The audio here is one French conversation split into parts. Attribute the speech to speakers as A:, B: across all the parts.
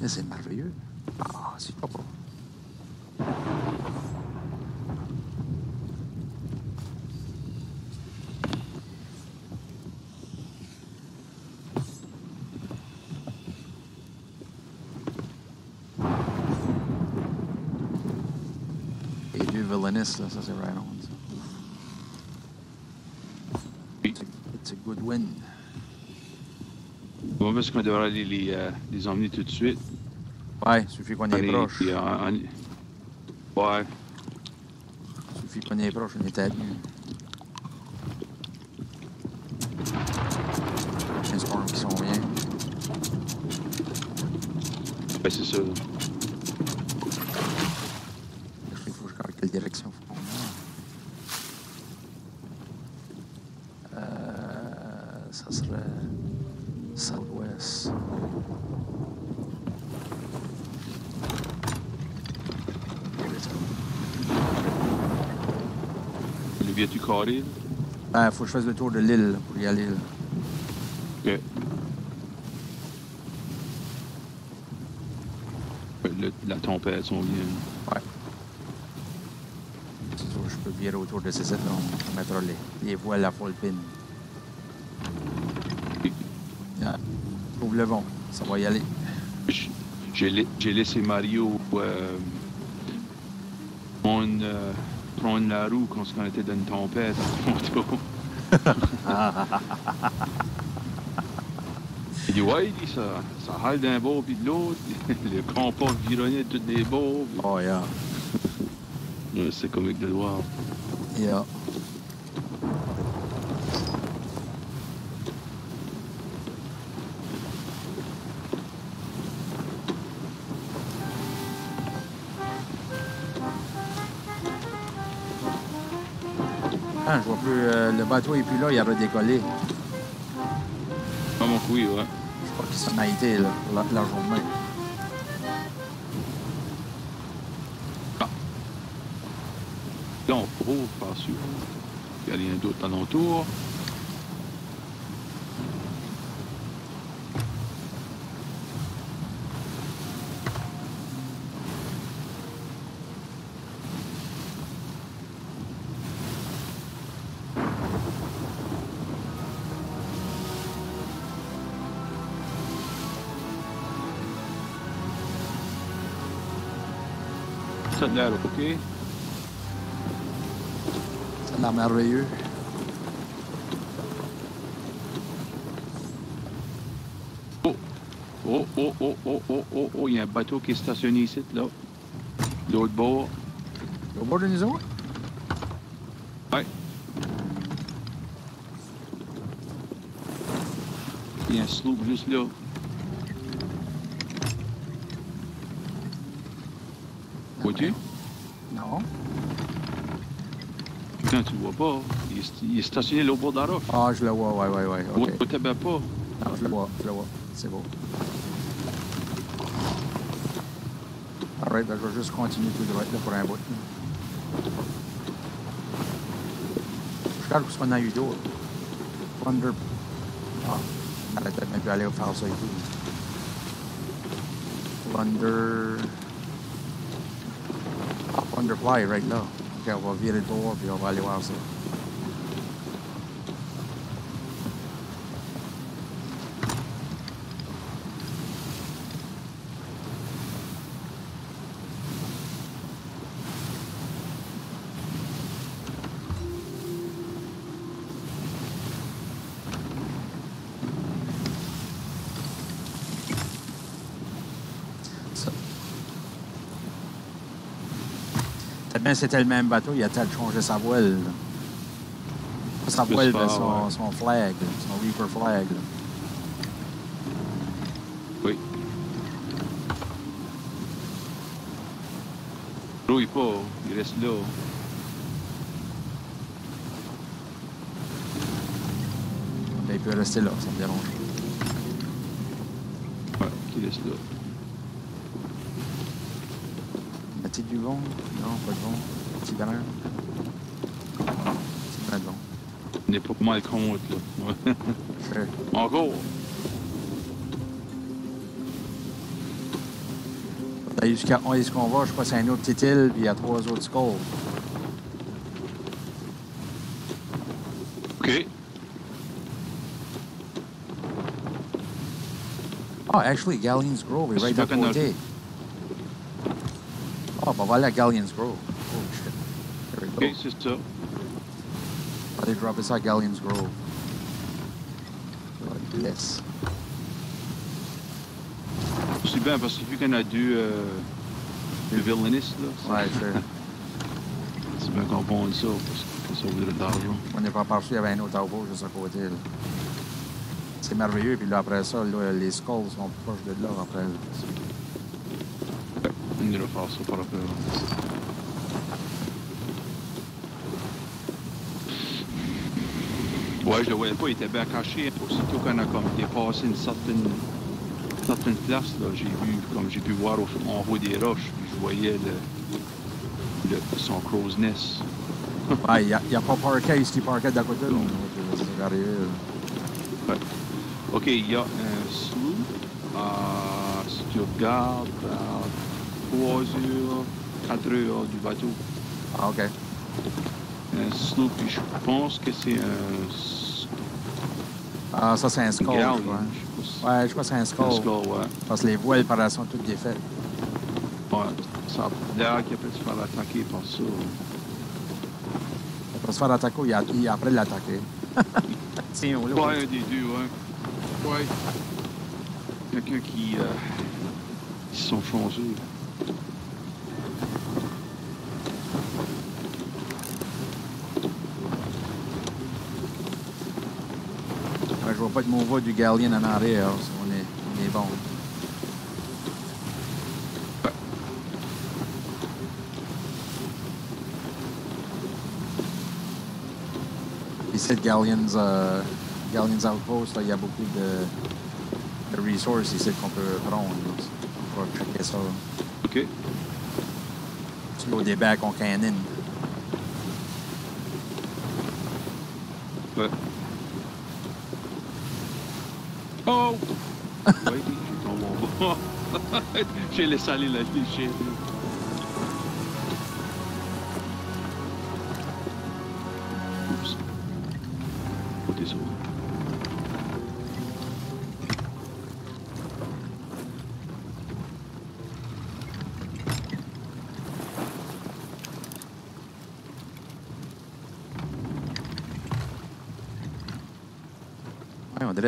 A: Mais c'est merveilleux. Ah, c'est pas bon. Villainous, là, ça c'est right on. It's a, it's a good win.
B: Bon, parce qu'on devrait aller les, euh, les emmener tout de suite.
A: Ouais, suffit qu'on y est proche.
B: puis, euh, en- Ouais.
A: Suffit qu'on y est proche, on est à nu. Les storms qui sont bien.
B: Ben, c'est ça.
A: Il faut que je regarde quelle direction faut qu'on aille. Euh, ça serait Southwest.
B: Le vieux-tu carré, là?
A: Ben, faut que je fasse le tour de l'île pour y aller. là.
B: Ok. Ouais, le- la tempête, son vient.
A: C'est sûr, je peux virer autour de ces sites là. On mettra les, les voiles à full pin. Yeah. Trouve le vent. Ça va y aller.
B: J'ai la- j'ai laissé Mario euh, prendre, euh, prendre la roue quand on était dans une tempête en moto. Il dit ouais, il dit ça, ça râle d'un bord puis de l'autre. Le compost vironnait de tous les bords.
A: Oh, yeah.
B: C'est comique de le voir.
A: Yeah. Plus. euh, le bateau est plus là, il a redécollé.
B: Ah mon oui, ouais.
A: Je crois qu'il s'en a été là, la, la journée.
B: Là, on prouve, pas sûr. Il y a rien d'autre alentour. Ça a l'air OK.
A: Ça a l'air merveilleux.
B: Oh, oh, oh, oh, oh, oh, oh, oh, il y a un bateau qui est stationné ici, là. L'autre bord.
A: Au bord de nous autres?
B: Ouais. Il y a un sloop juste là.
A: Non.
B: Non, tu le vois pas. Il est, il est stationné là au bord de la roche.
A: Ah, je le vois, ouais, ouais, ouais.
B: Au
A: OK.
B: au tabac pas.
A: Non, je le vois, je le vois. C'est beau. Alright, ben, je vais juste continuer tout droit là pour un bout. Je regarde où est-ce qu'on a eu. Wonder... Ah, on aurait peut-être même pu aller faire ça et tout. Wonder... Ah, Wonderfly, right là. Ok, on va virer le Bien c'était le même bateau, il a peut-être changé sa voile. là. Sa voile,
B: fort,
A: mais son,
B: ouais.
A: son flag, son Reaper flag. là.
B: Oui. Rouille pas, il reste là.
A: Il peut rester là, ça me dérange.
B: Ouais, il reste là.
A: A-t-il du vent? Non, pas de vent. Petit brin. Petit brin de vent.
B: On n'est pas mal contre, là. Ouais. Encore.
A: Jusqu'à où est-ce qu'on va? Je crois que c'est une autre petite île, puis il y a trois autres skulls.
B: OK.
A: Oh, actually, Galleon's Grove est
B: C'est
A: right à
B: pas qu'on a-
A: côté. Oh, ben voilà Galleon's Grove? Oh, shit. There we go.
B: OK, c'est ça.
A: On va aller dropper ça à Galleon's Grove? God bless.
B: C'est bien parce que vu qu'on a deux, euh, deux villanistes, là, c'est-
A: Ouais, sure.
B: c'est bien qu'on ponde ça parce que ça vaudrait de l'argent.
A: On n'est pas parti, il y avait un autre outpost juste à côté. là. C'est merveilleux, puis là, après ça, là, les skulls sont proches de là, après.
B: On ça par après. Ouais, je le voyais pas, il était bien caché. Aussitôt qu'on a comme dépassé une certaine, certaine place, là, j'ai vu, comme j'ai pu voir au, en haut des roches, puis je voyais le, le, son crow's nest.
A: Il n'y a, a pas parquet ici, parquet d'à côté. là. C'est arrivé.
B: OK, il y a un sloop. Euh, si tu regardes 3 heures, 4 heures du bateau.
A: Ah, OK.
B: Un sloop, puis je pense que c'est un
A: Ah, ça, c'est un
B: galleon.
A: je crois.
B: je
A: Ouais, je crois que c'est un skull.
B: Un skull, ouais.
A: Parce que les voiles, par là, sont toutes défaites.
B: ouais. Ça a l'air qu'il a peut se faire attaquer par ça.
A: Il va se faire attaquer, il, a, il après l'attaquer. Tiens, on l'a.
B: Ouais, un des deux, ouais. Ouais. Quelqu'un qui... Euh, qui se sont chanceux.
A: De mouvement du Galleon en arrière. On est, on est bon. Ici, Galleon's, euh, Galleon's Outpost, il y a beaucoup de, de resources ici qu'on peut prendre. On va checker ça.
B: OK.
A: Au débat qu'on canine.
B: Ouais. J'ai laissé aller la déchet.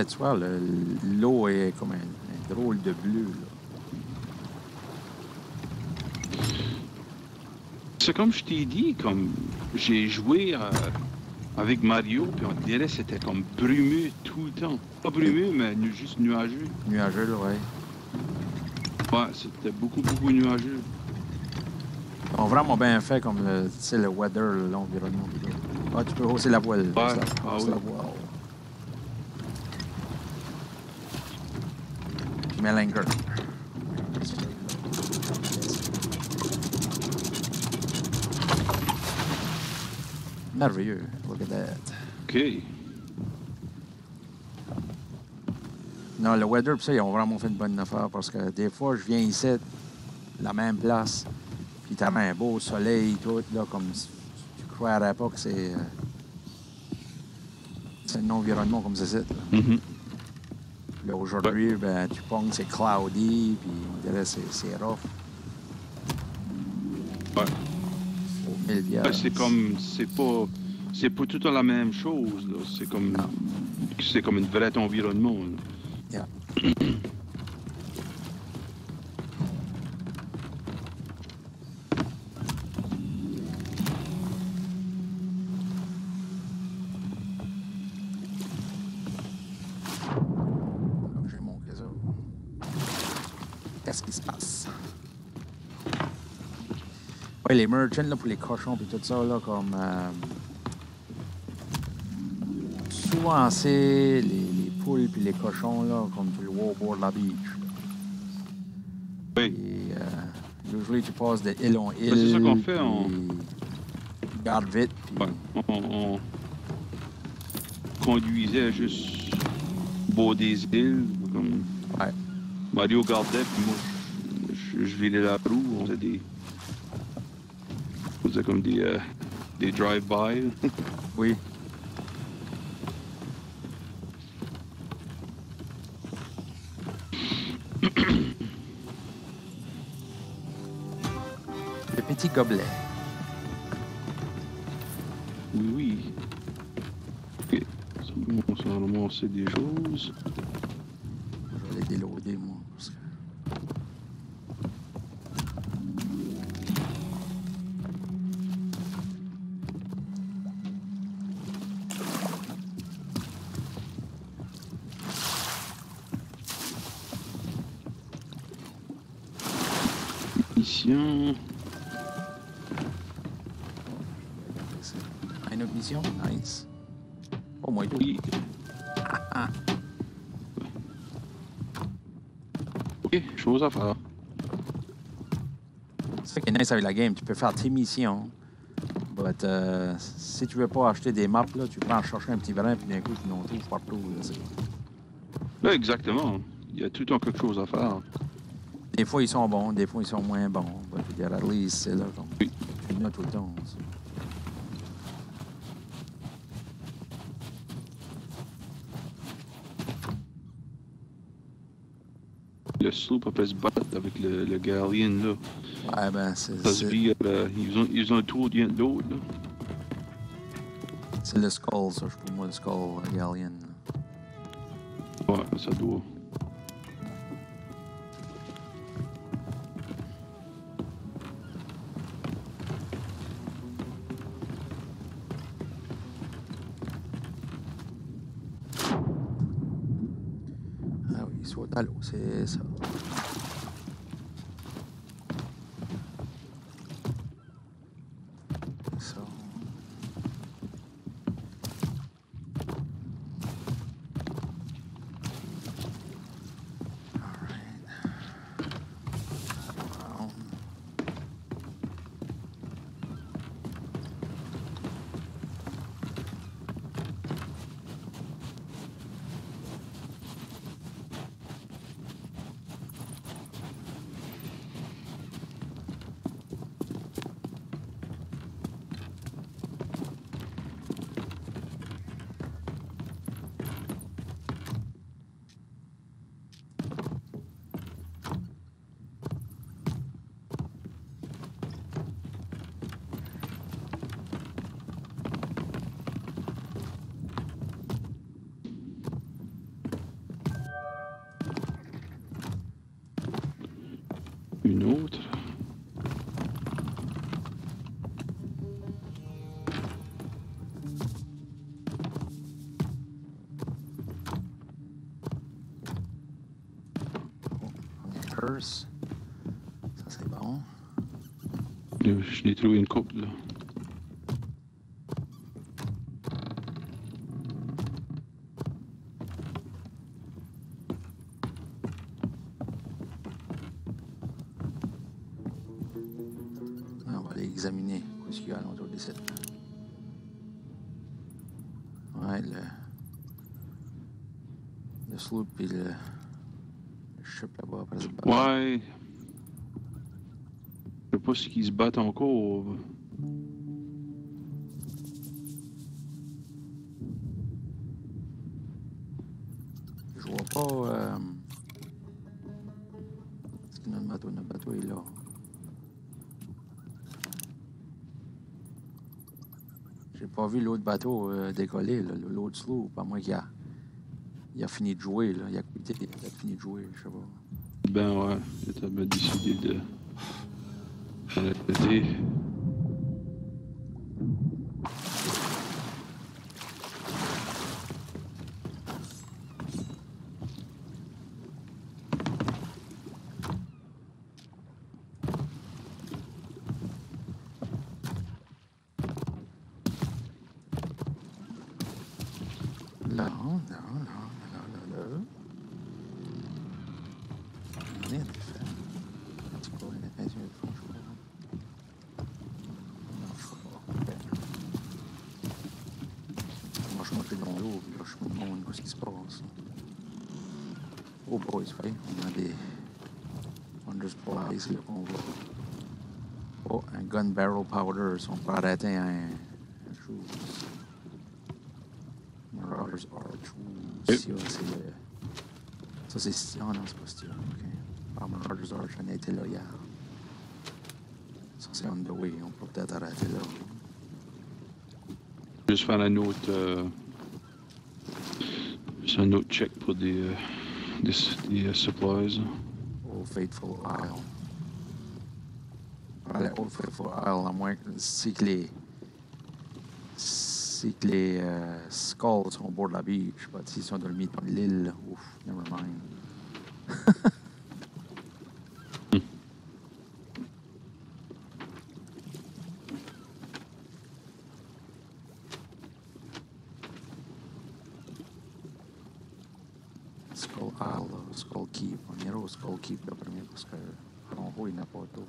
A: On vois, le- l'eau est comme un, un drôle de bleu. là.
B: C'est comme je t'ai dit, comme j'ai joué euh, avec Mario, puis on dirait que c'était comme brumeux tout le temps. Pas brumeux, mais juste nuageux.
A: Nuageux, là, ouais.
B: Ouais, c'était beaucoup, beaucoup nuageux.
A: Ils ont vraiment bien fait comme le, tu sais, le weather, l'environnement. Ah, tu peux hausser la voile.
B: Ouais, ah oui.
A: la voile. Merveilleux. Look at that.
B: OK.
A: Non, le weather, ça, ils ont vraiment fait une bonne affaire parce que des fois, je viens ici, la même place, puis t'as un beau soleil, tout, là, comme tu croirais pas que c'est. euh, c'est un environnement comme c'est. Là.
B: Mhm.
A: Là, aujourd'hui, ben, tu pognes, c'est cloudy, puis on dirait c'est, c'est rough.
B: Ouais. C'est comme, c'est pas, c'est pas tout à la même chose, là. C'est comme, c'est comme une vrai environnement. là.
A: Yeah. Oui, les merchants là, pour les cochons et tout ça, là, comme. euh, souvent, c'est les, les poules puis les cochons, là, comme tu le vois au bord de la beach.
B: Oui.
A: Et, euh, usually, tu passes de île en île.
B: Ben, c'est ça qu'on fait, on-
A: puis gardes vite. puis-
B: Ouais, on, on conduisait juste au bord des îles. Comme
A: Ouais.
B: Mario gardait, puis moi, je, je, je vidais la roue, on faisait des. Faisait comme des, euh, des drive-by?
A: Oui. Le petit gobelet.
B: Oui, oui. Ok. Ça, On s'en des choses. Chose à faire.
A: C'est ça qui est nice avec la game. Tu peux faire tes missions. But, euh, si tu veux pas acheter des maps, là, tu peux en chercher un petit brin, puis d'un coup, tu n'en trouves partout. là,
B: Là, exactement. Il y a tout le temps quelque chose à faire.
A: Des fois, ils sont bons, des fois, ils sont moins bons. But, at least, c'est là, comme...
B: Oui.
A: A tout le temps.
B: Le sloop peut se battre avec le, le là.
A: Ouais, ben, c'est
B: vit, euh, ils, ont, ils ont un tour de l'autre, là.
A: c'est le Skull, ça, je pour moi, le Skull là.
B: Ouais, ça doit.
A: Soit à sloop et le. Le ship là-bas après se battre.
B: Ouais. Je sais pas si qu'ils se battent encore.
A: Je vois pas. Euh... Est-ce y a notre bateau? Notre bateau est là. J'ai pas vu l'autre bateau euh, décoller, l'autre sloop, à moins qu'il a, il a fini de jouer, là. Il a il a fini de jouer, je sais pas.
B: Ben ouais, il a décidé de. d'arrêter.
A: Là, non, là, là, là, là. Rien de fait. En tout cas, les peintures de fond, je vois. Non, je sais pas. Ok. Moi, je monte dans l'eau, puis là, je me demande ce qui se passe. Oh boy, c'est vrai, on a des juste pour l'ice, là, qu'on va. Oh, un gun on peut arrêter un. chose. Marauders R2.
B: Oui.
A: Ça, c'est le. Ça, c'est. Sti- Ah non, c'est pas style. OK. Ah, Marauders R, j'en ai été là hier. Ça, c'est on the way. On peut peut-être arrêter là.
B: Juste faire un autre. euh, juste un autre check pour des. euh, des, des, euh, supplies.
A: Old Faithful Isle. Old Faithful Isle, à moins si que les. Si que les euh, skulls sont au bord de la beach, but s'ils sont dans le milieu de l'île, ouf, never mind. Skull Isle, là, Skull Keep. On ira au Skull Keep le premier parce que Ronro, il n'a pas d'eau.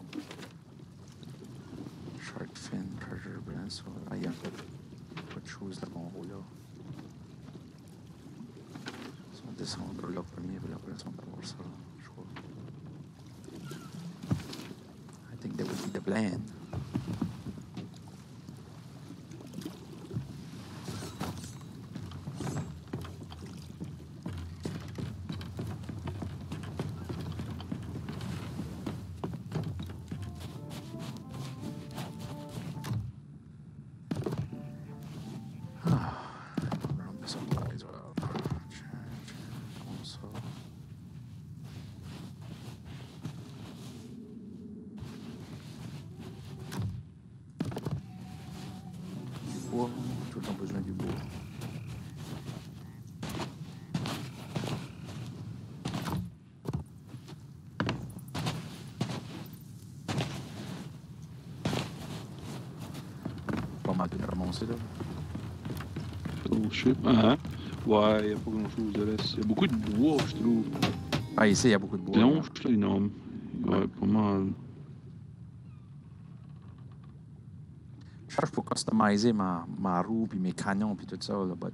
A: Shark Fin, Treasure Brand, ça. Ah, il y a pas de, pas de choses là, Ronro, là. Si on descendra là premier, puis après, on va voir ça, je crois. I think that would be the plan. Pas mal de ramasser là.
B: Oh, je sais pas. Hein? Ouais, il n'y a pas grand chose de reste. Il y a beaucoup de bois, je trouve.
A: Ah, ici, il y a beaucoup de bois.
B: C'est non. Ouais, pas mal.
A: Je cherche pour customiser ma, ma roue, puis mes canons, puis tout ça, là, but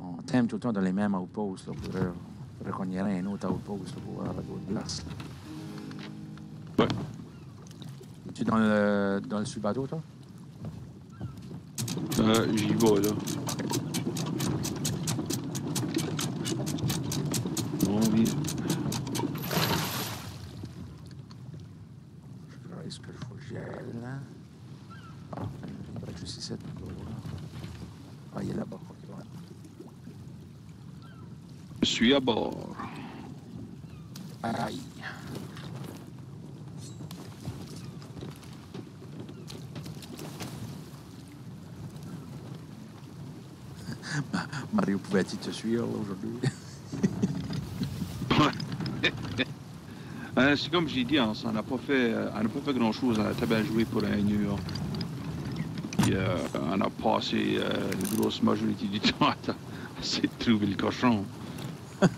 A: on, on t'aime tout le temps dans les mêmes outposts, là, irait à un autre outpost, là, pour avoir d'autres places.
B: Ouais.
A: Es-tu dans le, dans le sous-bateau, toi?
B: Euh, J'y vais, là. Non, oui.
A: Je verrai ce que je faut que j'y aille, là. Ah, il doit être juste ici, là. Ah, il est là-bas, ok, ouais.
B: Je suis à bord.
A: Aïe. Ma- Mario pouvait-il te suivre là, aujourd'hui?
B: Hein, c'est comme j'ai dit, on s'en a pas fait, euh, on n'a pas fait grand chose. On a très bien joué pour un Puis, euh, on a passé euh, la grosse majorité du temps à à essayer de trouver le cochon.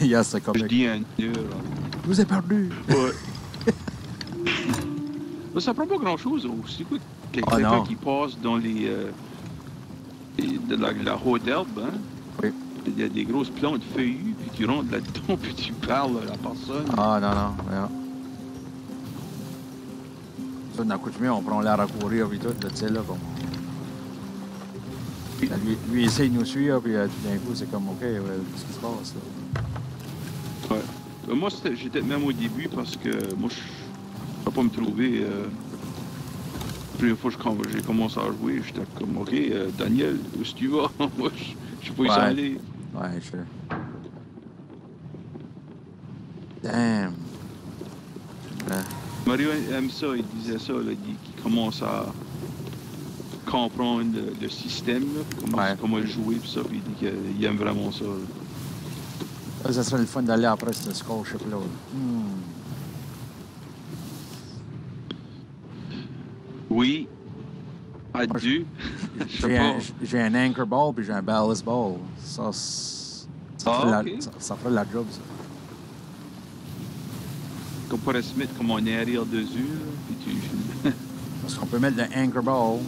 B: Je dis un New
A: Je vous ai perdu!
B: Ouais. Ça prend pas grand chose. C'est quoi quel-
A: Ah,
B: quelqu'un
A: non.
B: qui passe dans les. euh, les- de la, la haute herbe, hein?
A: Oui.
B: Il y a des grosses plantes feuillues, puis tu rentres là-dedans, puis tu parles à la personne.
A: Ah, non, non, ouais. Ça, dans coutumier, on prend l'air à courir, puis tout, tu sais, là, comme. Lui, lui, il essaye de nous suivre, puis euh, tout d'un coup, c'est comme, OK, ouais, qu'est-ce qui se passe, là?
B: Euh, Moi, j'étais même au début parce que moi, je ne peux pas me trouver. Euh, la première fois que j'ai commencé à jouer, j'étais comme, OK, euh, Daniel, où est-ce que tu vas? moi, je
A: Ouais.
B: s'en aller.
A: Ouais, je. Damn. Ouais.
B: Mario aime ça, il disait ça, là, il dit qu'il commence à comprendre le, le système, là, comment,
A: Ouais.
B: comment jouer, puis ça, puis il dit qu'il aime vraiment ça. là.
A: Là, ça serait le fun d'aller après ce scholarship-là. Hmm.
B: Oui, adieu.
A: J'ai un, j'ai un anchor ball puis j'ai un ballast ball. Ça, ça,
B: Ah,
A: ferait la, ça, ça ferait la job, ça.
B: Pourrait se mettre comme en arrière dessus, là, puis tu...
A: Parce qu'on peut mettre le anchor ball,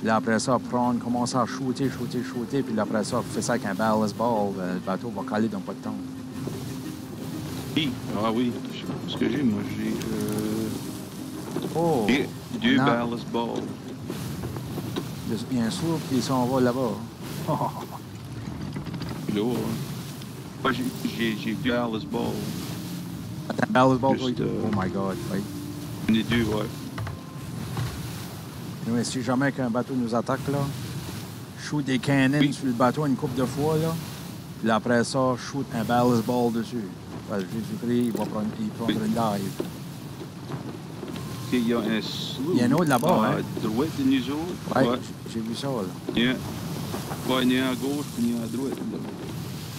A: Puis là, après ça, prendre, commencer à shooter, shooter, shooter. Puis là, après ça, faire ça avec un ballast ball. euh, le bateau va caler dans pas de temps.
B: Oui. Ah oui. Je sais pas ce que j'ai, moi. J'ai euh,
A: Oh!
B: j'ai deux
A: Non.
B: ballast balls.
A: Il y a un sourd qui s'en va là-bas.
B: Puis là, hein. Moi, j'ai- j'ai j'ai deux ballast balls.
A: Attends, ballast oui.
B: euh,
A: Oh my God, oui.
B: Deux, ouais.
A: Si jamais qu'un bateau nous attaque, là, shoot des cannons
B: Oui.
A: sur le bateau une coupe de fois, là. Puis après ça, shoot un ballast ball dessus. Parce que Jésus-Christ, il va prendre, il va prendre
B: Oui.
A: une dive.
B: Ok, Il y a un sloop.
A: Il y en a un autre là-bas,
B: à
A: hein?
B: droite de nous autres?
A: Ouais,
B: Ouais.
A: j- j'ai vu ça, là.
B: Il y a, ouais, il y a à gauche, puis il y a un à droite. Là.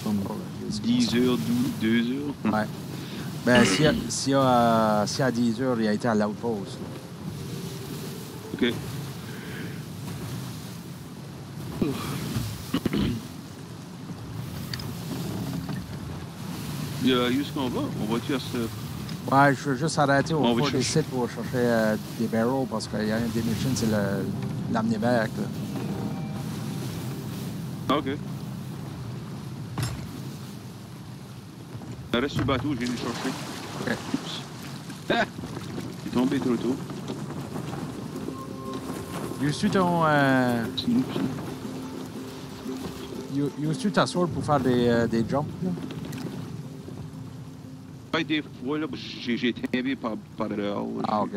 B: Comme
A: Oh, là, j'ai-
B: 10 heures, 2 heures.
A: Ouais. Ben, a, a, y a 10 heures, il a été à l'outpost. là.
B: Ok. Euh, où est-ce qu'on va? On va-tu à ce...
A: Ouais, je veux juste arrêter au fond des sites pour chercher euh, des barrels parce qu'il y a un des missions, c'est l'amener back. là.
B: Ah, ok. Reste sur le bateau, j'ai le chercher.
A: Ok.
B: Oups. Ah! Il est tombé trop tôt.
A: Uses-tu ton. Euh,
B: Oups.
A: U- Uses-tu ta sword pour faire des, euh, des jumps? Là?
B: Ouais, des fois, là, j'ai tombé par, par dehors. là.
A: Ah, ok.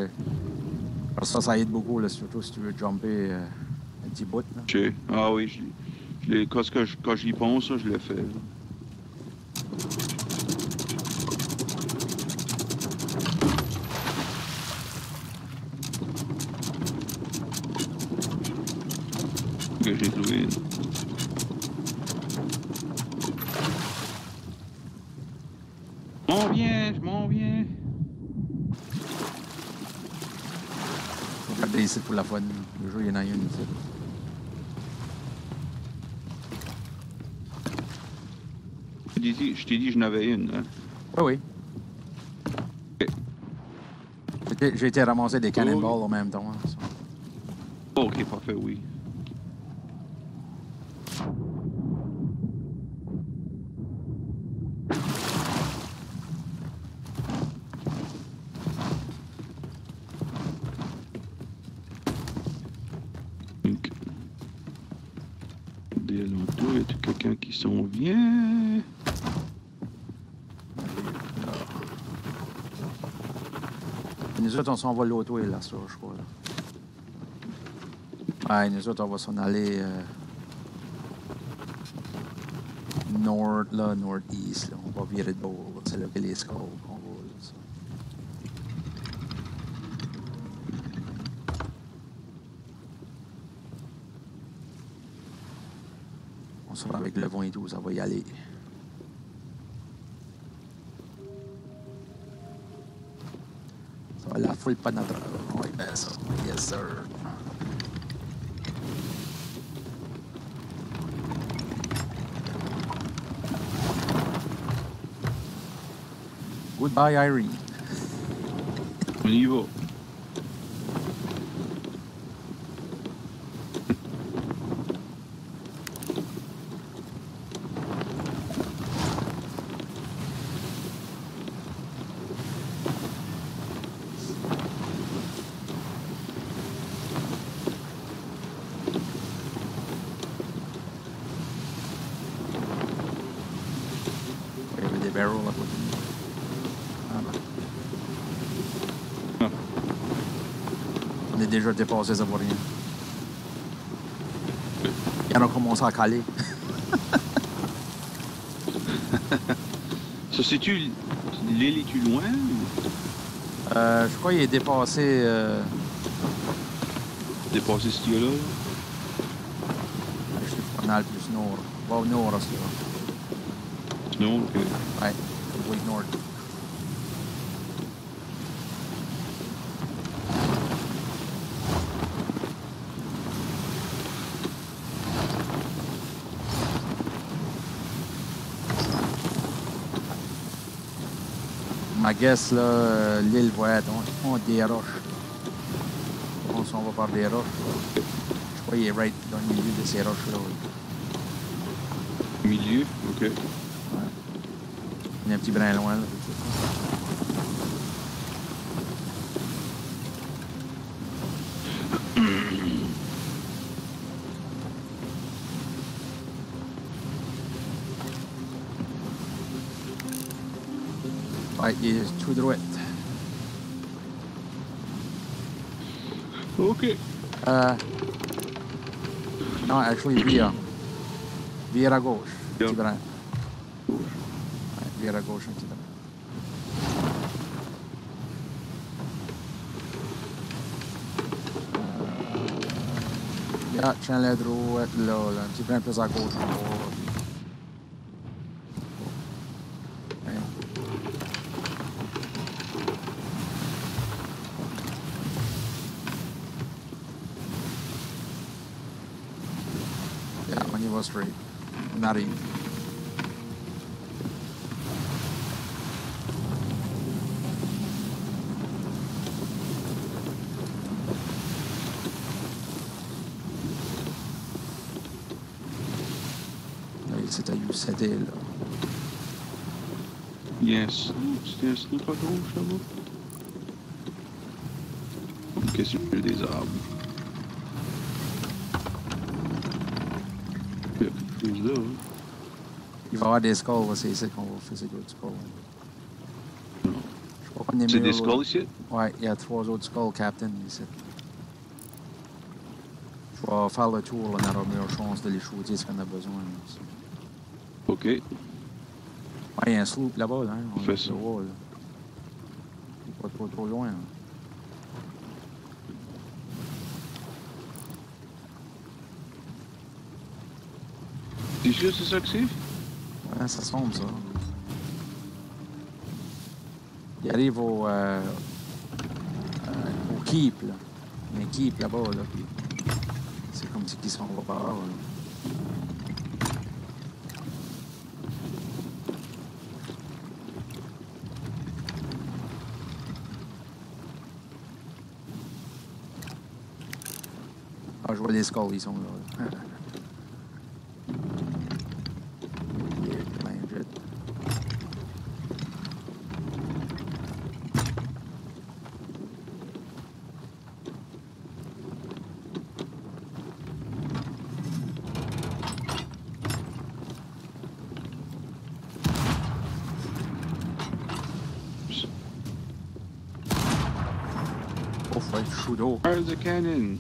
A: Alors ça, ça aide beaucoup, là, surtout si tu veux jumper euh, un petit bout. Là.
B: Ah oui, je, je quand, que j'y pense, je le fais. là. Que j'ai trouvé une. Je m'en viens, je m'en viens.
A: On va des sites pour la fun. Le jeu, il y en a une ici.
B: Je t'ai dit, je n'avais une. Hein.
A: Oui, oui.
B: Ok.
A: J'ai- été ramasser des
B: Oh,
A: cannonballs en même temps. hein.
B: Oh, ok, parfait, oui. Des alentours, y a quelqu'un qui s'en vient?
A: Nous autres, on s'en va l'autre là, ça, je crois. Là. Nous autres, on va s'en aller euh, nord, là, nord-east. On va virer de bord. C'est là que les skulls qu'on va. Là, ça. On vent et tout, ça va y aller. Ça va la foule pénétrale. Oui, ben ça. Yes, sir. Goodbye, Irene.
B: On y va.
A: Il y avait des barrels à côté de nous. Ah, ben.
B: Ah.
A: On est déjà dépassé, ça vaut rien. Il y en a commencé à caler.
B: Ça, c'est-tu... L'île est-tu loin? ou?
A: Euh, je crois qu'il est dépassé. Euh...
B: Dépasser ce qu'il y a là?
A: Je suis pas plus nord. Va au nord, ça.
B: Sinon, ok.
A: Ouais, oui, nord. Ma guess, là, euh, l'île va être on, on des roches. On s'en va par des roches. là. Je crois Oui, il est right dans le milieu de ces roches-là. oui.
B: Milieu, ok.
A: Il y a un petit brin loin. Là, Ouais, il est tout droit.
B: Ok.
A: Euh... Non, actually, vire. Vire à gauche. Un
B: Yeah.
A: petit brin. Ouais, vire à gauche un petit brin. Euh... Yeah, tiens la droite, là, là. Un petit brin plus à gauche. en haut. Ouais. Yeah, on y va straight. On arrive. Là, c'est à UCD, là.
B: Yes. Qu'est-ce que des arbres? Il y a quelque chose là, hein?
A: Il va y avoir des skulls, c'est ici qu'on va faire ces autres skulls. Qu'on
B: C'est
A: mieux
B: des skulls ici?
A: Ouais, il y a trois autres skulls, Captain, ici. Je vais faire le tour, là, on aura meilleure chance de les shooter si on a besoin. là.
B: Ok.
A: Ouais, il y a un sloop là-bas, là. hein, On le là. Pas trop, loin.
B: C'est sûr, c'est ça que c'est?
A: Ouais, ça semble, ça. Il arrive au, euh, euh, au keep, là. Un keep là-bas, là. puis C'est comme si qu'ils sont là. là. Ah, je vois les skulls, ils sont là. Il est plein de jet. Oh, faut être chaud d'eau.
B: Fire the cannon!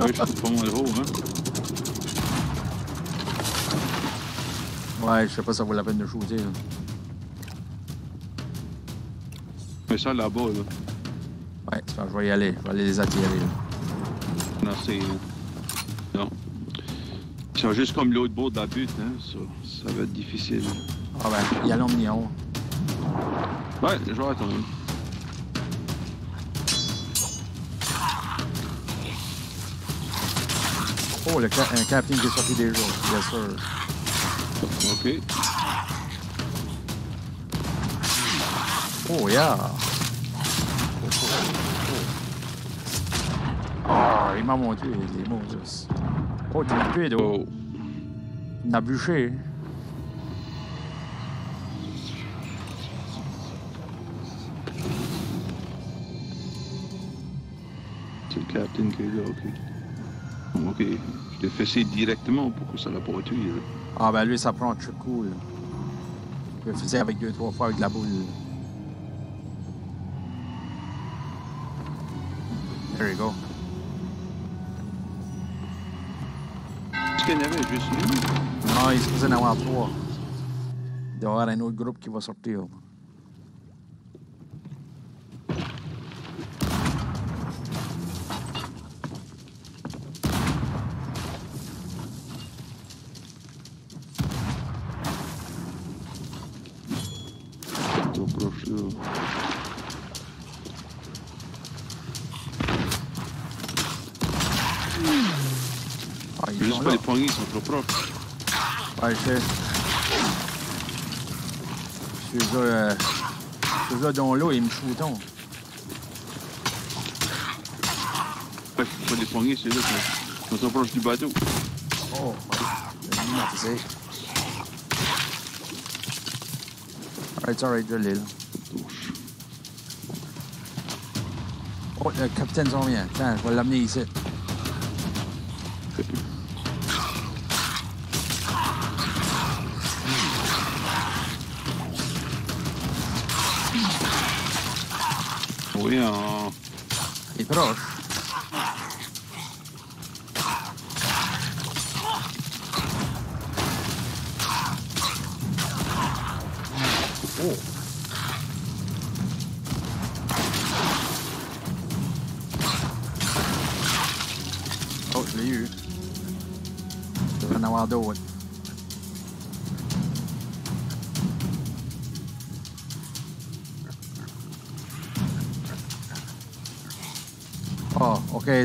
B: Ouais, je suis pas mal haut, hein?
A: Ouais, je sais pas si ça vaut la peine de shooter. là.
B: Mais ça là-bas, là.
A: Ouais, c'est pas- je vais y aller. Je vais aller les attirer. là.
B: Non, c'est. Non. Ils sont juste comme l'autre bord de la butte, hein? Ça, ça va être difficile.
A: Ah ben, y a l'omnion.
B: Ouais, je vais attendre.
A: Oh, le ca- un captain qui est sorti déjà. Bien sûr.
B: Ok.
A: Oh, yeah. Ah, il m'a monté les mots, juste. Oh, tué, d'eau.
B: Oh.
A: Il m'a bûché.
B: C'est le captain est là, ok. Je l'ai fessé directement? Pour que ça l'a pas tué, là?
A: Ah, ben lui, ça prend un truc cool. Je le faisais avec deux, trois fois avec la boule. There you go.
B: Est-ce qu'il y en avait juste lui?
A: Non, il se faisait en avoir trois. Il doit y avoir un autre groupe qui va sortir. Je. Ceux-là, euh, ceux-là dont là, ils me shootent.
B: Pas les poignées, c'est là, là. On s'approche du bateau.
A: Oh, climatisé. Alright, alright, là.
B: Touche.
A: Oh, le capitaine s'en vient. Tiens, je vais l'amener ici.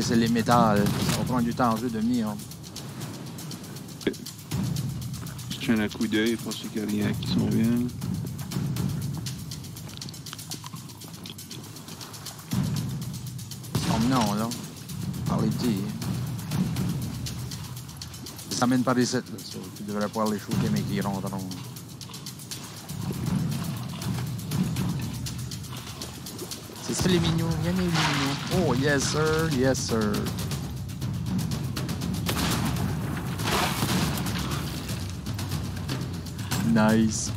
A: C'est les métals. Ça va prendre du temps en jeu de venir.
B: Je tiens un coup d'œil pour ceux qu'il n'y a rien qui s'en vient.
A: Son nom, là. Par les petits. Ça mène par ici, là. So, tu devrais pouvoir les shooter, mais qui rentreront. Les mignons. Les mignons. Oh, yes, sir. Yes, sir. Nice.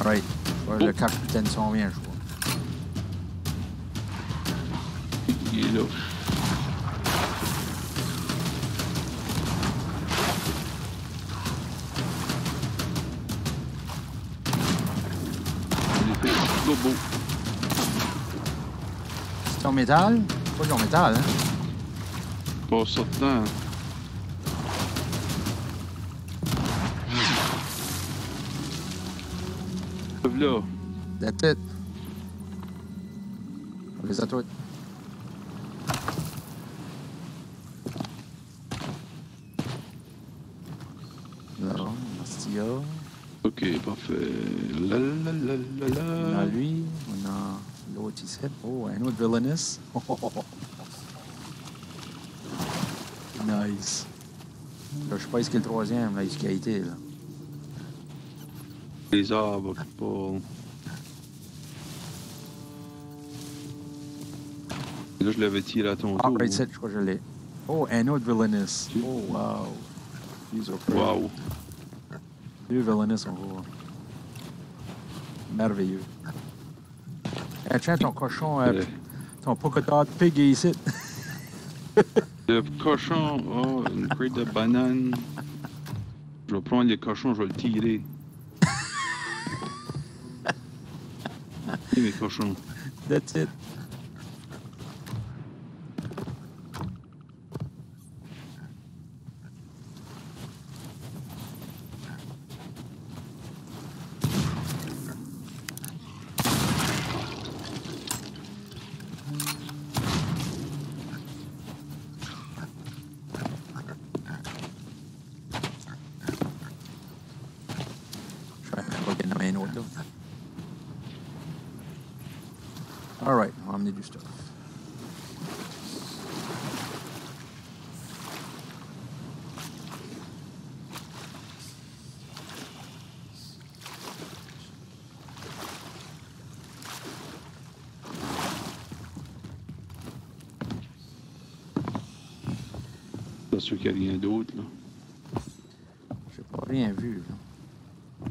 A: Alright. Le capitaine s'en vient, je vois. Métal? Pas du en métal, hein?
B: Passe ça dedans. Là.
A: That's it. On les a toutes. Là, Mastia.
B: Ok, parfait. La la la la
A: On a
B: la.
A: lui. On a l'autre ici. Oh, villainous. nice. Là, je sais pas ce qui est le troisième, là, qui a été, là.
B: Les arbres qui parlent. Là, je l'avais tiré à ton
A: Ah,
B: tour.
A: right set, je crois que je l'ai. Oh, un autre villainous. Oh, wow. These are pretty.
B: Wow.
A: Deux villainous, on voit. Merveilleux. Eh, tiens, ton cochon, euh,
B: Euh,
A: ton polka dot pig est ici.
B: Le cochon a une crête de banane. Je vais prendre le cochon, je vais le tirer. Mes cochons.
A: That's it. Je vais pas qu'il y en ait un autre là. Alright, on va amener du stuff.
B: C'est sûr qu'il n'y a rien d'autre. là.
A: J'ai pas rien vu. Là.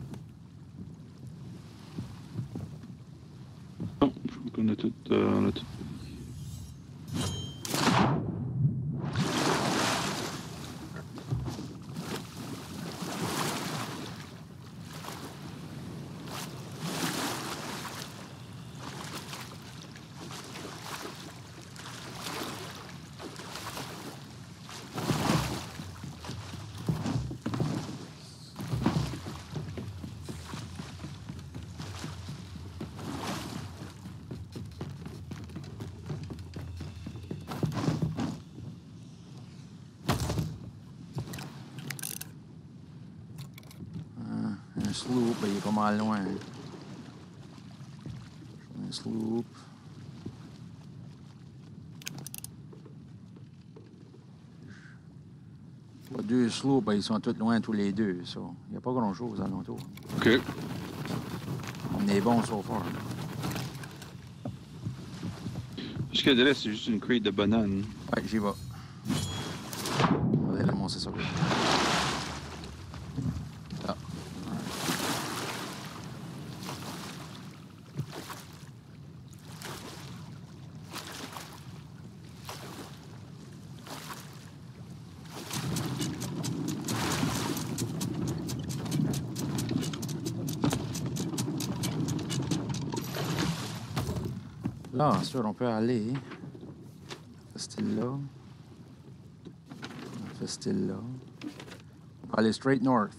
B: Non, je crois qu'on a tout. euh, on a tout.
A: Un sloop, ben, il est pas mal loin. Un sloop. Ben, ils sont tous loin tous les deux. Il n'y a pas grand-chose alentour.
B: OK.
A: On est bon so far.
B: Jusqu'à là, c'est juste une crate de bananes.
A: Ouais, j'y vais. On va aller monter ça. vite. Ah. Là, sûr, on peut aller. Ce style-là. Ce style-là. On peut aller straight north.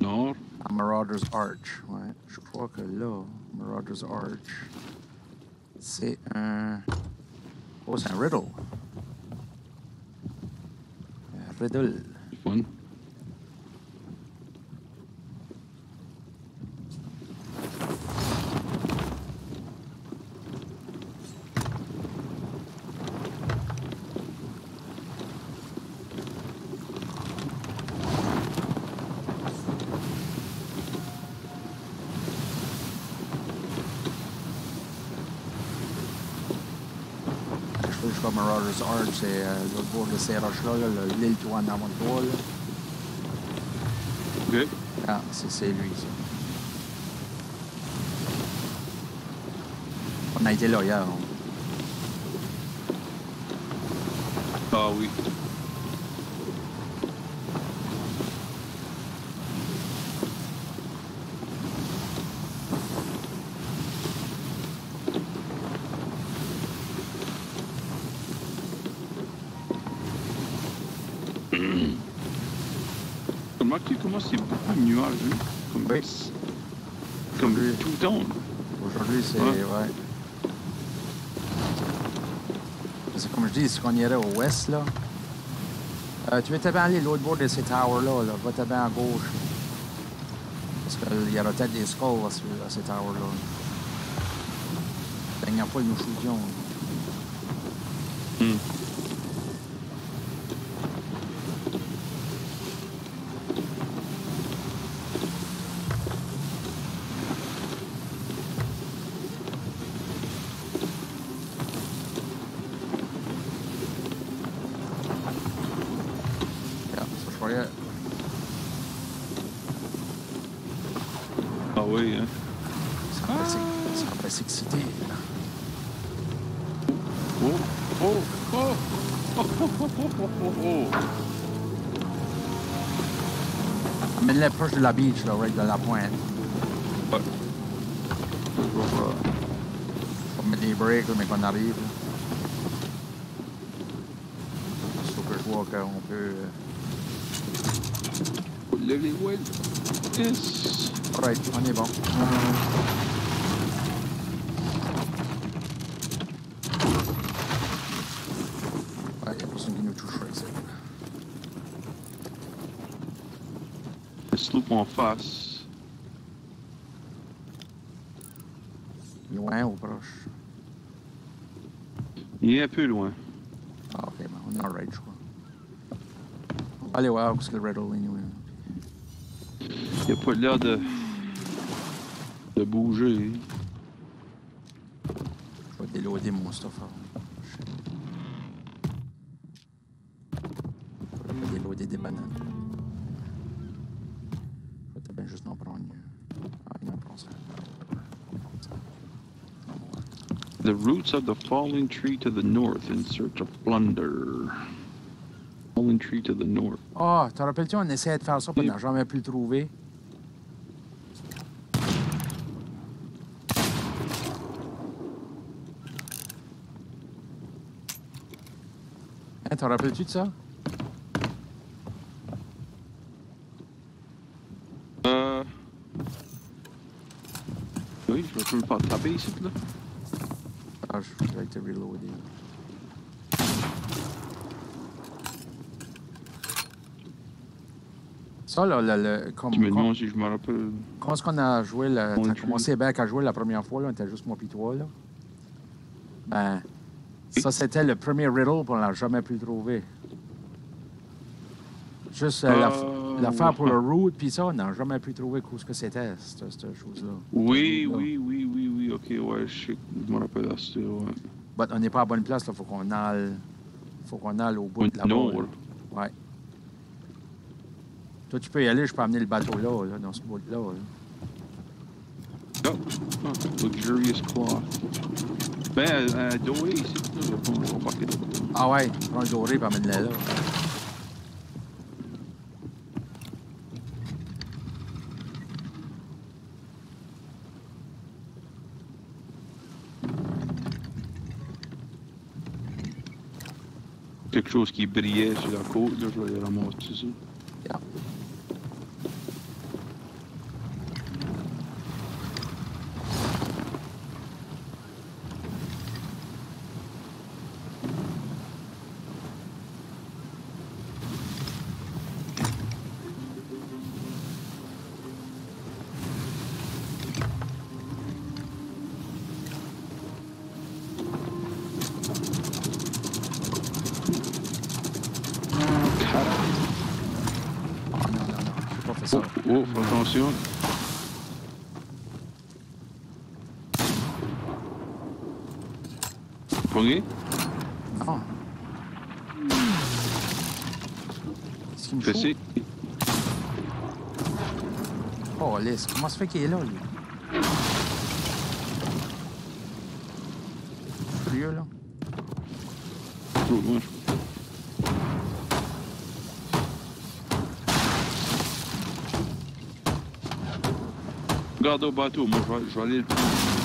B: Nord?
A: À Marauder's Arch. Ouais, je crois que là, Marauder's Arch, c'est un. Oh, c'est un riddle. Un riddle. plus hard, c'est euh, pour de ces roches-là, l'île Tuanamontoa.
B: OK.
A: Ah, c'est lui, ça. On a été là hier. Hein.
B: Ah oui. Comme,
A: Oui.
B: comme
A: Oui.
B: tout le temps.
A: Aujourd'hui, c'est.
B: Ouais.
A: Ouais. C'est comme je dis, si on irait au ouest, là. Euh, tu veux t'aller aller l'autre bord de ces towers-là, là? Va t'aller à gauche. Parce qu'il y aura peut-être des skulls à, ce- à ces towers-là. Dernière fois, ils nous shootions. De la beach, là, right de la pointe.
B: Ouais.
A: Pour, euh, pour mettre des breaks, mais qu'on arrive. Sauf que je vois qu'on peut.
B: Will. Yes.
A: Alright, on est bon. Ouais, il y a personne qui nous toucherait ici.
B: Le sloop en face.
A: Loin ou proche?
B: Il est un peu loin.
A: Ah, ok, ben, on est alright, je crois. On va aller voir où que le Red Hole, anyway.
B: Il a pas l'air de. de bouger. Of the falling tree to the north in search of plunder. Falling tree to the north.
A: Ah, te rappelles-tu, on essayait de faire ça, puis on n'a jamais pu le trouver. Hein, te rappelles-tu de ça?
B: Euh. Oui, je vais le faire taper ici, là.
A: Ah, vais te reloader. Ça, là, le, le- comme,
B: Tu me demandes si je me rappelle.
A: quand est-ce qu'on a joué, le,
B: On joue.
A: commencé back à jouer la première fois, là, on était juste moi pis toi, là. Ben, ça, c'était le premier riddle, puis on l'a jamais pu trouver. Juste euh, la-
B: Euh,
A: l'affaire pour le route, puis ça, on n'a jamais pu trouver ce que c'était, cette, cette chose-là.
B: Oui, oui, oui, oui, oui, ok, ouais, je sais, je me rappelle à ça, ouais.
A: But on n'est pas à bonne place, là, faut qu'on aille, faut qu'on aille au bout de la
B: nord.
A: Ouais. Toi, tu peux y aller, je peux amener le bateau là, là dans ce bout-là. là.
B: Ah, ah, luxurious cloth. Ben, ici, là, je vais pas- je vais pas quitter.
A: Ah ouais, prends le doré et amène-le là.
B: Quelque chose qui brillait sur la côte, là, je vais aller ramasser ça.
A: Yeah. Ah non, non, non, j'ai pas fait ça.
B: Oh, oh, fais attention. Pogné?
A: Non. Qu'est-ce qu'il me
B: Fessé?
A: fout? Oh, Ça fait qu'il est là, lui? Furieux, là?
B: Je Garde au bateau, moi je vais aller le prendre.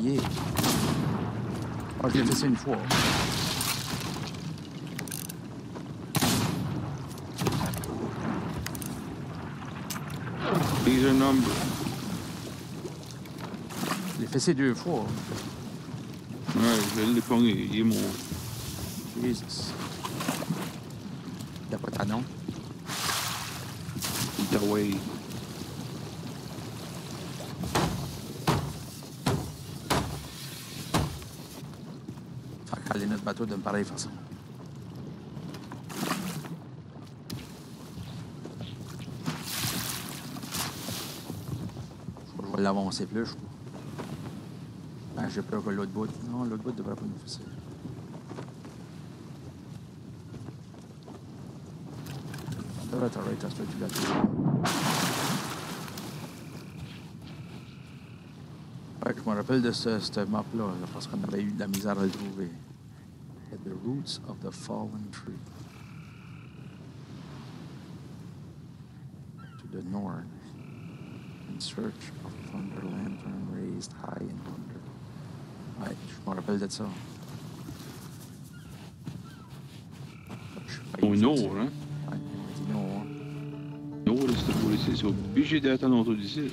A: Qu'il est. Ah, je l'ai fait ça une fois.
B: These are number.
A: Je l'ai fait ça deux fois.
B: Ouais, je l'ai pogné, il est mon.
A: Jesus. Il a pas ta nom?
B: Il est away.
A: Faire bateau d'une pareille façon. Je vais l'avancer plus, je crois. Ben, j'ai peur que l'autre bout. Non, l'autre bout devrait pas nous faire ça. Devrait je me rappelle de ce, map-là, là, parce qu'on avait eu de la misère à le trouver. Roots of the fallen tree. To the north, in search of thunder lantern raised high in wonder. Ouais, je me rappelle de ça. Je sais pas
B: Au nord, hein?
A: Ouais, il dit nord.
B: Nord de cette boule ici, c'est obligé d'être en autour d'ici.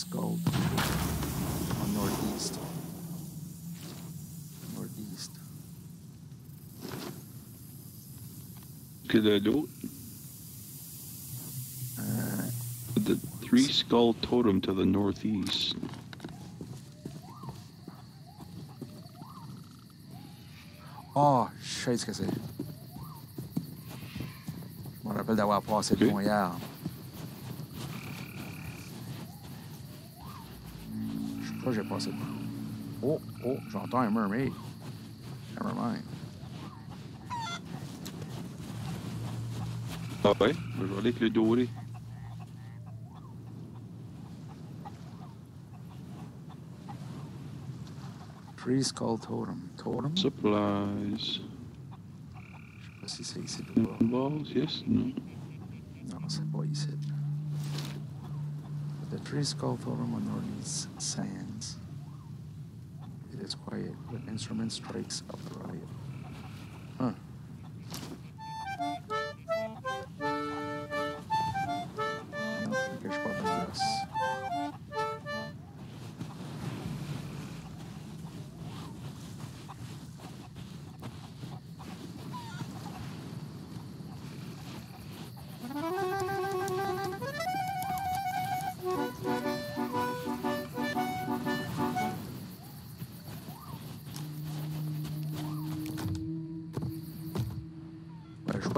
A: The skull on northeast. Northeast.
B: Que de l'autre.
A: Euh,
B: The three skull totem to the northeast.
A: Oh, je sais ce que c'est. Je me rappelle d'avoir passé
B: Ok.
A: devant hier. Que j'ai passé devant. Oh, oh, j'entends un mermaid. Never mind.
B: Ah ouais? Je vais aller avec le doré.
A: Tree Skull Totem. Totem?
B: Supplies.
A: Je sais pas si c'est ici.
B: Balls, yes. Non,
A: The Tree Skull Totem on Northeast Sands. It is quiet, but instrument strikes up the riot.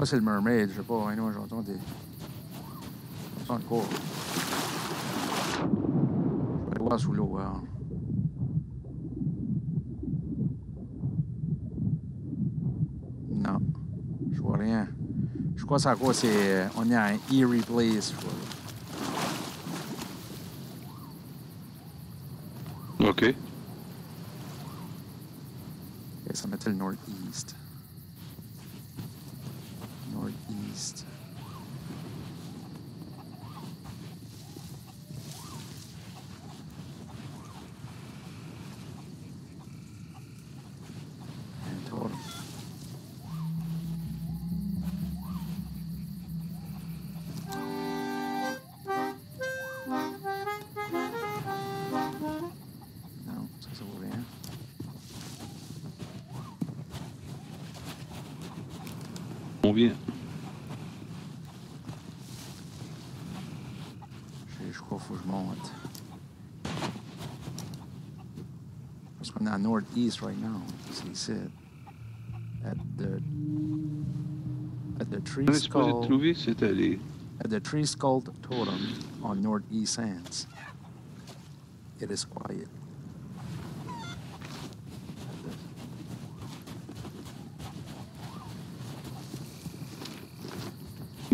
A: C'est le mermaid, je sais pas, hein, j'entends des. J'entends le cours. Je vais voir sous l'eau, hein. Non, je vois rien. Je crois que c'est à cause c'est. euh, On est à un eerie place. je crois. Parce qu'on est à northeast right now. C'est ici. At the, at the tree
B: On est supposé
A: skull,
B: trouver, c'est aller.
A: at the tree skull totem on northeast sands. It is quiet.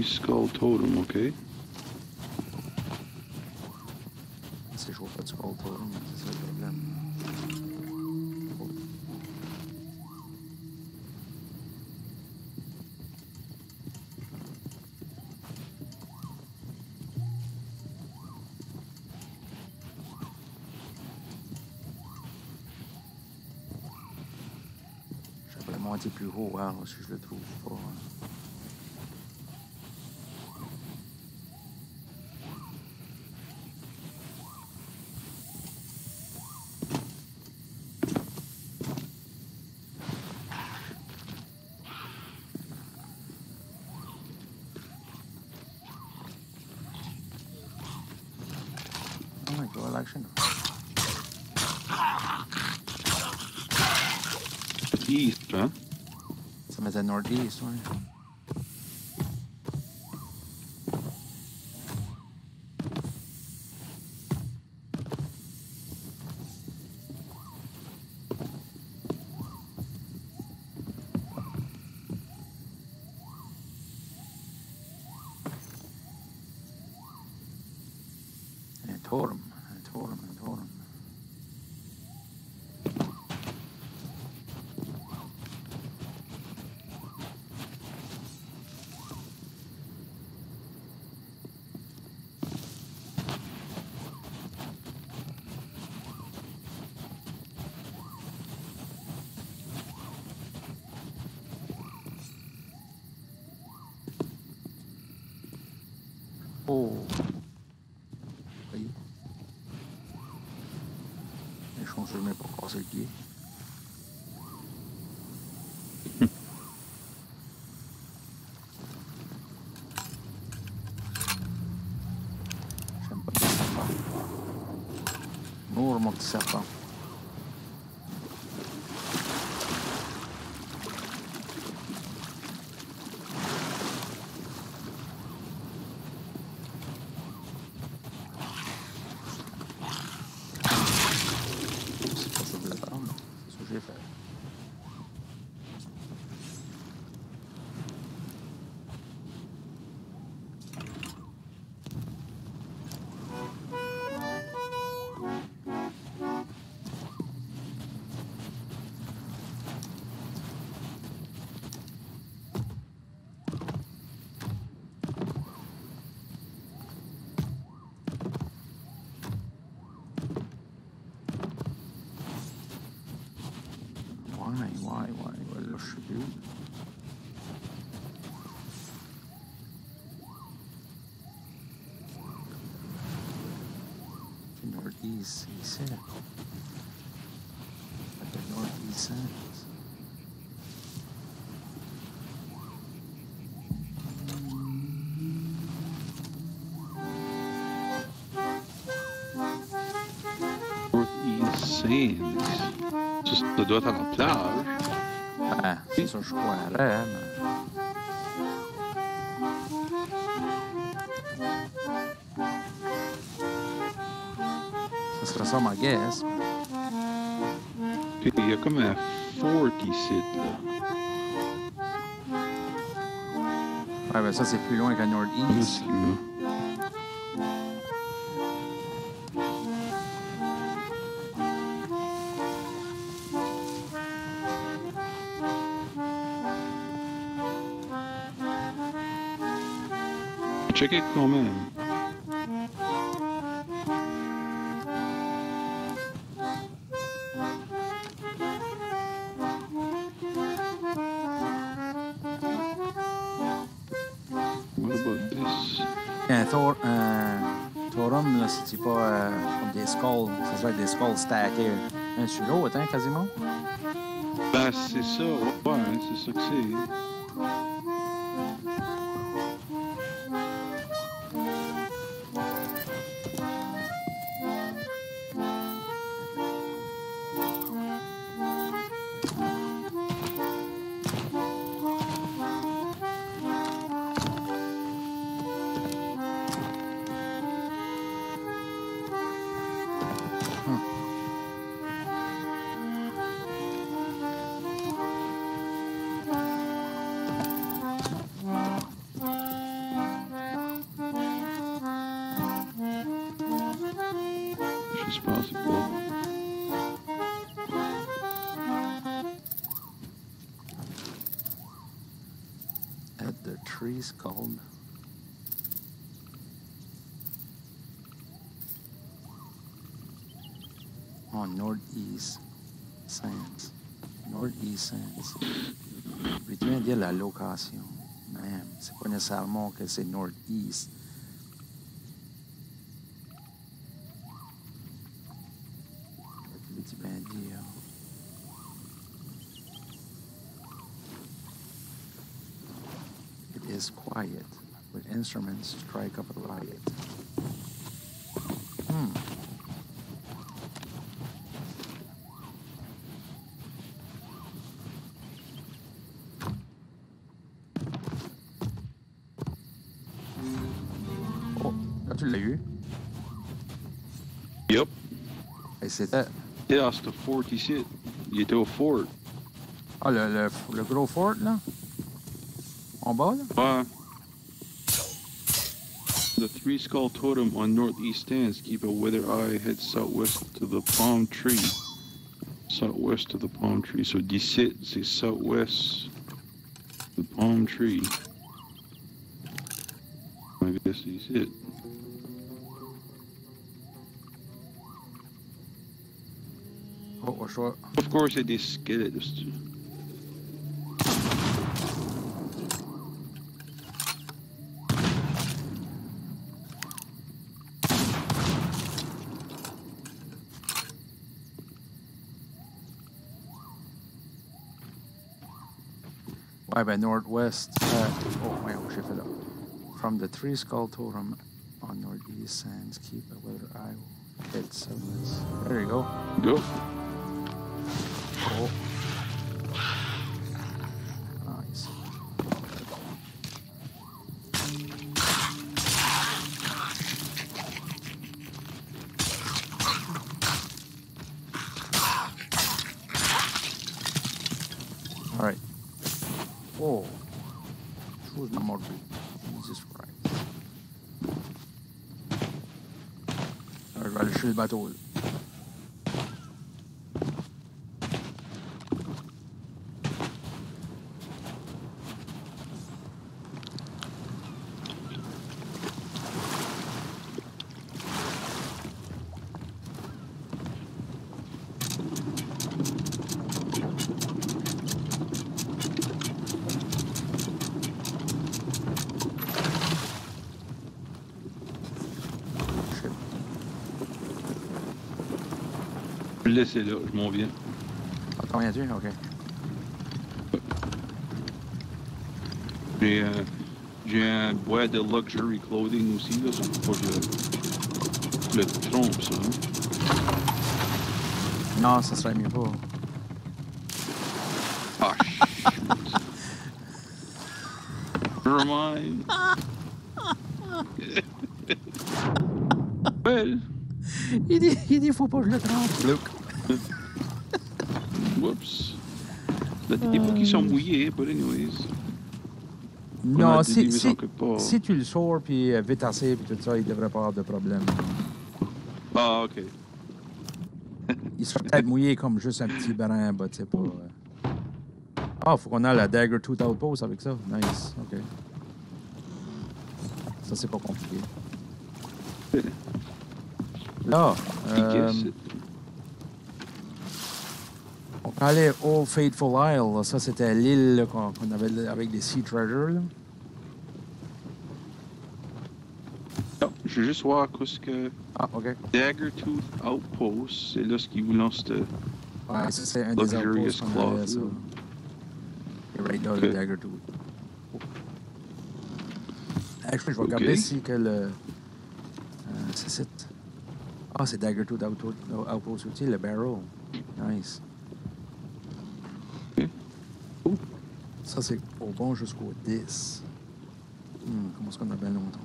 B: Skull Totem, OK.
A: Monter plus haut, hein, si je le trouve pas. hein. Oh my god, actually, no.
B: East, hein?
A: Ça mettait northeast, ouais. Un totem, un totem, un totem. Oh. Oui. Les chances, je ne mets pas casser le pied. J'aime pas les serpents. Nour, mon petit serpent. C'est pas ça que je voulais faire, mais c'est ce que j'ai fait. je sais plus où. C'est Northeast, c'est ici. Le Northeast Sands.
B: Northeast Sands. Ça, ça doit être à la plage.
A: Ben, c'est ça, je croirais, mais... Ça serait ça ma guess.
B: Puis il y a comme un fort ici, là.
A: Ouais, ben ça, c'est plus loin qu'à Northeast.
B: Ici, là. Check it quand même.
A: Ça des stackés un sur l'autre, hein, quasiment?
B: Ben, c'est ça, ouais, hein, c'est ça que c'est.
A: C'est pas nécessairement que c'est Northeast. Tu bien dire. It is quiet, with instruments strike up a riot. Et c'était.
B: Yeah, c'est le fort ici. Il était au fort.
A: Ah, le, le, le gros fort, là? En bas, là?
B: Ouais. The three skull totem on northeast stands keep a weather eye head southwest to the palm tree. Southwest to the palm tree. So d'ici, c'est southwest the palm tree. I guess he's it.
A: Oh, au choix.
B: Of course, it is skeletons.
A: Ouais, ben Northwest. Euh, oh, ouais, j'ai fait là. From the three skull totem on Northeast Sands, keep a weather eye. Head southwest. There you go.
B: Go.
A: Oh. Nice. All right. Oh. Who's my more Jesus Christ. Alors, je vais aller
B: laisser là, je m'en viens.
A: Ah, t'en viens-tu? OK.
B: J'ai un, j'ai un boîte de luxury clothing aussi, là, ça faut pas que je le trompe, ça. hein.
A: Non, ça serait mieux pas.
B: Ah. Never mind. well,
A: Il dit, il dit, faut pas que je le trempe. Look.
B: whoops. Là, des qui sont mouillés, but anyways. On
A: Non,
B: a
A: si, si, si tu le sors puis euh, vite assez puis tout ça, il devrait pas avoir de problème.
B: Ah, ok.
A: Il serait peut-être mouillé comme juste un petit brin, bah, tu sais pas. euh. Ah, faut qu'on ait la Dagger Tooth Outpost avec ça. Nice, ok. Ça, c'est pas compliqué. Là, euh, Aller au Fateful Isle. Ça, c'était l'île qu'on avait avec des Sea Treasures. là.
B: Non, je veux juste voir qu'est-ce que
A: Ah, ok.
B: Daggertooth Outpost, c'est là ce qui vous lance de...
A: Ouais, ça, c'est un des outposts avait, ça. Et right là, le
B: Ok.
A: Dagger Tooth. Oh. Actually, je vais
B: Ok.
A: regarder si que le... Euh, c'est. Ah, c'est Dagger Tooth Outpost aussi, le Barrel. Nice.
B: Ok. Cool.
A: Ça, c'est au bon jusqu'au 10. Hmm, comment est-ce qu'on a bien longtemps?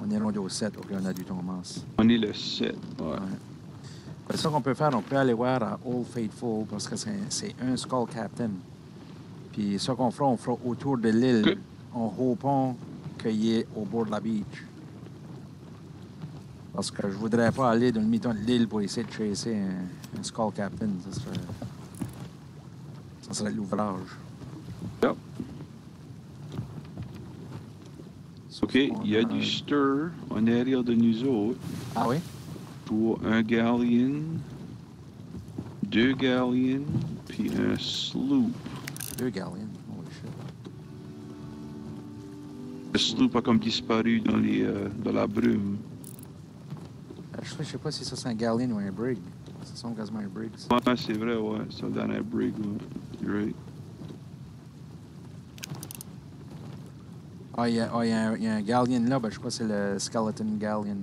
A: On est rendu au 7. OK, on a du temps en masse.
B: On est le 7. Ouais.
A: Ouais. C'est ça qu'on peut faire. On peut aller voir à Old Faithful parce que c'est un Skull Captain. Puis ça qu'on fera, on fera autour de l'île en hopant qu'il est au bord de la beach. Parce que je voudrais pas aller dans le milieu de l'île pour essayer de chasser un, un Skull Captain. Ça serait, serait de l'ouvrage.
B: Yep. OK, il y a
A: a-
B: du stir en arrière de nous autres
A: Ah oui?
B: pour un galleon, deux galleons, puis un sloop.
A: Deux galleons. Holy shit.
B: Le sloop a comme disparu dans, les, euh, dans la brume.
A: Euh, Je sais, je sais pas si ça c'est un galleon ou un brig. Ça semble quasiment un brig. ça.
B: Ouais, c'est vrai, ouais, ça donne un brig, ouais. Right.
A: Ah, il y, a- ah, y a un- il y a un galleon là, ben, je crois que c'est le Skeleton Galleon.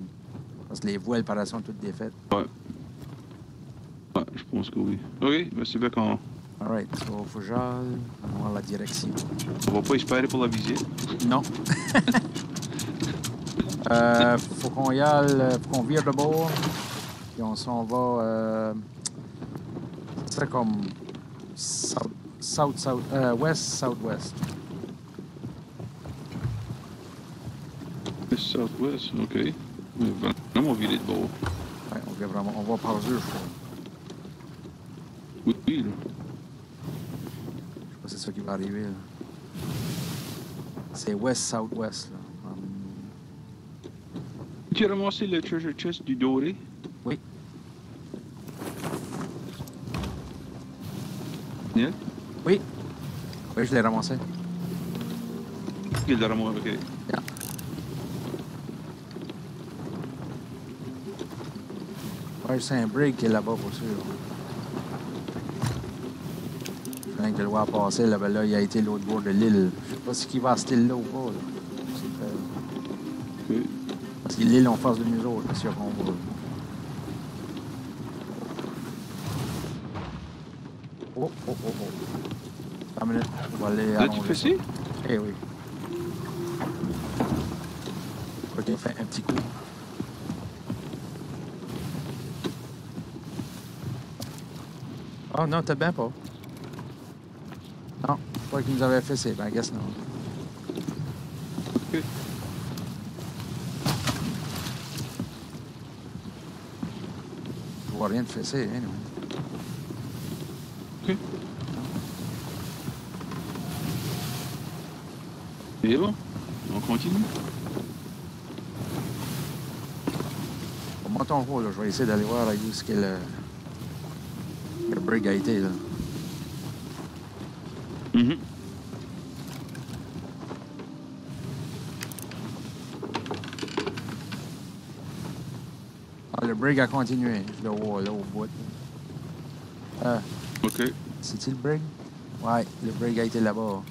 A: Parce que les voiles par là sont toutes défaites.
B: Ouais, je pense que oui. OK, ben c'est bien qu'on
A: Alright, so faut que j'aille voir la direction.
B: on va pas espérer pour la visite?
A: Non. euh, faut qu'on y aille, euh, faut qu'on vire de bord. Puis on s'en va. Euh, serait comme. South, south, euh, west, southwest.
B: Le Southwest, OK. Vraiment virer de bord.
A: Ouais, on va vraiment. On va par eux, je crois.
B: Oui, oui, là.
A: Je sais pas si c'est ça qui va arriver. là. C'est west-southwest. là. Hum,
B: Tu as ramassé le treasure chest du doré?
A: Oui.
B: Niel?
A: Oui. Oui, je l'ai ramassé.
B: Il l'a ramassé, OK.
A: Ouais, c'est un brig qui est là-bas pour sûr. Je viens de le voir passer là, ben là, il a été l'autre bord de l'île. Je sais pas si qu'il va à cette île-là ou pas. là. Parce que l'île en face de nous autres, c'est sûr qu'on va. Oh, oh, oh, oh. Attends une minute, on va aller
B: Là, tu fais
A: ça? Eh oui. Ok, on fait un petit coup. Oh non, t'as bien pas. Non, je crois qu'il nous avait fait ben, I guess non.
B: OK.
A: Je vois rien de fessé, hein, non.
B: OK. Et bon, on continue.
A: On monte en haut, là. Je vais essayer d'aller voir où est-ce que le... le brig a été, là.
B: Mhm.
A: Ah, le brig a continué. Le vois là au bout. Euh,
B: OK.
A: C'est-tu le brig? Ouais, le brig a été là-bas.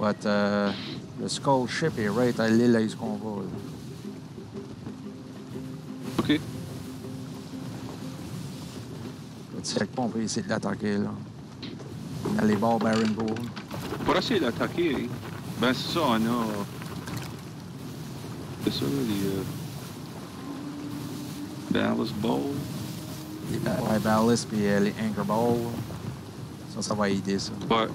A: But, euh, le Skull Ship est right à l'île à ce qu'on va.
B: OK.
A: Pas, on peut essayer de l'attaquer, là. Les bords Baron Gold.
B: Pour essayer d'attaquer, ben c'est ça, on a... C'est ça, les... Euh... Ballast Bowl.
A: Ouais, Ballast puis euh, les Anchor Balls. Ça, ça va aider, ça.
B: Ouais.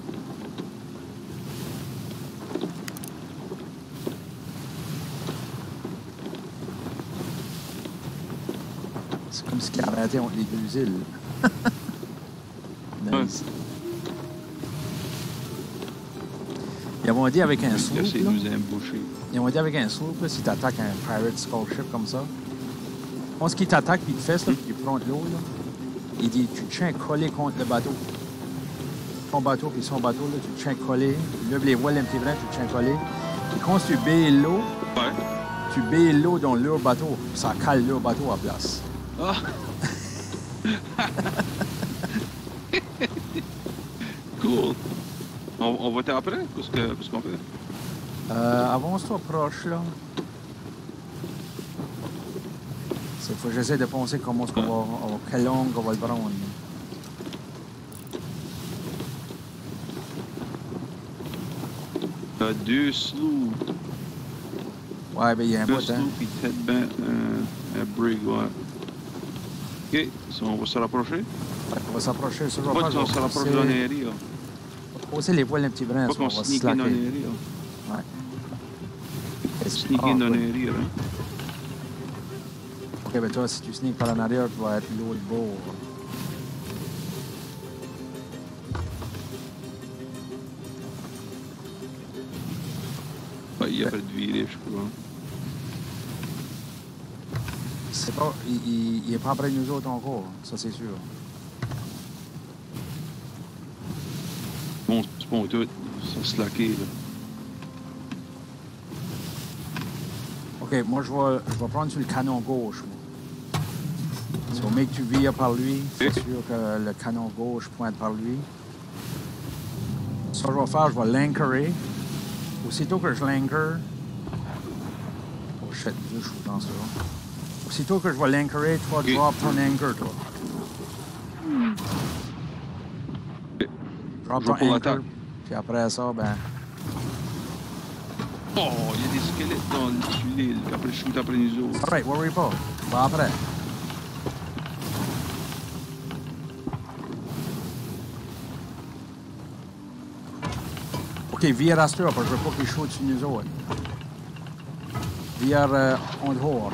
A: C'est arrêtait entre les deux îles. nice. Ils m'ont dit avec un là,
B: nous emboucher.
A: ils m'ont dit avec un sloop, là, si t'attaques un pirate skull ship comme ça, je pense qu'il t'attaque puis il te fesse, là, puis il prend de l'eau, là. Il dit, tu te tiens collé contre le bateau. Ton bateau puis son bateau, là, tu tiens collé. Lève les voiles un petit brin, tu te tiens collé. Puis quand tu bailles l'eau,
B: Ouais.
A: tu bailles l'eau dans leur bateau. Ça cale leur bateau à place.
B: Ah! cool. On, on va t'après? Qu'est-ce que- qu'est-ce qu'on fait?
A: Euh, avance-toi proche, là. Il faut que j'essaie de penser comment est-ce qu'on va, on va- quelle langue on va le prendre.
B: Euh, deux sloups.
A: Ouais, ben il y a un
B: Deux
A: bout, hein.
B: sloups puis peut-être ben un brig, ouais. OK. On va se rapprocher?
A: Fait qu'on va s'approcher. Vais
B: Pas qu'on se rapproche de
A: pousser-
B: l'année, là.
A: pousser les voiles un petit brin,
B: Pas
A: on
B: qu'on
A: va se
B: sneak in dans
A: slacker.
B: l'année, là. Sneak in dans
A: ouais.
B: l'année, là.
A: Ok, ben toi, si tu sneaks par en arrière, tu vas être l'autre bord.
B: Ouais, il y a pas de virage, je crois.
A: C'est pas, il, il, il est pas après nous autres encore, ça c'est sûr.
B: Bon, c'est pas tout. Ça se laquer, là.
A: Ok, moi je vais, je vais prendre sur le canon gauche. Si on met que tu vires par lui, c'est sûr que le canon gauche pointe par lui. Ça, je vais faire, je vais l'anchorer. Aussitôt que je l'anchor. Oh shit, je suis dans. Aussitôt je vais l'anchorer, toi,
B: Ok.
A: drop ton anchor.
B: Ok.
A: Drop
B: Je
A: ton anchor. Puis après ça, ben.
B: Oh, il y a des squelettes dans l'île. puis Après, je shoot après nous autres.
A: Alright, worry pas. Va après. OK, vire à ce parce que je veux pas qu'il shoot sur nous autres. Vire euh, en dehors.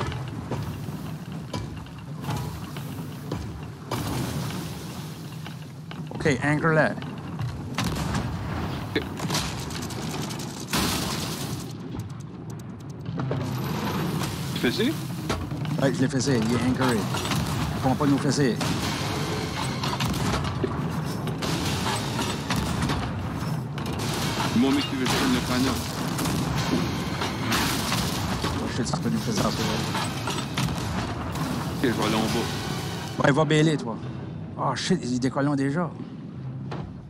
A: OK, anchor là.
B: Tu fais ça?
A: Ouais, je l'ai fait, il est anchoré. Ils vont pas nous fesser.
B: Moi, mec, tu veux prendre le canon.
A: Je sais que ça peut nous fesser à ce moment.
B: Ok, je vais aller en bas.
A: Ouais, va bêler, toi. Oh shit, ils décollent déjà.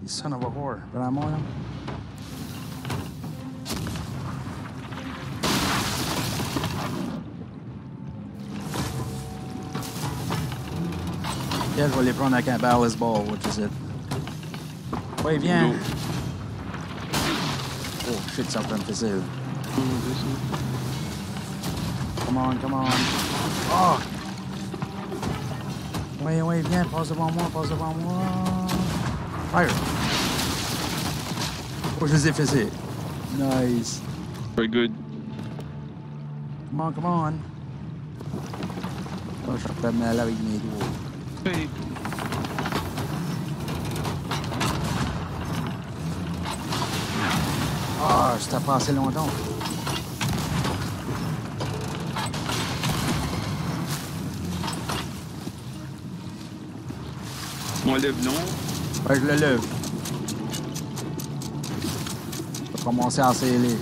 A: Les son of a whore. Vraiment, là. Yeah, je vais les prendre un ballast ball, which is it. Ouais, viens. Oh shit, va me fesser. là. Come on, come on. Oh! Oui, oui, viens, passe devant moi, passe devant moi. Fire! Oh, je les ai fessés. Nice.
B: Very good.
A: Come on, come on. Oh, je peux aller avec mes doigts.
B: Hey.
A: Ah, je t'ai passé longtemps.
B: Moi, lève non?
A: Ouais, je le lève. Commencer à sceller.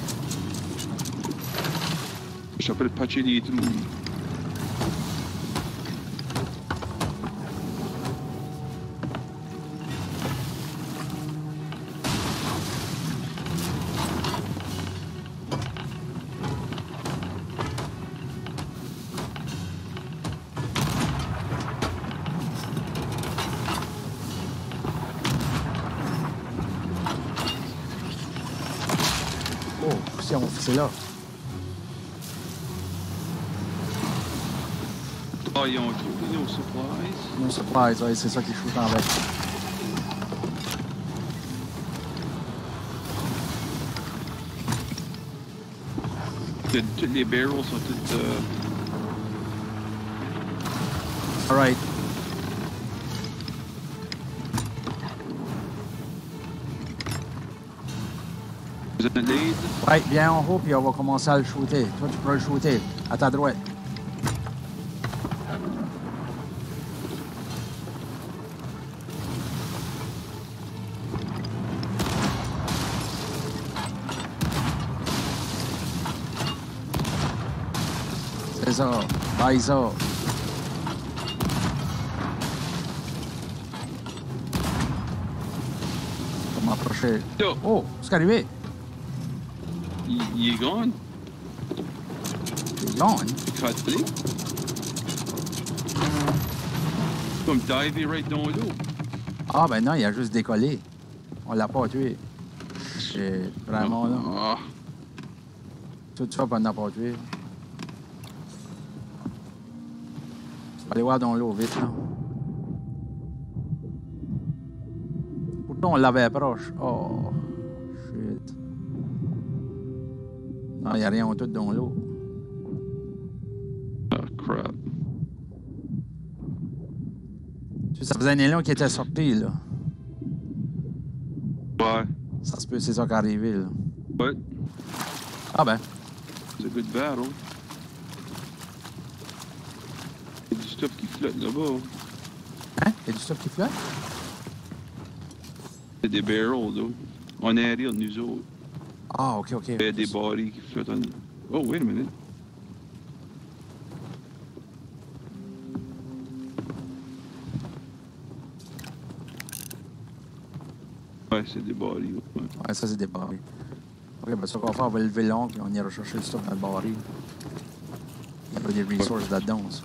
B: Je t'appelle patcher les trous.
A: Munitions. C'est là.
B: Ah, ils ont trouvé nos supplies.
A: No surprise, ouais, c'est ça qui shoot en avec.
B: Que Toutes les barrels sont toutes. euh,
A: Alright.
B: Vous êtes lead?
A: Ouais, viens en haut, puis on va commencer à le shooter. Toi, tu pourras le shooter. À ta droite. C'est ça. Bye ça. M'approcher.
B: Là,
A: Oh, c'est arrivé.
B: Gone.
A: C'est gone.
B: Éclaté. Comme diver right dans l'eau.
A: Ah, ben non, il a juste décollé. On l'a pas tué. C'est vraiment là.
B: Ah,
A: Tout ça, pour n'a pas tué. On aller voir dans l'eau vite, là. Pourtant, on l'avait proche. Oh, il n'y a rien tout dans l'eau.
B: ah, crap.
A: Tu sais, Ça faisait un élan qui était sorti, là.
B: Ouais.
A: Ça se peut, c'est ça qui est arrivé, là.
B: But
A: Ah ben,
B: it's a good battle. Il y a du stuff qui flotte là-bas.
A: hein? Il y a du stuff qui flotte?
B: C'est des barrels, là. En arrière de nous autres.
A: Ah, OK, OK.
B: Il y a des bodies qui flottent en... Oh, wait a minute. Ouais, c'est des bodies. Ouais.
A: Ouais, ça, c'est des barils. OK, ben, ça qu'on va faire, on va lever l'ongle, puis on ira chercher le stuff dans le baril. Il y a des resources là-dedans, ça.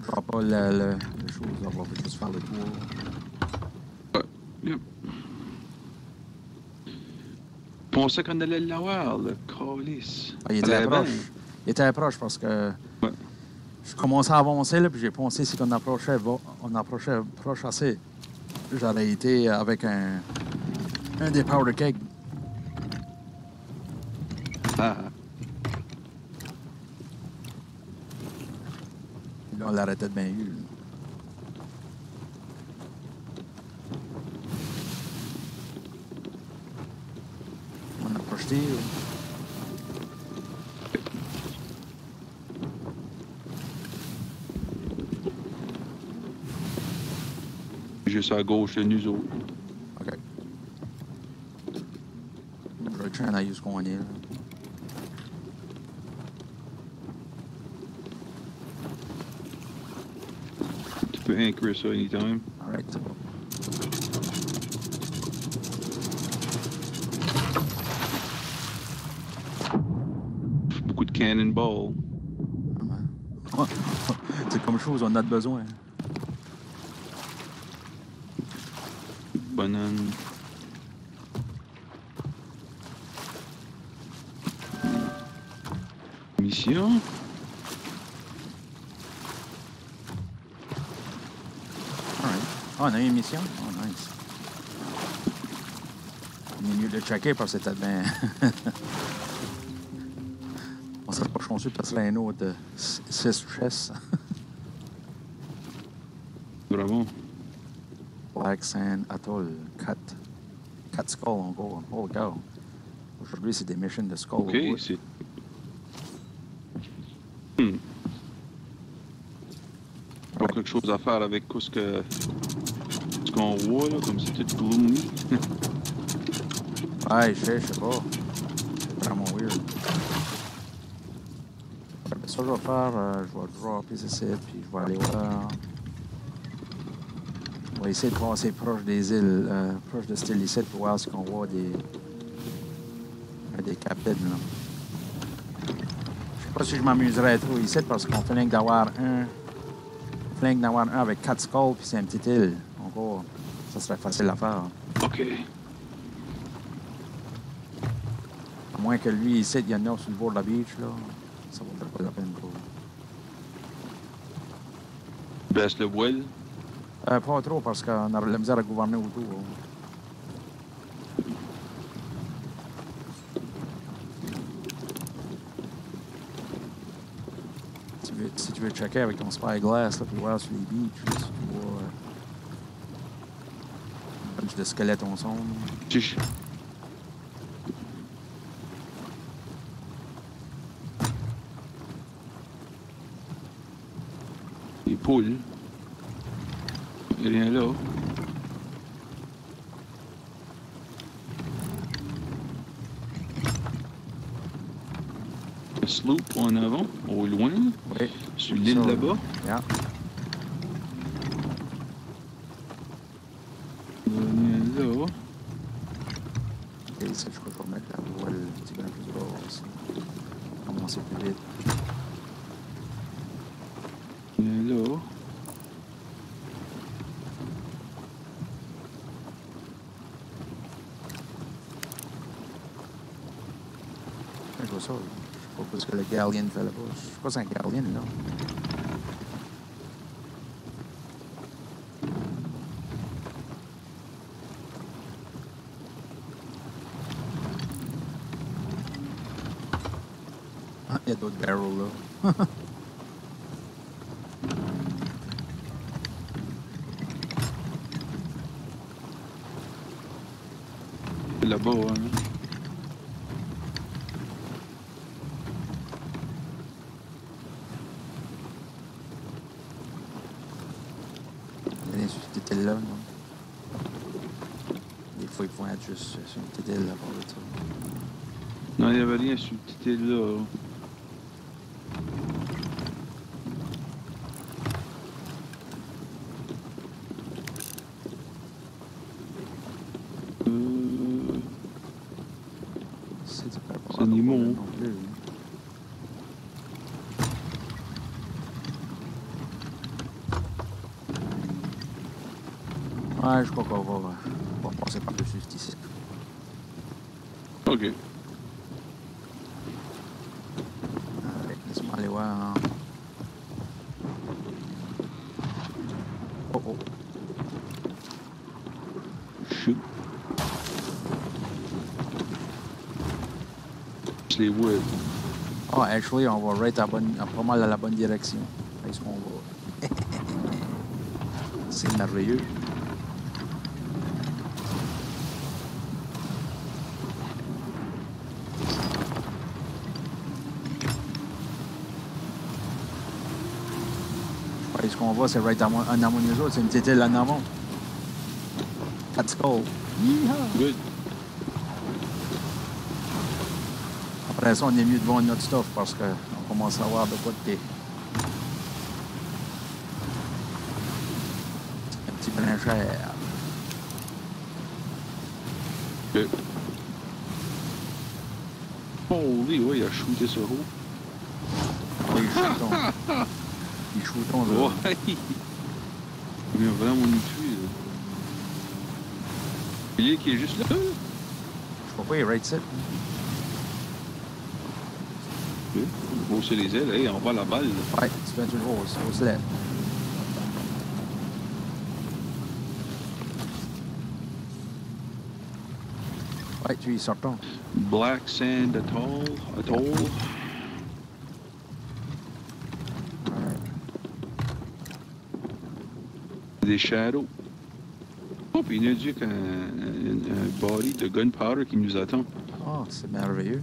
A: Je vois pas le chose, on va juste faire le tour.
B: Yep. Je pensais qu'on allait l'avoir, le calice.
A: Ah, il était proche. Il était proche parce que
B: Ouais.
A: je commençais à avancer, là, puis j'ai pensé si on approchait, on approchait proche assez, j'aurais été avec un, un des powder kegs.
B: Ah,
A: Là, on l'arrêtait de bien eu. On a projeté.
B: juste à gauche nous autres.
A: OK. Je vais traîner à où qu'on est. Là.
B: Tu peux anchor ça anytime.
A: All right, c'est bon.
B: Beaucoup de cannonball.
A: c'est comme chose, on a besoin.
B: Banane. Mission?
A: All right. Ah, on a eu une mission? Oh, nice. On est mieux de checker parce que c'était bien. on serait pas chanceux de passer un autre de 6 chess.
B: Vraiment.
A: Black Sand Atoll, Cut. Cut Skull encore. Oh, go. Aujourd'hui, c'est des missions de Skull.
B: Ok, c'est. Hmm. Pas quelque chose à faire avec tout ce que. Ce qu'on voit comme c'est tout gloomy.
A: Ouais, je sais, je sais pas. C'est vraiment weird. Ben, ça, je vais faire, euh, je vais dropper ici, puis je vais aller voir. On va essayer de passer proche des îles, euh, proche de cette île pour voir si on voit des. euh, des capitaines, là. Je sais pas si je m'amuserais trop ici, parce qu'on fait d'avoir un. flingue d'en avoir un avec quatre skulls, puis c'est une petite île. Serait facile à faire.
B: OK.
A: À moins que lui, ici, il y en a sur le bord de la beach, là. Ça vaudrait pas la peine pour.
B: Baisse le voile.
A: Euh, pas trop, parce qu'on a la misère à gouverner autour. Si tu veux, si tu veux checker avec ton spyglass, là, puis voir sur les beaches, là, si tu vois euh, un bunch de squelettes en son.
B: Chiche. Les poules. Rien là. Le sloop en avant, au loin,
A: Oui.
B: sur l'île là-bas.
A: Yeah.
B: Rien là.
A: Et ça, je crois qu'il faut remettre la voile un petit peu plus bas aussi. Commencer plus vite.
B: Rien là.
A: Je vois ça. là. Je sais pas ce que le Galleon fait là-bas. Je sais pas si c'est un Galleon, là. Ah, il y a d'autres barrels, là.
B: C'est là-bas, hein.
A: Il y a des sur cette île-là, non? Des fois, ils font être juste sur une petite île, là, pour le ça.
B: Non, il n'y avait rien sur le petit île là. Euh,
A: C'est du pas
B: C'est Nemo, hein.
A: non plus. Ouais, je crois qu'on va, on va passer par-dessus ici.
B: OK.
A: Allez, aller voir. hein. Oh, oh.
B: Shoot. Les vois.
A: Ah, actually, on va right à, bonne, à pas mal à la bonne direction. Est-ce qu'on va? C'est merveilleux. Ce qu'on voit, c'est right en amont autres. C'est une petite île en amont. Go. Yeehaw!
B: Good.
A: Après ça, on est mieux de voir notre stuff parce qu'on commence à avoir de quoi de thé. Un petit brinchère.
B: Good. Holy, ouais, il a shooté ce haut.
A: Oui, shootons. Là.
B: Ouais. Il vient vraiment nous tuer, là. Il est qui est juste là?
A: Je sais pas il est right set.
B: Ok. Hausser les ailes, hey, on va la balle. là.
A: Ouais, tu fais une hausse, hausse là. Ouais, tu y sortons.
B: Black Sand Atoll. Atoll. Des shadows. Oh, puis il dit qu'un un, un body de gunpowder qui nous attend.
A: Ah, c'est merveilleux.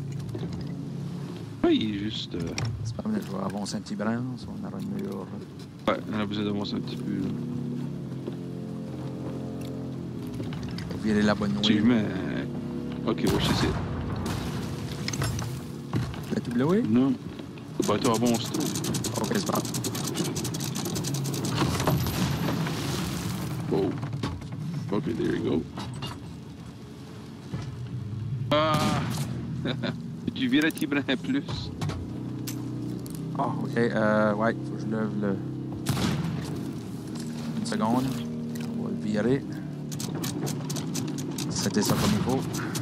B: Ouais, il est juste. euh,
A: C'est pas mal, je vais avancer un petit brin, si on aura une meilleure.
B: Ouais, on a besoin d'avancer un petit peu. là.
A: Virer la bonne
B: Tu
A: noix.
B: mets. Ok, ouais, je sais.
A: La double
B: Non. Le bateau avance trop.
A: Ok, c'est pas.
B: Oh. Ok, there you go. Ah! tu petit brin plus?
A: Ah, ok. Euh, ouais, faut que je lève le. secondes. On va le virer. C'était ça comme il faut.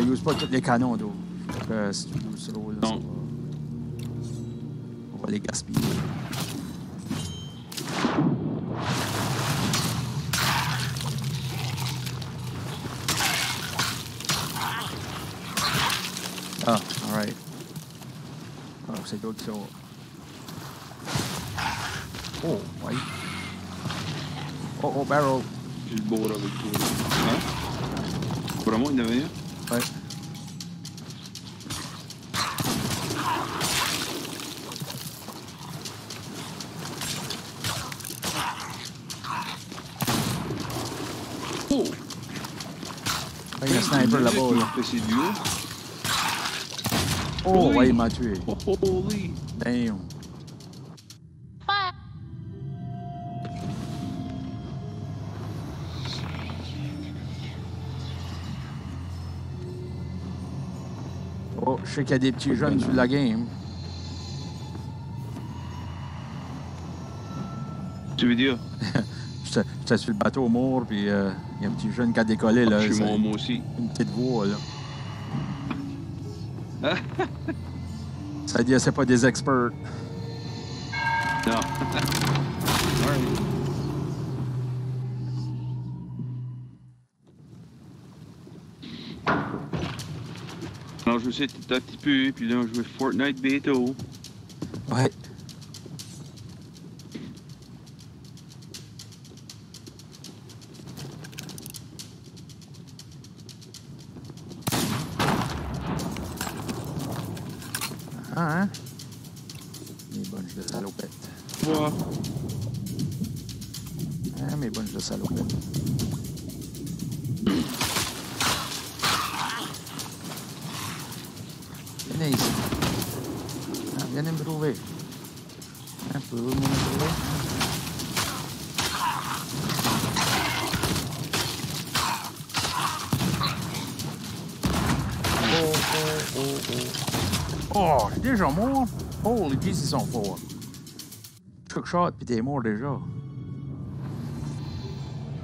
A: Use pas tous les canons d'eau. Que euh, slow, là, ça
B: Non.
A: va... On va les gaspiller. Ah, alright. Ah, c'est d'autres qui sont... Oh, oui. Oh, oh, barrel.
B: J'ai le bord avec toi. là. Hein? Vraiment, il y en avait un?
A: Ouais.
B: Oh!
A: Il y a un sniper Oh,
B: Oui.
A: ouais, il m'a tué.
B: Oh, holy!
A: Damn. Oh, je sais qu'il y a des petits jeunes sur la game. J'étais sur le bateau mort, puis euh, il y a un petit jeune qui a décollé, là.
B: Je suis mon moi aussi.
A: Une petite voix, là.
B: Ah.
A: Ça dit, c'est pas des experts.
B: Non. Alors, je sais, un petit peu, puis là, on joue Fortnite bientôt.
A: Shot, puis t'es mort déjà.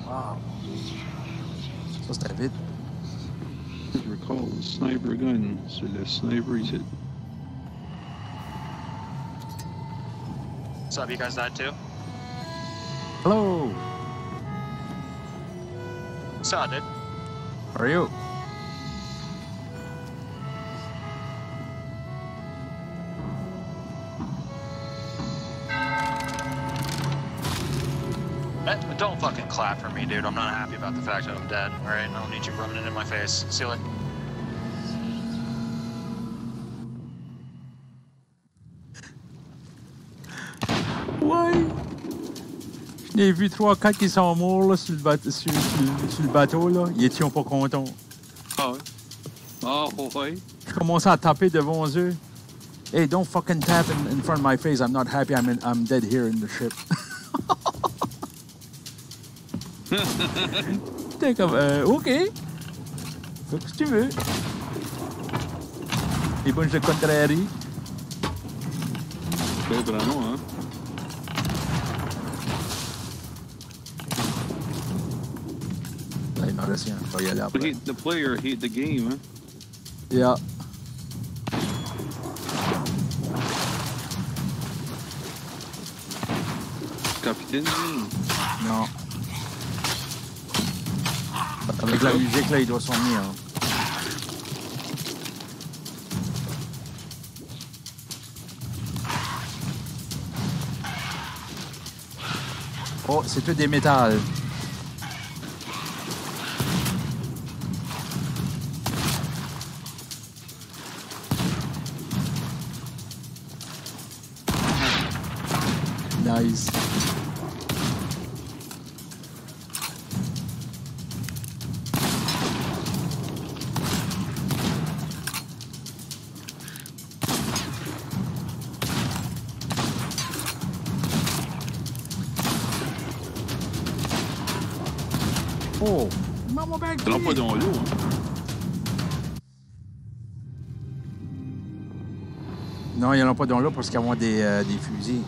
A: Wow. Ça, c'était vite.
B: Je recall le sniper gun. C'est le sniper ici.
C: What's up, you guys died too?
A: Hello.
C: Saw, dude.
A: How are you?
C: Clap for me, dude. I'm not happy about the fact that I'm dead. Alright, I don't need you rubbing it in my face. See you later.
A: Ouais. J'en ai vu trois, quatre qui sont morts là, sur, le bateau, sur, sur- sur le bateau. Là. Ils étaient pas contents.
B: Ah ouais? Ah ouais?
A: Je commençais à taper devant eux. Hey, don't fucking tap in, in front of my face. I'm not happy. I'm, in, I'm dead here in the ship. T'es comme, euh, OK. Fais ce que tu veux. Les bunches de contrarie.
B: Ben vraiment, hein?
A: Là, il m'en reste un. Je vais y aller après.
B: Hate the player, hate the game, hein?
A: Yeah.
B: Capitaine,
A: Non. Avec la musique, là, il doit s'en venir. hein. Oh, c'est tout des métals.
B: Pas dans
A: là parce qu'ils ont des, euh, des fusils.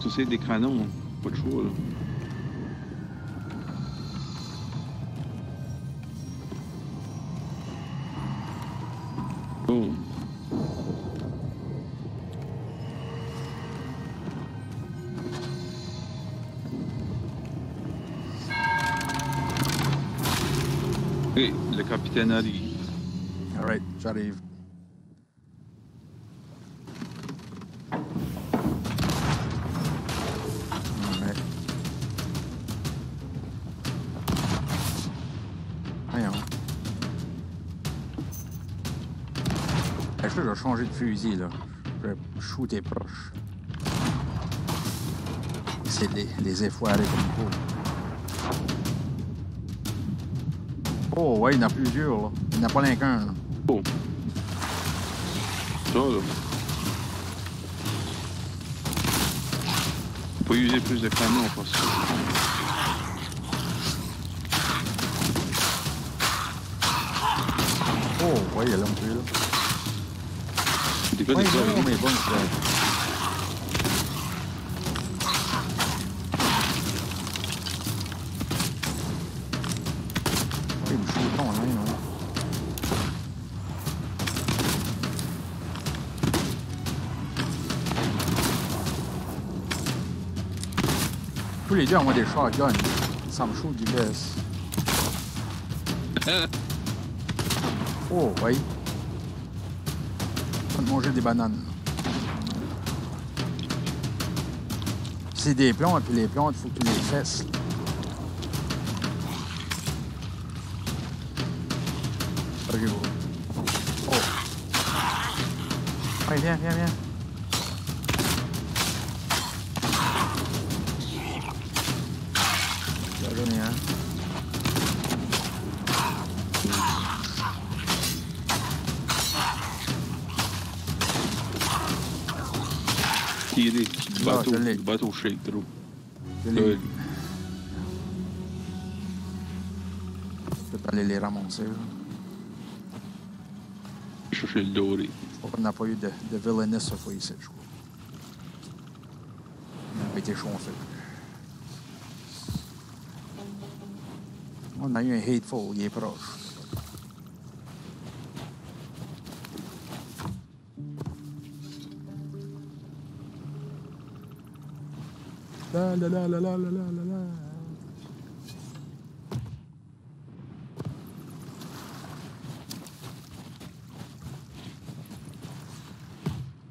B: Ça, c'est des canons. hein. Pas de choix, là. Boom. Et le capitaine arrive.
A: J'arrive. Alright. Voyons. Je vais changer de fusil, là? Je vais shooter proche. C'est les, les effoirés comme faut. Oh, ouais, il y en a plusieurs, là. Il n'y en a pas qu'un, là.
B: Oh. On peut user plus de canons parce que...
A: Oh, ouais, elle a un là.
B: Des
A: les deux ont des shotguns. Ça me chaud du laisse. Oh, oui. On va manger des bananes. C'est des plantes, puis les plantes, il faut que tu les fesses. Oh. Ouais, viens, viens, viens. Je
B: Ouais.
A: l'ai. Je peux aller les ramasser. là.
B: Chercher le doré.
A: Je crois qu'on n'a pas eu de, de villainous cette fois ici, je crois. On a été chanceux. On a eu un hateful, il est proche. là là là là là là là.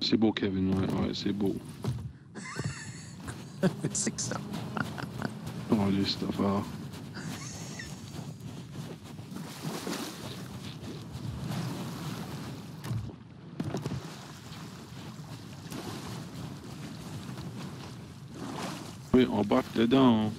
B: C'est beau, Kevin. Ouais, ouais c'est beau.
A: c'est que ça.
B: oh, les cette affaire. Oui, on embarque dedans.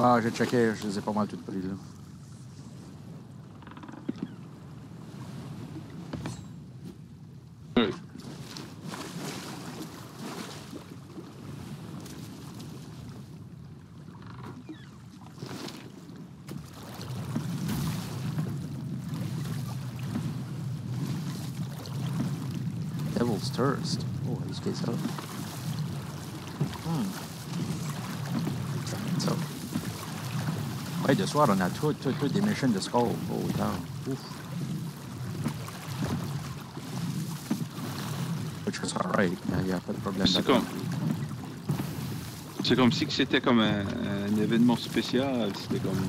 A: Ah, j'ai checké, je les ai pas mal toutes pris là.
B: Oui.
A: Devil's Thirst. Oh, que ça? Hmm. Ouais, de soir, on a tout, tout, tout des machines de skull. Oh, attends. Ouf. Which is alright. Il n'y a pas de problème.
B: C'est comme- C'est comme si c'était comme un, un événement spécial. C'était comme.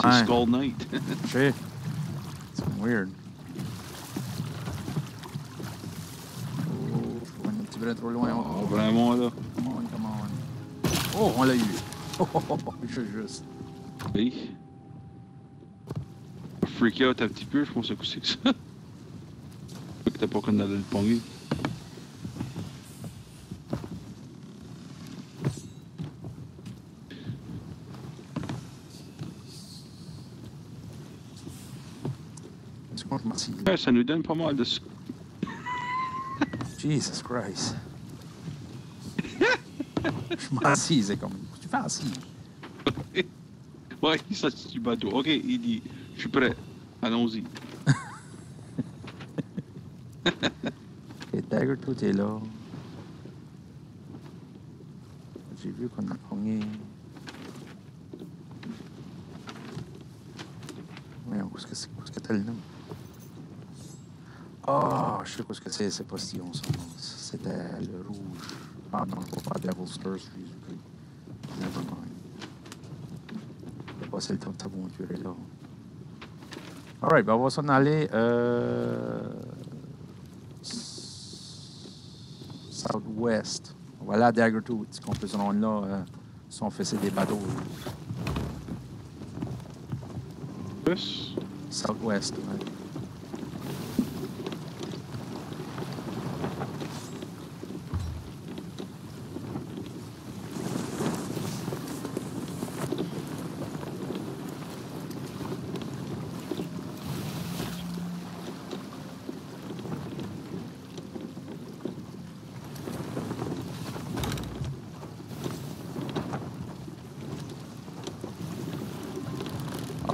B: C'est
A: Ouais.
B: Skull Night.
A: Sais. C'est weird. Oh, un petit peu trop loin.
B: Oh, vraiment là.
A: Come on, come on. Oh, on l'a eu. Oh, oh, oh, oh, je juste.
B: Freak out un petit peu, je pense que c'est que ça. Fait que t'as pas qu'on allait le
A: m'assise?
B: Ouais, ça nous donne pas mal de...
A: Jesus Christ. je m'assise, comme. Tu fais assis.
B: Ouais, ça c'est du bateau. Ok, il dit, je suis prêt. Allons-y.
A: Et Dagger, tout est là. J'ai vu qu'on a pogné. Voyons, où est-ce que c'est? Où t'as le nom? Ah, je sais pas ce que c'est, c'est ça. C'était le rouge. Ah non, pas Devil's Thirst. Never mind. Passer le temps de t'aventurer là. Alright, ben on va s'en aller. Euh... Southwest. Aller à Daggertooth, qu'on peut se rendre là euh, si on faisait des bateaux. Southwest, ouais.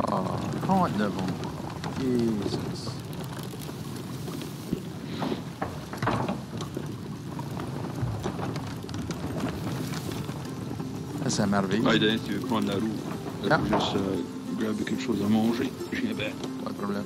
A: Ah, compte le bon. Jesus.
B: Ah, Denis, tu veux prendre la roue. Je
A: Ah.
B: veux juste euh, grabber quelque chose à manger. Je viens bien.
A: Pas de problème.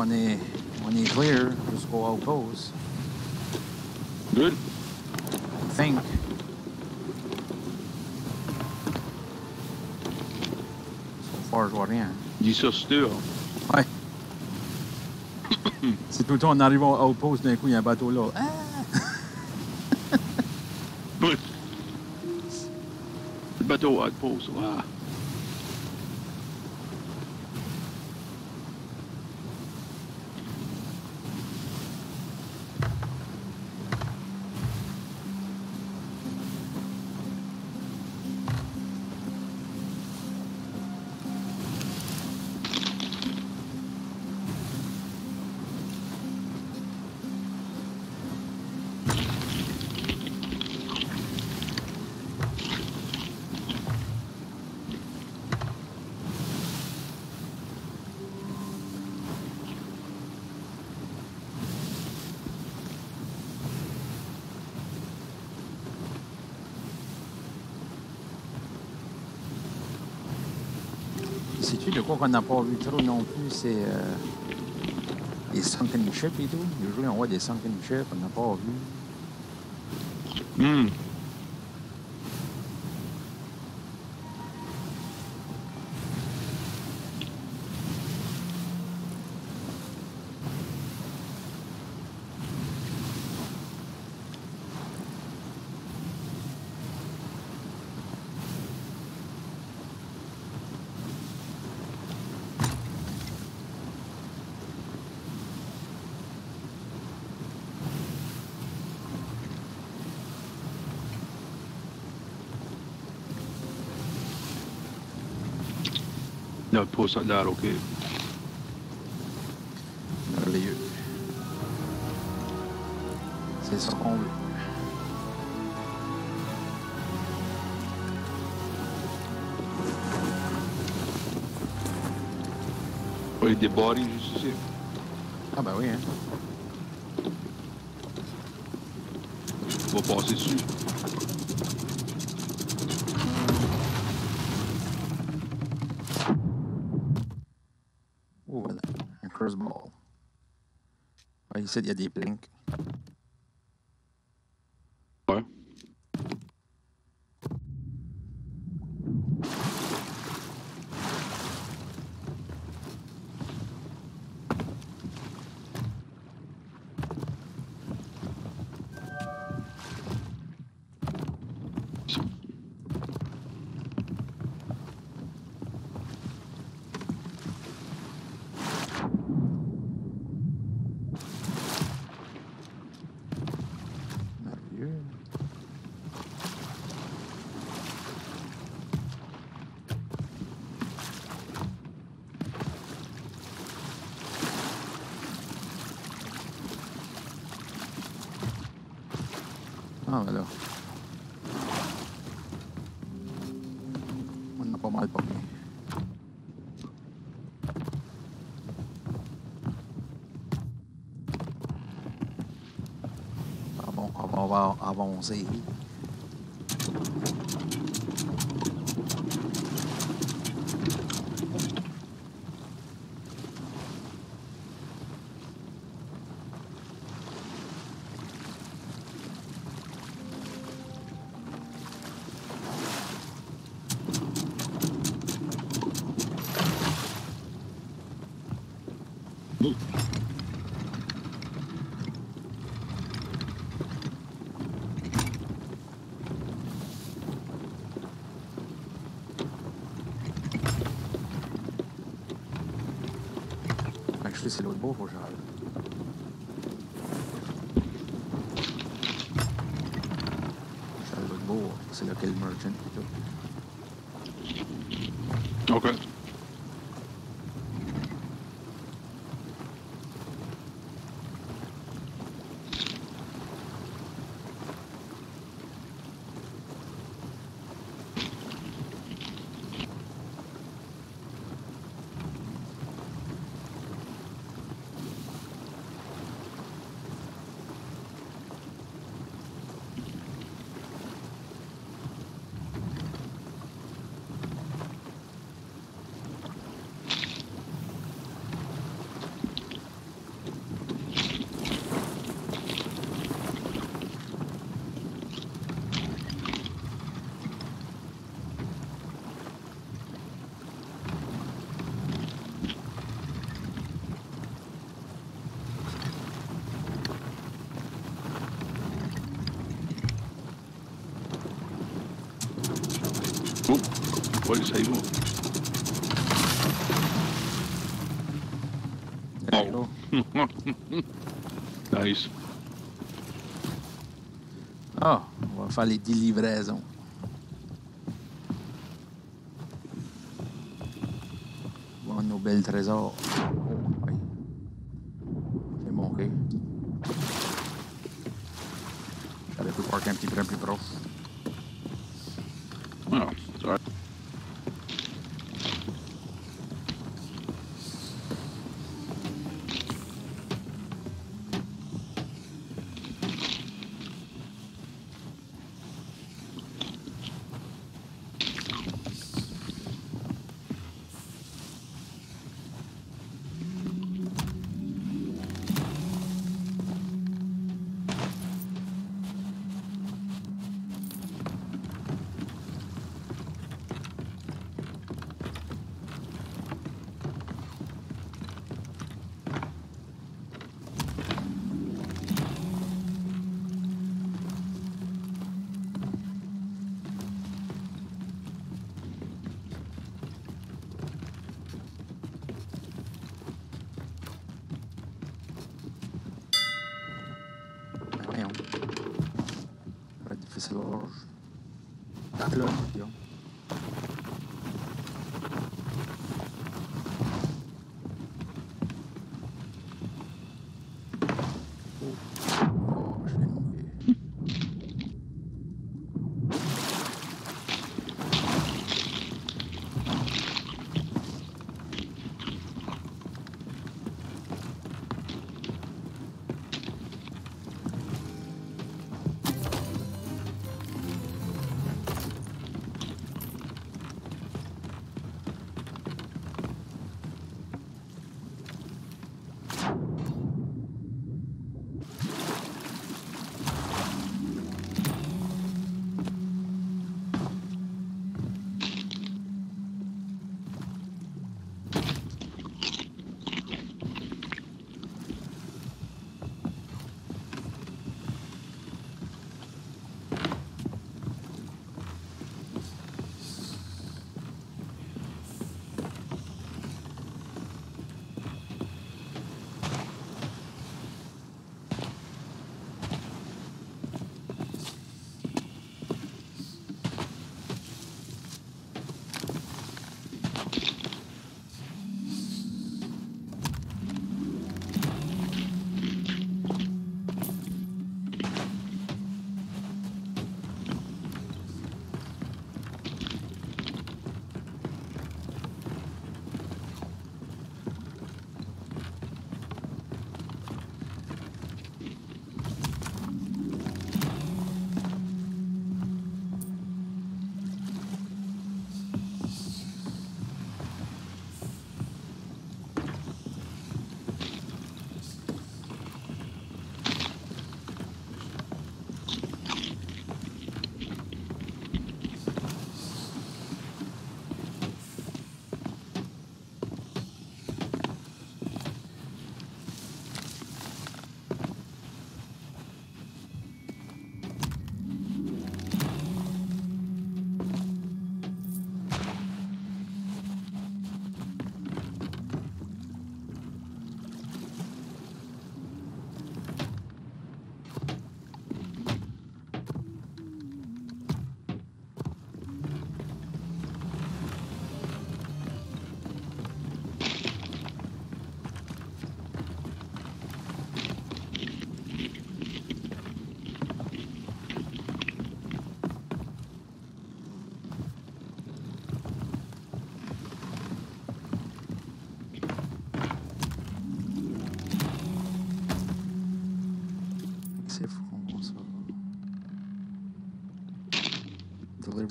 A: Qu'on est, on est clear jusqu'au outpost.
B: Good.
A: I think. So far, je vois rien.
B: Dis ça, c'est sûr.
A: Ouais. C'est tout le temps, on arrive au outpost, d'un coup, il y a un bateau là. Ah!
B: Le bateau à pause.
A: Qu'on n'a pas vu trop non plus? C'est euh, les sunken ships et tout. Usually, on voit des sunken ships, on n'a pas vu.
B: Hmm. Là, pour ça, là, OK.
A: Merveilleux. C'est ça qu'on veut.
B: Oui, des juste ici.
A: Ah ben oui, hein.
B: On va passer dessus.
A: Oh, voilà. Un crossball. Ouais, ici, il y a des blinks.
B: Ouais.
A: Merveilleux. Ah, voilà. On a pas mal pas bien. Ah bon, on va avancer. Actually, c'est l'autre beau, faut que j'arrête. C'est l'autre beau, c'est lequel merchant et tout.
B: OK. Oh, ouais, ça y va.
A: There you go.
B: Nice.
A: Ah, on va faire les 10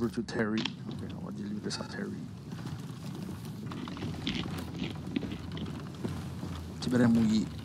A: over to Terry. Okay, I will delete this as Terry.
D: Tiberemuyi.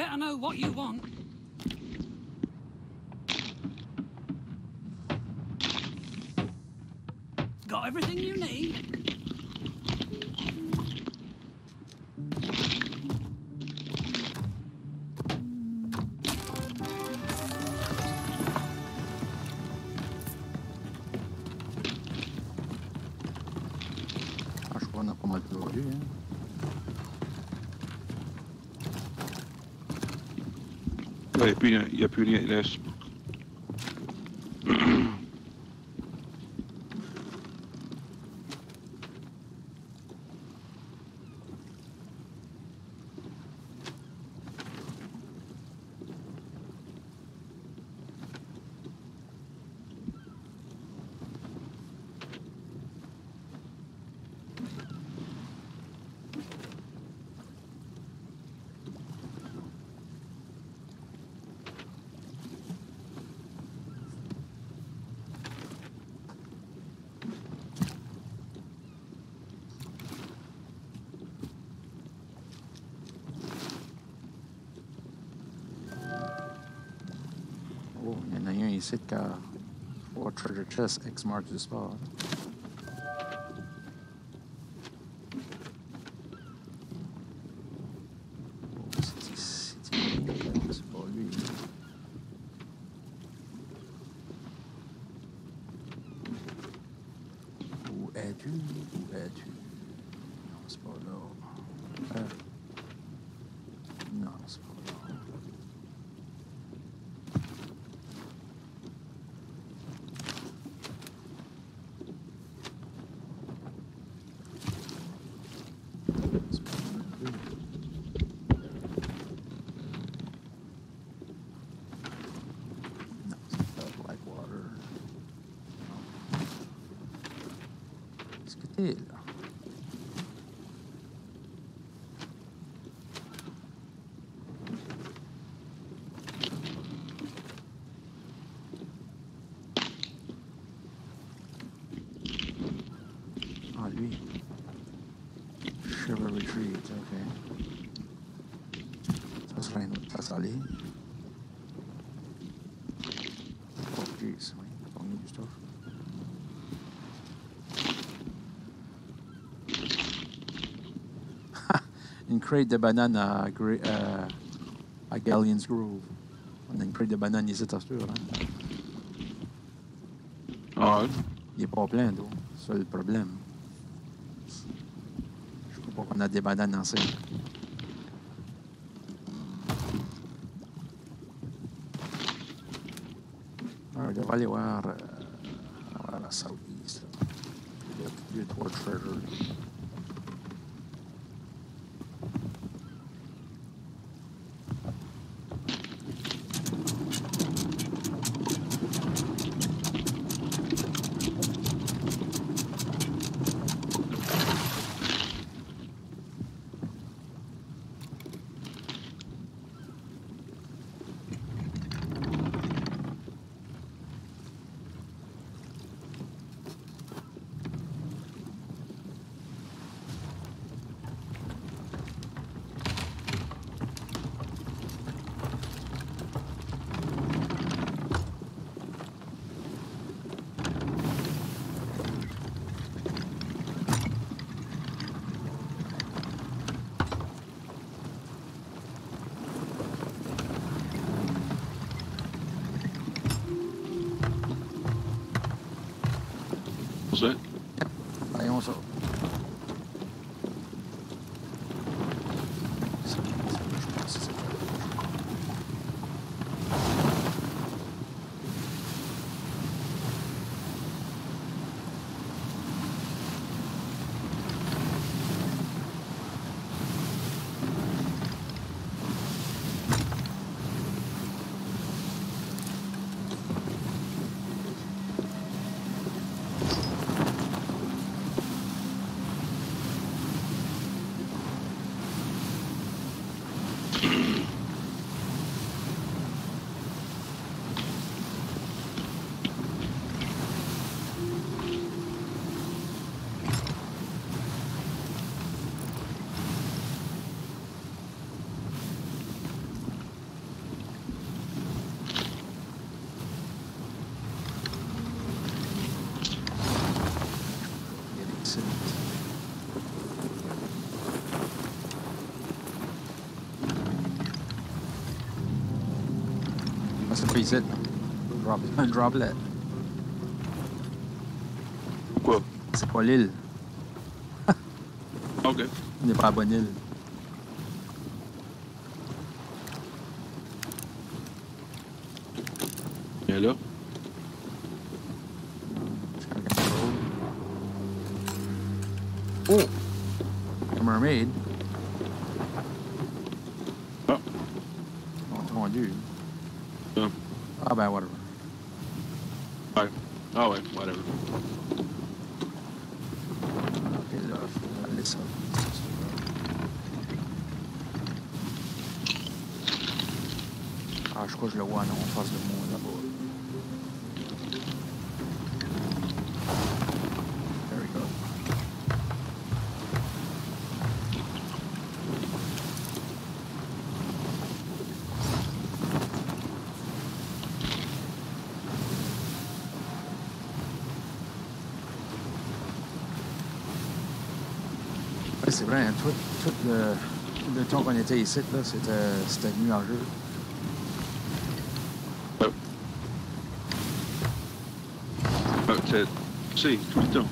D: Better know what you want. Got everything you need?
B: Il n'y a, plus- y
A: en a un ici qui a trois treasure chest X marque du sport. Oh, c'est ici, c'est pas lui. Où es-tu? Où es-tu? Non, c'est pas là. Euh, Non, c'est pas là. C'est pas là non plus. Non, c'est pas Blackwater. Non. Est-ce que t'es là? Ah, lui. Shiver Retreat, ok. Ça serait une autre place à aller. Oh, jeez, oui, on a du stuff. une crate de bananes à, Gra- euh, à Galleon's Grove. On a une crate de bananes ici, t'as sûr, hein?
B: Ah, ouais.
A: Il est pas plein d'eau. C'est le problème. Je crois pas qu'on a des bananes en scène. Ah, on devrait aller voir, euh, la Southeast. Il y a deux, trois treasures. Drop, un droplet.
B: Quoi?
A: C'est pas l'île.
B: Ok.
A: On n'est pas à bonne île.
B: Et là?
A: Oh! A mermaid.
B: Ah.
A: Entendu.
B: Ah.
A: Ah ben, whatever.
B: Ouais. Ah ouais, whatever.
A: Ok, là, faut aller ça. Ah, je crois que je le vois, non, en face de moi, là-bas. There we go. Ouais, c'est vrai, hein, tout, tout le, tout était ici, là, c'était, c'était nuageux.
B: Ah, c'est, c'est tout le temps.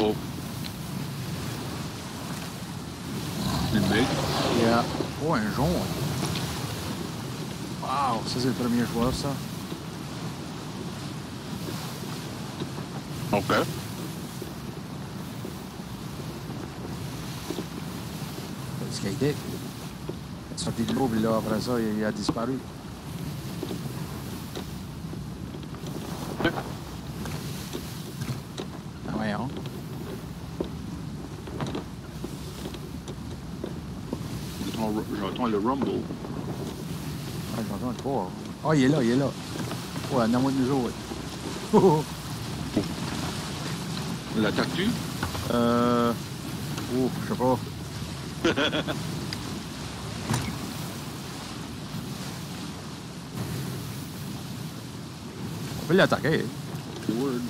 B: Oh. Une mec.
A: Yeah. Oh, un jaune. Wow, ça c'est joueur, ça.
B: Ok.
A: Il skatait. Il est sorti de l'eau, là, après ça, il, a disparu. Ah ouais, hein?
B: J'entends, j'entends le rumble.
A: Ah, j'entends le corps. Ah, il est là, il est là. Ouais, en amont de nous autres. Oh, oh.
B: L'attaques-tu?
A: Euh. Oh, je sais pas. On peut l'attaquer.
B: Word.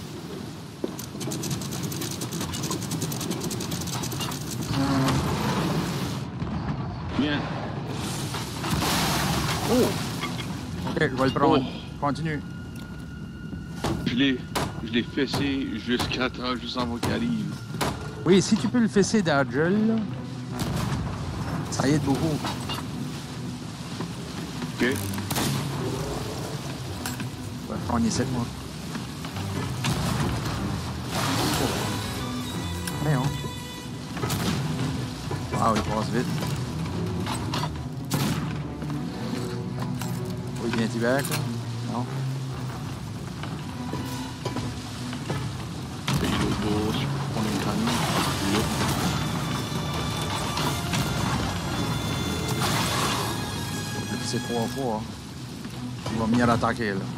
B: Bien.
A: Oh! Vais le prendre.
B: Oh.
A: Continue.
B: Je l'ai, je l'ai fessé jusqu'à temps, juste avant qu'il arrive.
A: Oui, si tu peux le fesser d'Argel, ça aide beaucoup.
B: OK?
A: Je vais prendre ici, moi. Oh. Voyons. Wow, il passe vite. Oui, bien hiver, là. Non?
B: Payer l'autre bourse, prendre une canne. Là.
A: Je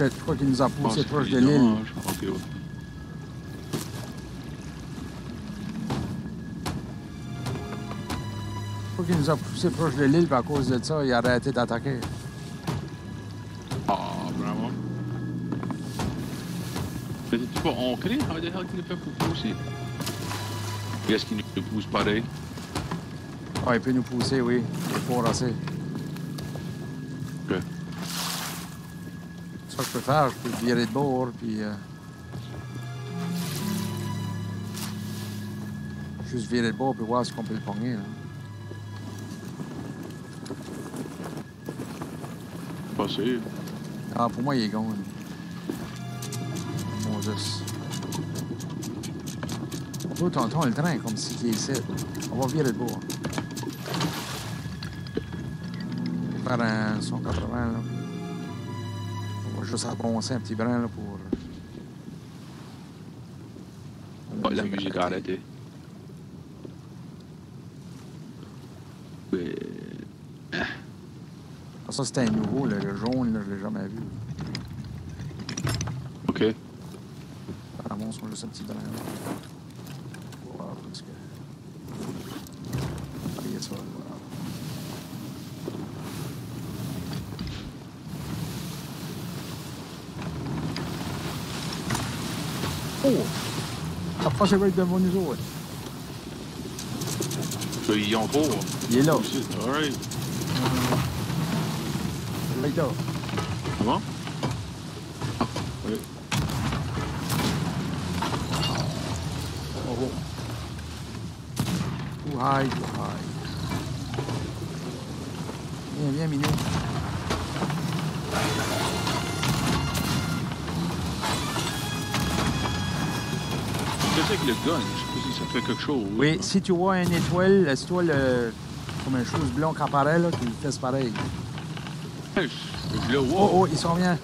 A: Oh shit, je crois qu'il nous a
B: Ah,
A: poussé proche de l'île.
B: ouais.
A: Je crois qu'il nous a poussé proche de l'île, à cause de ça, il a arrêté d'attaquer.
B: Ah, vraiment. Mais t'es pas ancré? How the hell qu'il fait pour pousser? Qu'est-ce qu'il nous pousse pareil?
A: Ah, il peut nous pousser, oui. Il est fort peux faire, je peux virer de bord, puis... euh, Juste virer de bord, puis voir si on peut le pogner. là.
B: Pas sûr.
A: Ah, pour moi, il est gone. Moses. Toi, tonton, le train, comme si es ici. On va virer de bord. Faire un 180, là. On juste avancer un petit brin, là, pour...
B: Oh, la musique a arrêté. Ouais.
A: Ah, Ça, c'était un nouveau, là, le jaune, là, je l'ai jamais vu.
B: OK.
A: À mon son, juste un petit brin, là. Pour voir où est-ce que... Varier ça, voilà. Oh! Approchez-vous devant nous autres.
B: Ça, Ils ont pas.
A: Il est là.
B: Alright.
A: Right là.
B: Comment? Ah, oui.
A: Oh, oh. Too high, too high. Viens, viens, Minou.
B: Le gun? Je sais pas si ça fait quelque chose.
A: Oui, si tu vois une étoile, laisse-toi le... comme une chose blanc qui apparaît, là, tu le fais pareil.
B: Je, je le
A: Oh,
B: vois.
A: oh, il s'en vient.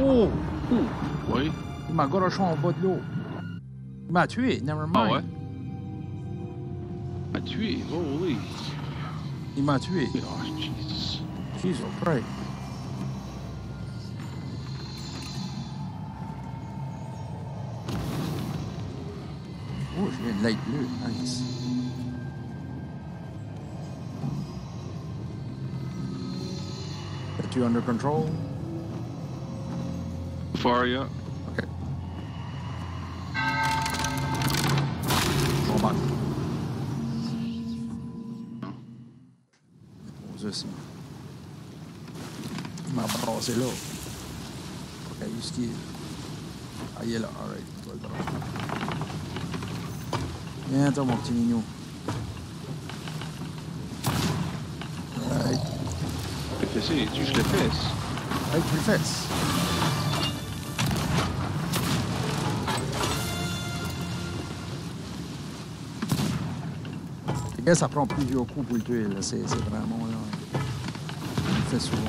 A: Oh!
B: Oui.
A: Il m'a garoché en bas de l'eau. Il m'a tué, never mind.
B: Ah ouais? A tué. Oh oui.
A: Il m'a tué.
B: Oh, Jesus.
A: Jesus Christ. Oh, j'ai une light bleue. Nice. Are you under control?
B: Far, yeah.
A: OK. Bon, ben. Posé ça. Il m'a brassé là. OK, où est-ce qu'il est? Ah, il est là. All right. Je vais le prendre. Viens, toi, mon petit mignon. All right.
B: Qu'est-ce que c'est? Tu je le fais.
A: Hey, tu le fais. Les gars, ça prend plusieurs coups pour le tuer. là. C'est c'est vraiment là. Il le fait souvent.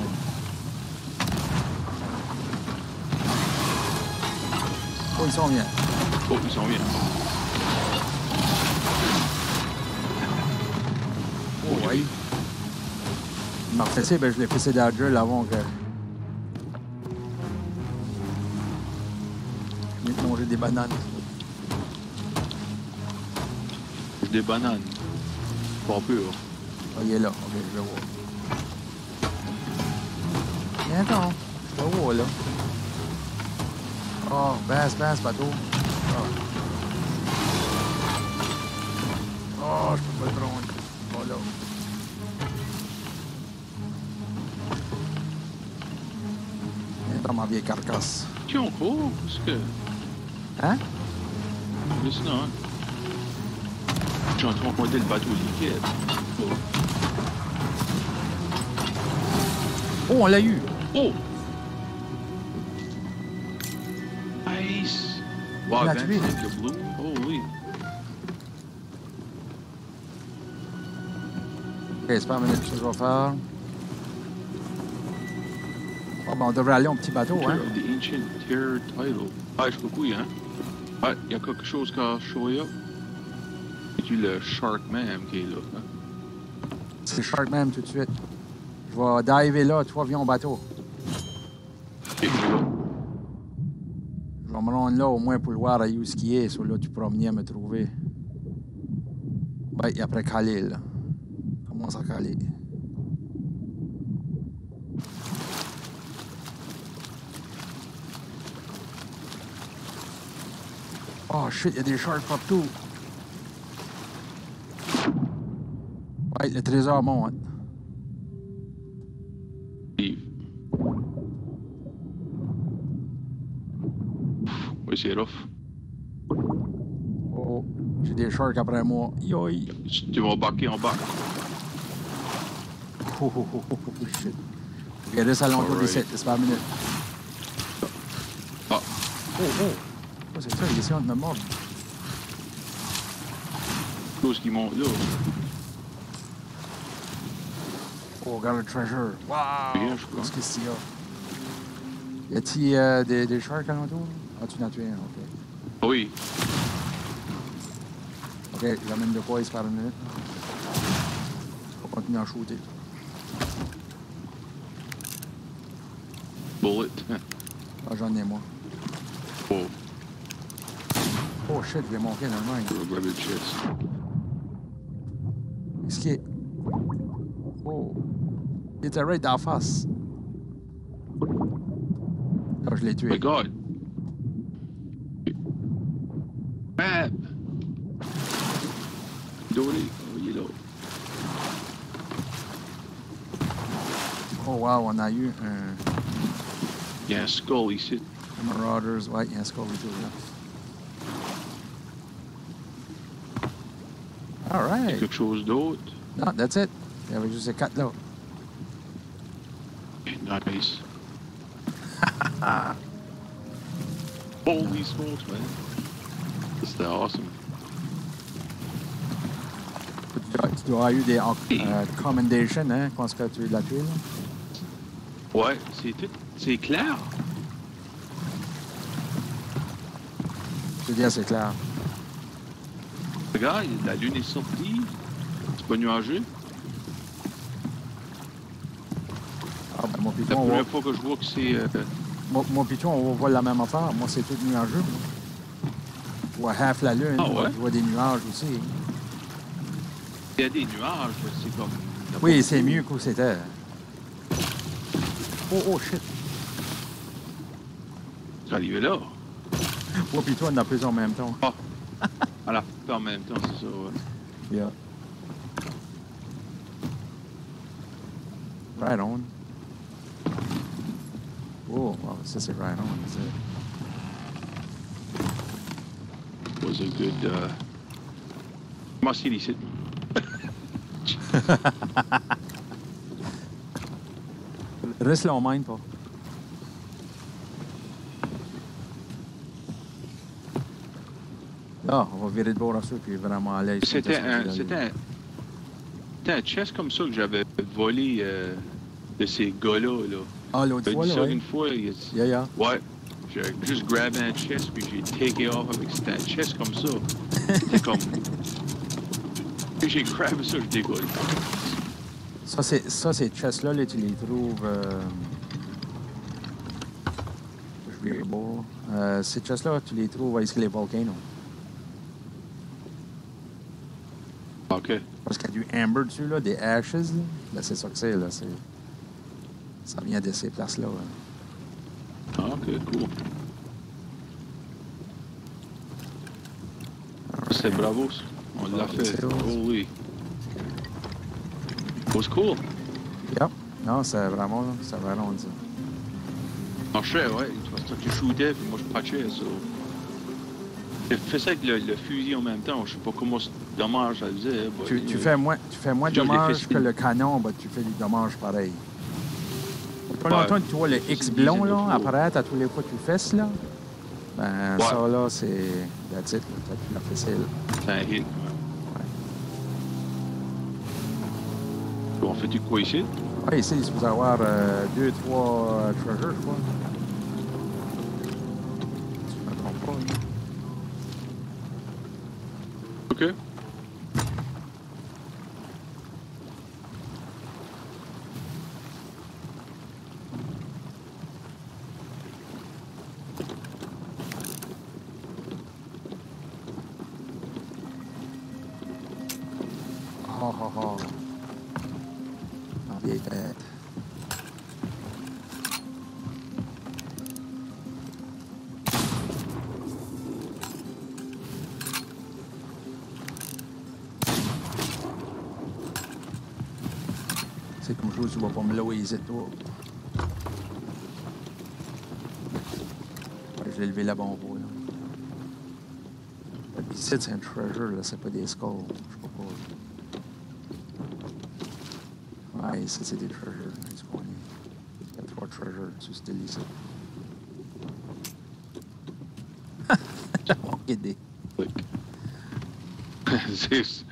A: Oh, ils sont bien.
B: Oh, ils sont bien.
A: Oh, oui. Il m'a fessé, ben je l'ai fessé d'Adger avant que. Je venais de manger des bananes.
B: J'ai des bananes. Pas pur.
A: Ah, il est là. Ok, je le vois. Viens, attends. Je le vois, là. Oh, baisse, baisse, bateau. Ah. Oh, je peux pas le prendre. Pas là. Ma vieille carcasse.
B: Qui ont court? Parce que.
A: Hein?
B: Listen on. Je suis en train de monter le bateau liquide. Oh.
A: Oh, on l'a eu.
B: Oh! Nice! Wow, avec le blue. Oh oui.
A: Ok, c'est pas une minute que je vais faire. Oh, ben, on devrait aller au petit bateau, hein?
B: Ah, je quoi, hein? Ah, il y a quelque chose qui a showé up. C'est le Sharkman qui est là. Hein?
A: C'est Sharkman tout de suite. Je vais diver là, toi, viens au bateau.
B: Je vais
A: me rendre là au moins pour le voir à où ce qui est. Sur là, tu pourras venir me trouver. Ouais, et après caler, là. Commence à caler. Oh shit, il y a des sharks partout. Ouais, le trésor monte.
B: Steve. Oui, c'est rough.
A: Oh, j'ai des sharks après moi. Yoï.
B: Tu vas embarquer en bas.
A: Oh, oh, oh, oh, oh, shit. Regardez ça des
B: Alright.
A: 7, c'est pas une minute.
B: Ah,
A: Oh, oh. C'est ça? Il essaie de me mordre.
B: Chose qui monte là.
A: Oh, regarde le treasure. Wow! Qu'est-ce que c'est, là? Y a-t-il euh, des, des sharks alentour? Ah, tu en as tué un, ok.
B: Oui.
A: Ok, j'amène de quoi, il se par une minute. On va continuer à shooter.
B: Bullet.
A: Ah, j'en ai, moi.
B: Oh,
A: Oh shit, je vais monter dans le
B: je vais grab le chest.
A: Qu'est-ce qui est? Oh. Il était right la face. Ah, je l'ai
B: Oh
A: tué.
B: my god. Map! Dory. Oh, il est là.
A: Oh wow, on a eu un,
B: Il y a un skull ici.
A: un Marauders. Ouais, il y a un là. Alright.
B: Quelque chose d'autre.
A: Non, that's it. Il y avait juste ces quatre là.
B: Nice. Holy smokes, man. C'était awesome.
A: Tu dois, tu dois avoir eu des euh, commendations, hein, quand tu l'as tué, là.
B: Ouais, c'est tout. C'est clair.
A: Je veux dire, c'est clair.
B: Regarde, la lune est sortie. C'est pas nuageux.
A: Ah, ben, mon
B: la
A: piton, on voit,
B: première fois que je vois que c'est. euh,
A: mon, mon piton, on voit la même affaire. Moi, c'est tout nuageux. moi. Je vois half la lune.
B: Ah ouais?
A: Je vois des nuages aussi.
B: Il y a des nuages, c'est comme.
A: Oui, c'est mieux que c'était. Oh, oh, shit.
B: C'est arrivé là.
A: Moi puis toi, on a plus en même temps.
B: À la fin en même temps, c'est ça, ouais.
A: Yeah. Right on. Oh, wow, ça c'est right on. c'est-
B: was a good. Uh... Comment c'est ici?
A: Reste là, on mine pas. Là, on va virer de bord à ça, puis vraiment aller. sur
B: C'était un, un, chest comme ça que j'avais volé euh, de ces gars-là. Là.
A: Ah, l'autre fois,
B: dit
A: là,
B: ça
A: ouais.
B: une fois. il-
A: Yeah, yeah.
B: Ouais. J'ai juste grabé un chest puis j'ai take off avec c'était un chest comme ça. C'était comme. Puis j'ai grabé ça, je dégolle.
A: Ça, c'est, ça, ces chests-là, là, tu les trouves. Euh... Je vais beau. Euh, ces chests-là, tu les trouves à Escalade Volcano.
B: Ok.
A: Parce qu'il y a du amber dessus, là, des ashes. Là, Là, c'est ça que c'est. Là, c'est... Ça vient de ces places-là. ouais.
B: Ah, ok, cool. C'est bravo, ça. On l'a fait.
A: c'est
B: Oh oui. It was cool.
A: Yep. Non, c'est vraiment, là, c'est vraiment ça.
B: marchait, ouais. Toi, toi, tu shootais, puis moi, je patchais, ça. J'ai fait ça avec le, le fusil en même temps. Je sais pas comment
A: Tu, tu
B: anyway.
A: fais moins, tu fais moins de
B: fait
A: dommages que le canon, bah, tu fais du dommage pareil. Pas
B: Ouais.
A: longtemps que tu vois le X blond là, apparaître à tous les fois que tu fesses là. Ben,
B: Ouais.
A: ça là, c'est. T'as plus la facile.
B: C'est un hit. Ouais. On fait-tu quoi ici?
A: Ouais, ici, il faut avoir euh, deux, trois treasures, je crois. Ici, toi. Ouais, je l'ai levé là-bas en haut, là. Ici, c'est un treasure, là, c'est pas des skulls. Je sais pas quoi. Ouais, ça, c'est des treasures. Il y a trois treasures sur cette liste. Aider.
B: Clic. C'est-
A: T'as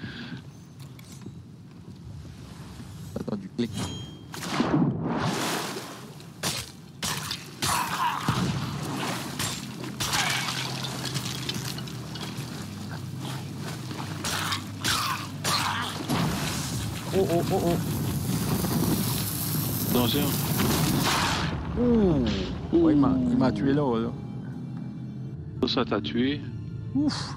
B: Ça, t'a tué.
A: Ouf!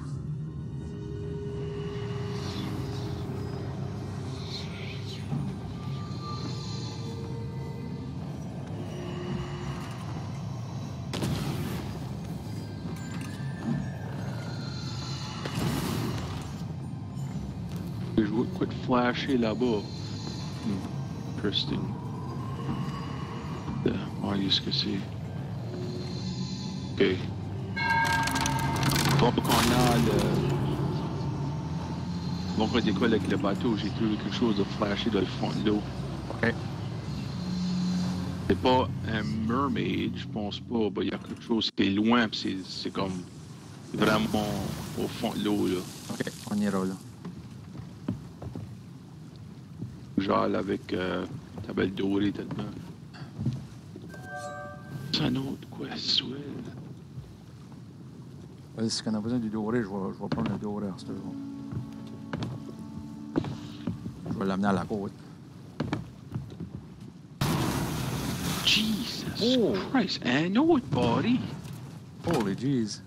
B: Je vois quoi de flasher là-bas. Hmm. Interesting. Euh, Ouais, qu'est-ce que c'est? Ok. Avec le bateau, j'ai trouvé quelque chose de flashé dans le fond de l'eau.
A: OK.
B: C'est pas un mermaid, je pense pas. Ben, Il y a quelque chose qui est loin, puis c'est- comme vraiment au fond de l'eau, là.
A: OK, on ira là.
B: Genre avec euh, ta belle dorée tellement. C'est un autre quest, ouais.
A: Ouais, si on a besoin du doré, je vais, je vais prendre le doré en ce jour. Je vais l'amener à la côte.
B: Jesus
A: Oh.
B: Christ, un autre body.
A: Holy jeez!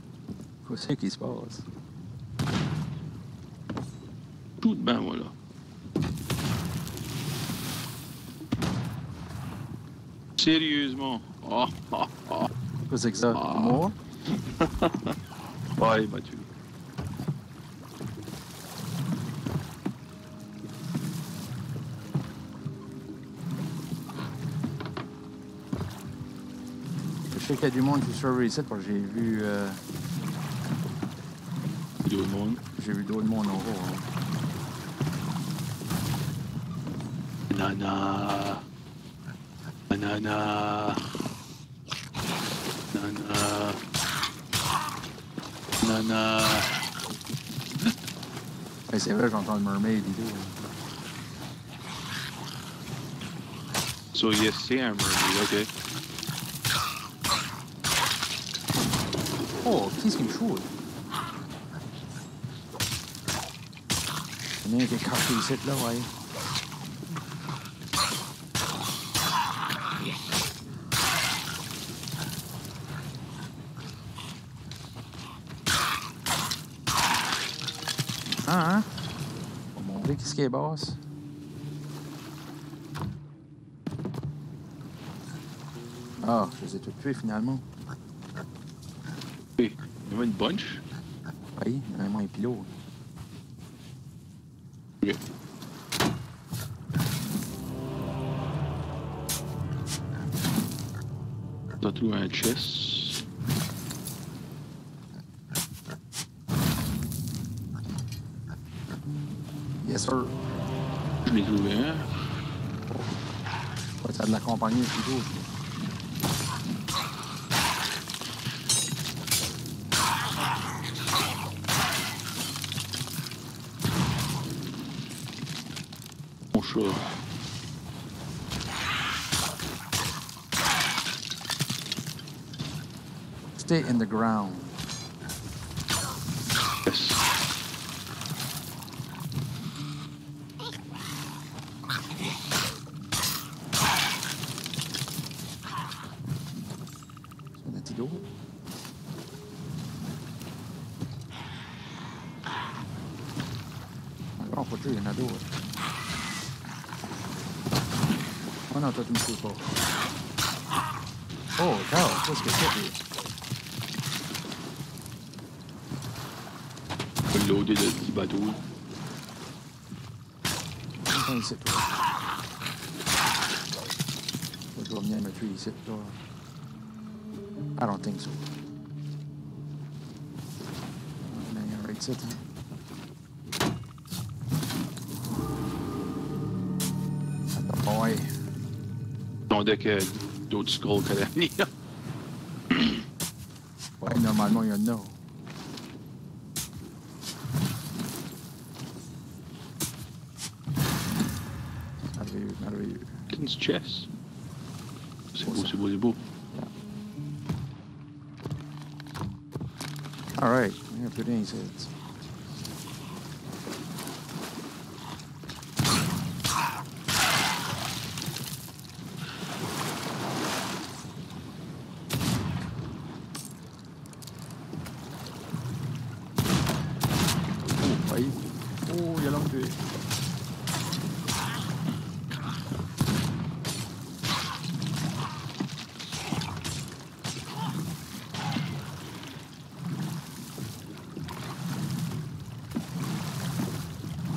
A: Qu'est-ce qui se passe?
B: Tout de ben, voilà. Sérieusement. Oh, oh, oh.
A: Qu'est-ce que c'est que ça? Moi?
B: Ouais, il m'a tué.
A: Sais qu'il y a du monde qui serve ici j'ai vu, euh,
B: le monde.
A: j'ai vu d'autres monde en haut. hein.
B: Nana. Nana. Nana. Nana.
A: Ouais, c'est vrai, j'entends le mermaid et tout.
B: So yes, c'est un mermaid, ok.
A: Un qui est caché ici, là, ouais? Ah, hein? On va montrer qu'est-ce qui est basse. Ah, je les ai tous tués finalement.
B: A une bunch.
A: Oui, moins un pilote.
B: Ok. T'as trouvé un chest.
A: Yes, sir.
B: Je l'ai trouvé un.
A: Ouais, ça a de la compagnie plutôt. Ground. Venir me tuer ici, toi. I don't think so. Il y en a un right ici, hein. Attends, ouais.
B: On dirait qu'il y a d'autres skulls que la
A: Ouais, normalement, il y en a. merveilleux, merveilleux.
B: Captain's chest. C'est
A: Beau,
B: beau,
A: ça.
B: c'est beau, c'est beau.
A: All right, il n'y a plus rien ici. Oh, oui. Oh, il y a l'homme tué.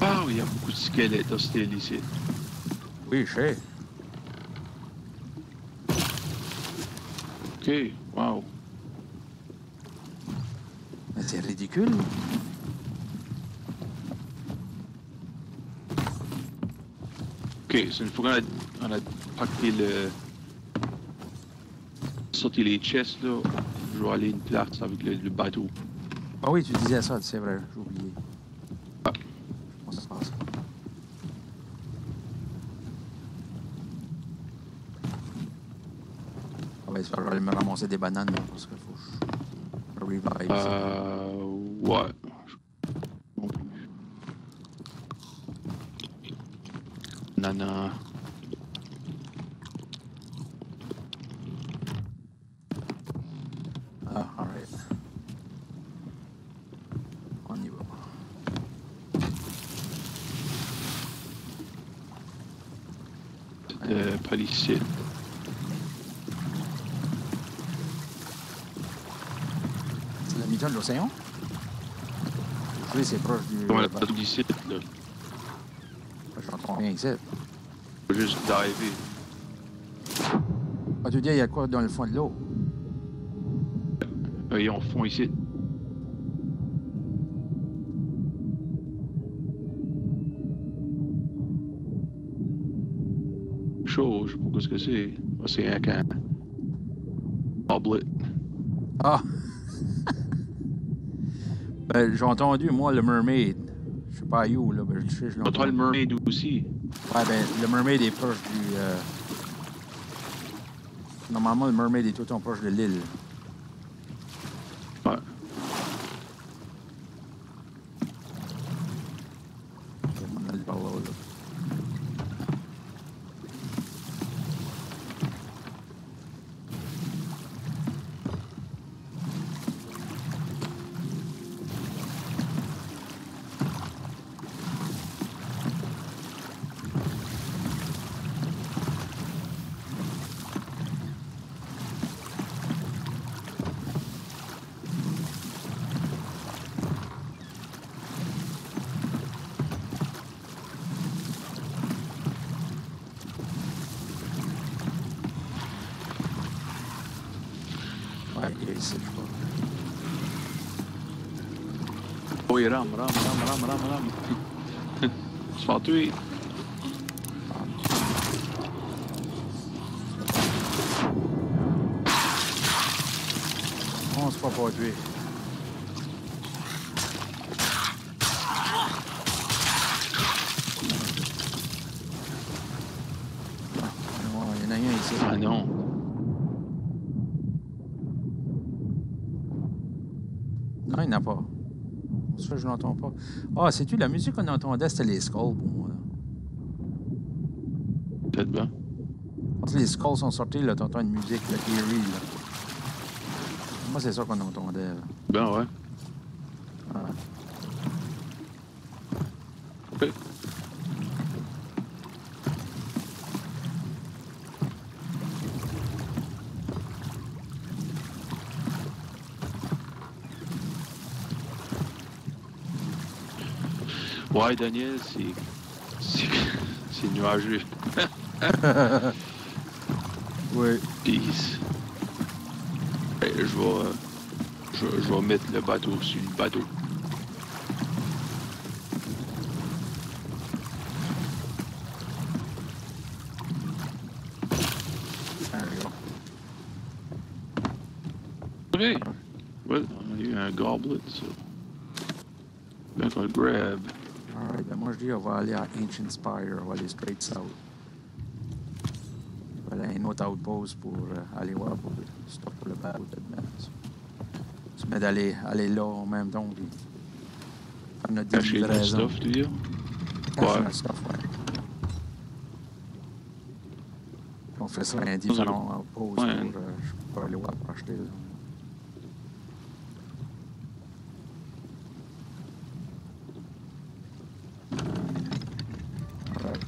B: Ah, il y a beaucoup de ici.
A: Oui, je sais.
B: Ok, wow.
A: Mais c'est ridicule.
B: Ok, c'est une fois qu'on a, pacté le. sorti les chests, là, je vais aller une place avec le, le bateau.
A: Ah oui, tu disais ça, c'est vrai, j'ai oublié.
B: Ah.
A: Comment ça se passe? Ah ben, ça, je ramasser des bananes, là, parce qu'il faut je.
B: Euh. Ouais. Nana.
A: Ah, alright. On y va.
B: Euh, pas ici.
A: C'est la mi-temps de l'océan? Oui, c'est proche du...
B: A
A: bah,
B: pas tout ici, là?
A: J'entends rien ici.
B: Juste diver.
A: Ah, tu dis, il y a quoi dans le fond de l'eau?
B: Euh, Ils en font ici. Chaud, je sais pas ce que c'est. C'est un can. Goblet.
A: Ah! Ben, j'ai entendu, moi, le mermaid. Je sais pas où, là, ben, je sais, je l'ai
B: Ah, toi, le mermaid aussi.
A: Ouais, ben, le mermaid est proche du... euh, Normalement, le mermaid est tout le temps proche de l'île.
B: Ouais.
A: On va aller par là, là. Ouais, il est ici, je crois.
B: Il rame, rame, rame, rame, rame, rame. Se faire tuer.
A: On se fait pas tuer. Ouais, Il y en a un ici.
B: Ah non.
A: Non, il n'y en a pas. Ça, je l'entends Ah, c'est-tu la musique qu'on entendait? C'était les skulls pour moi.
B: Peut-être bien.
A: Quand les skulls sont sortis, là, t'entends une musique, qui rit, là. Moi, c'est ça qu'on entendait. là.
B: Ben ouais.
A: Ah.
B: Ok. Ouais, Daniel, c'est. C'est nuageux.
A: Oui.
B: Peace. Ben, je vais. Je, vais- je vais mettre le bateau sur le bateau. Okay. Well, on a eu un goblet, so. Qu'on le grab.
A: Dis, on va aller à Ancient Spire. On va aller straight south. Voilà, un autre outpost pour euh, aller voir pour le stop pour le battle de Advance. Tu mets d'aller aller là en même temps, puis faire notre
B: Cacher le
A: livraison.
B: stuff, tu veux dire?
A: Cacher notre stuff, ouais. On fait ça un différent outpost
B: Ouais.
A: pour, euh, pour aller voir pour acheter. Là. Alright.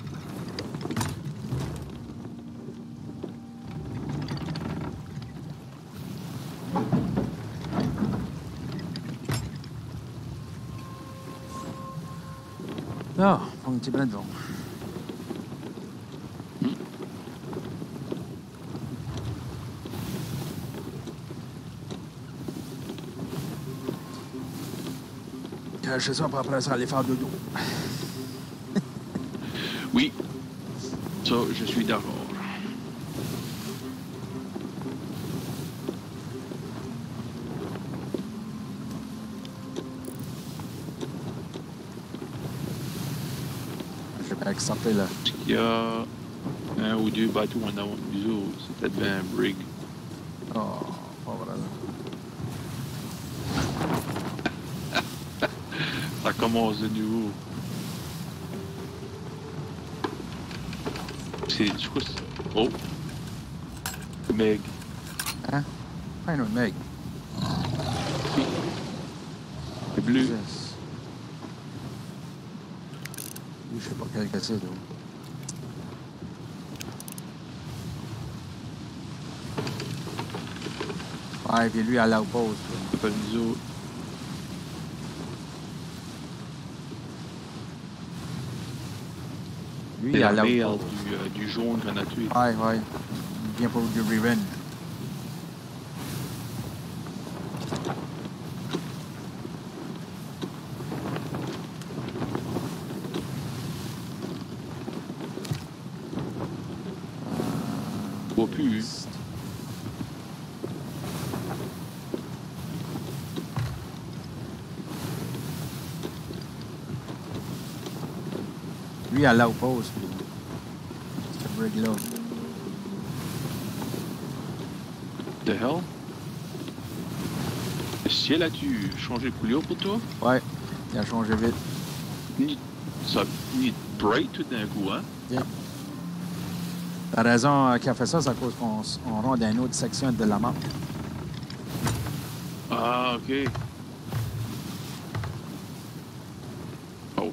A: Ah, pas un petit brin de vent. Cacher ça pour après ça aller faire dodo.
B: Oui. Ça, je suis d'accord.
A: Accepter là.
B: Il y a un ou deux bateaux en avant de nous autres. C'est peut-être bien un brig.
A: Oh, pas vrai là.
B: Ça commence de nouveau. C'est... Que c'est... Oh! Meg.
A: Hein? Pas un autre Quel que là. Ouais, puis lui, à l'outpost. là.
B: Pas autres.
A: Lui, à
B: la
A: l'outpost.
B: du, euh, du jaune qu'on a tué.
A: Ouais, ouais. Il vient pour du revenge.
B: Je vois plus.
A: Lui, à l'outpost. lui. Ce brig-là.
B: The hell? Le ciel a-tu changé de couleur pour toi?
A: Ouais, il a changé vite.
B: Ni... Ça ni bright tout d'un coup, hein?
A: La raison euh, qu'il a fait ça, c'est à cause qu'on on rentre dans une autre section de la map.
B: Ah, ok. Oh.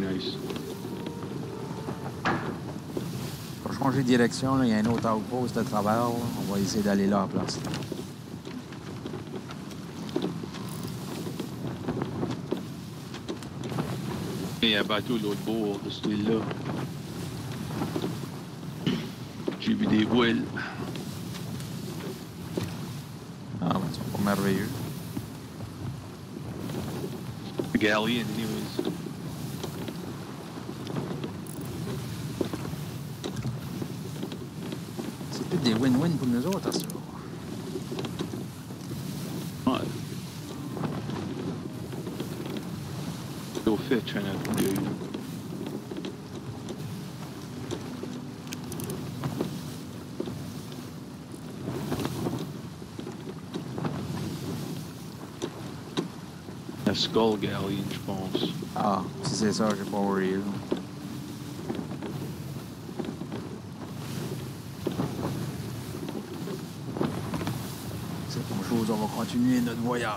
B: Nice.
A: Pour changer de direction, là, il y a un autre outpost de travers. là. On va essayer d'aller là à la place.
B: Il y a un bateau de l'autre bord de cette île-là. J'ai vu des voiles.
A: Ah, ben, c'est pas merveilleux.
B: Galleon, anyways.
A: C'est tout des win-win pour nous autres, à ce moment.
B: Ouais. C'est au fait, tu as un coup d'œil. La Skull Galleon, je pense.
A: Ah, si c'est ça, j'ai pas worry. là. C'est comme chose, on va continuer notre voyage.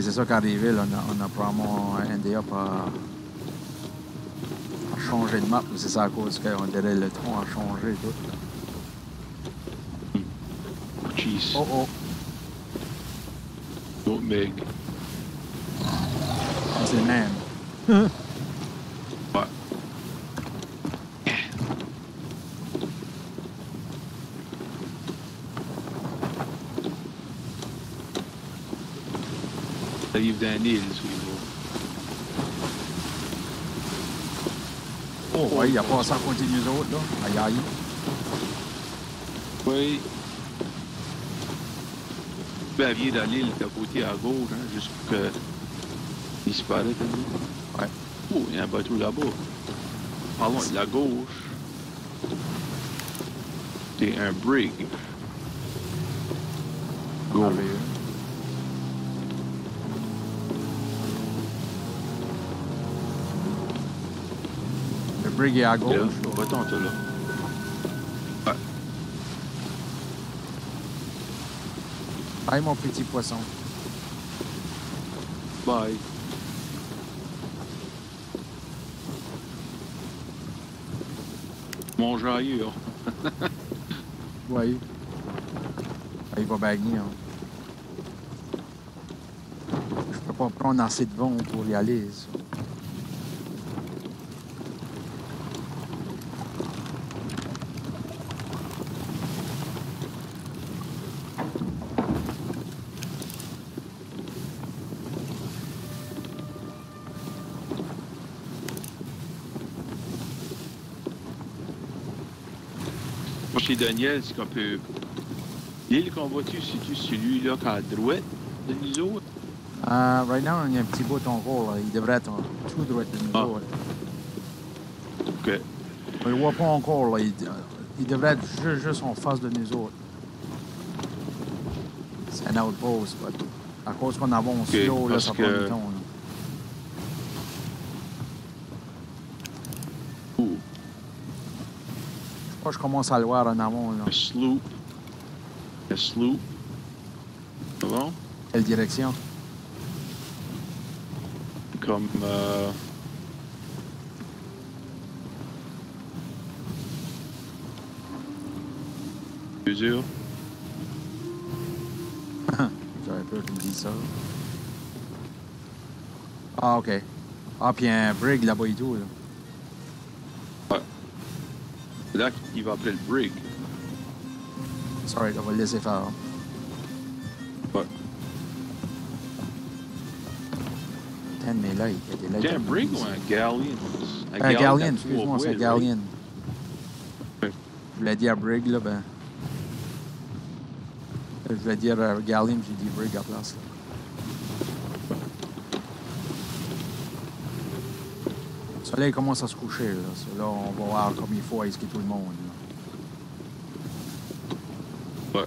A: C'est ça qu'arrivé, là, on a, on a probablement un NDA à, à changer de map. mais C'est ça à cause qu'on dirait le tronc a changé tout.
B: Jeez.
A: Oh oh,
B: Oh, Meg.
A: Ah, c'est le même.
B: Ouais. Ça arrive d'un île, ce niveau.
A: Oh, oui, il a passé à côté de nous autres, là. Aïe,
B: vient d'aller de côté à gauche, hein, juste pour que disparaît.
A: Ouais.
B: Oh, il y a un bateau là-bas. Parlons de la gauche. C'est un brig. Gauche.
A: Merveilleux. Le brig est à gauche.
B: Là, toi, là. Ouais.
A: Bye, mon petit poisson.
B: Bye. Mon jaillure.
A: Oui. Ah, il va bagner. Hein. Je peux pas prendre assez de vent pour y aller. ça.
B: Moi, chez Daniel, c'est qu'on peut. L'île qu'on voit-tu, c'est-tu celui-là qui est à droite de nous autres?
A: Euh, right now, il y a un petit bout encore. Là. Il devrait être en- tout droit de nous
B: Ah.
A: autres.
B: Ok.
A: On le voit pas encore. Là. Il, il devrait être juste, juste en face de nous autres. C'est un outpost. but À cause qu'on avance
B: Ok,
A: slow, là, ça prend du temps. là.
B: Ouh,
A: Je commence à le voir en avant. Là.
B: sloop. Un sloop. C'est bon?
A: Quelle direction?
B: Comme. Euh... Plusieurs.
A: J'aurais peur qu'il me dise ça. Ah, OK. Ah, puis un brig là-bas et tout. Là.
B: C'est là qu'il va appeler le brig.
A: Sorry, on va le laisser faire.
B: Ouais.
A: Putain, mais là, il y a des
B: un brig ou un galleon?
A: Un
B: galleon
A: excuse-moi, c'est un galleon.
B: Ouais.
A: Je voulais dire brig, là, ben. Je voulais dire euh, galleon, j'ai dit brig à place. Là. Le soleil commence à se coucher, là. On va voir comme il faut esquiver tout le monde. là.
B: Ouais.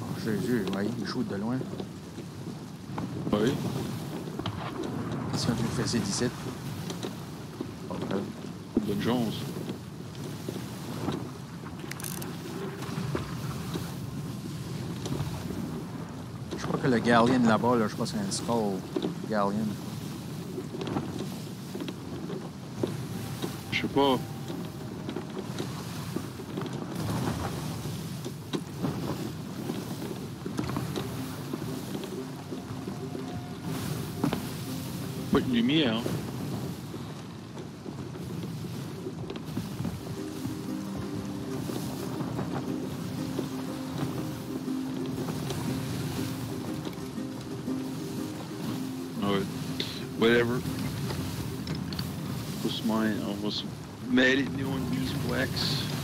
A: Oh, Jésus, oui, il shoot de loin.
B: Oui?
A: Ici, on fait ses 17. Pas grave.
B: Bonne chance.
A: Je crois que le galleon là-bas, là, je crois que c'est un skull galleon.
B: Je sais pas. Pas de lumière. hein. Ouais. Whatever. What's mine? I was mad at doing beeswax.
A: Non,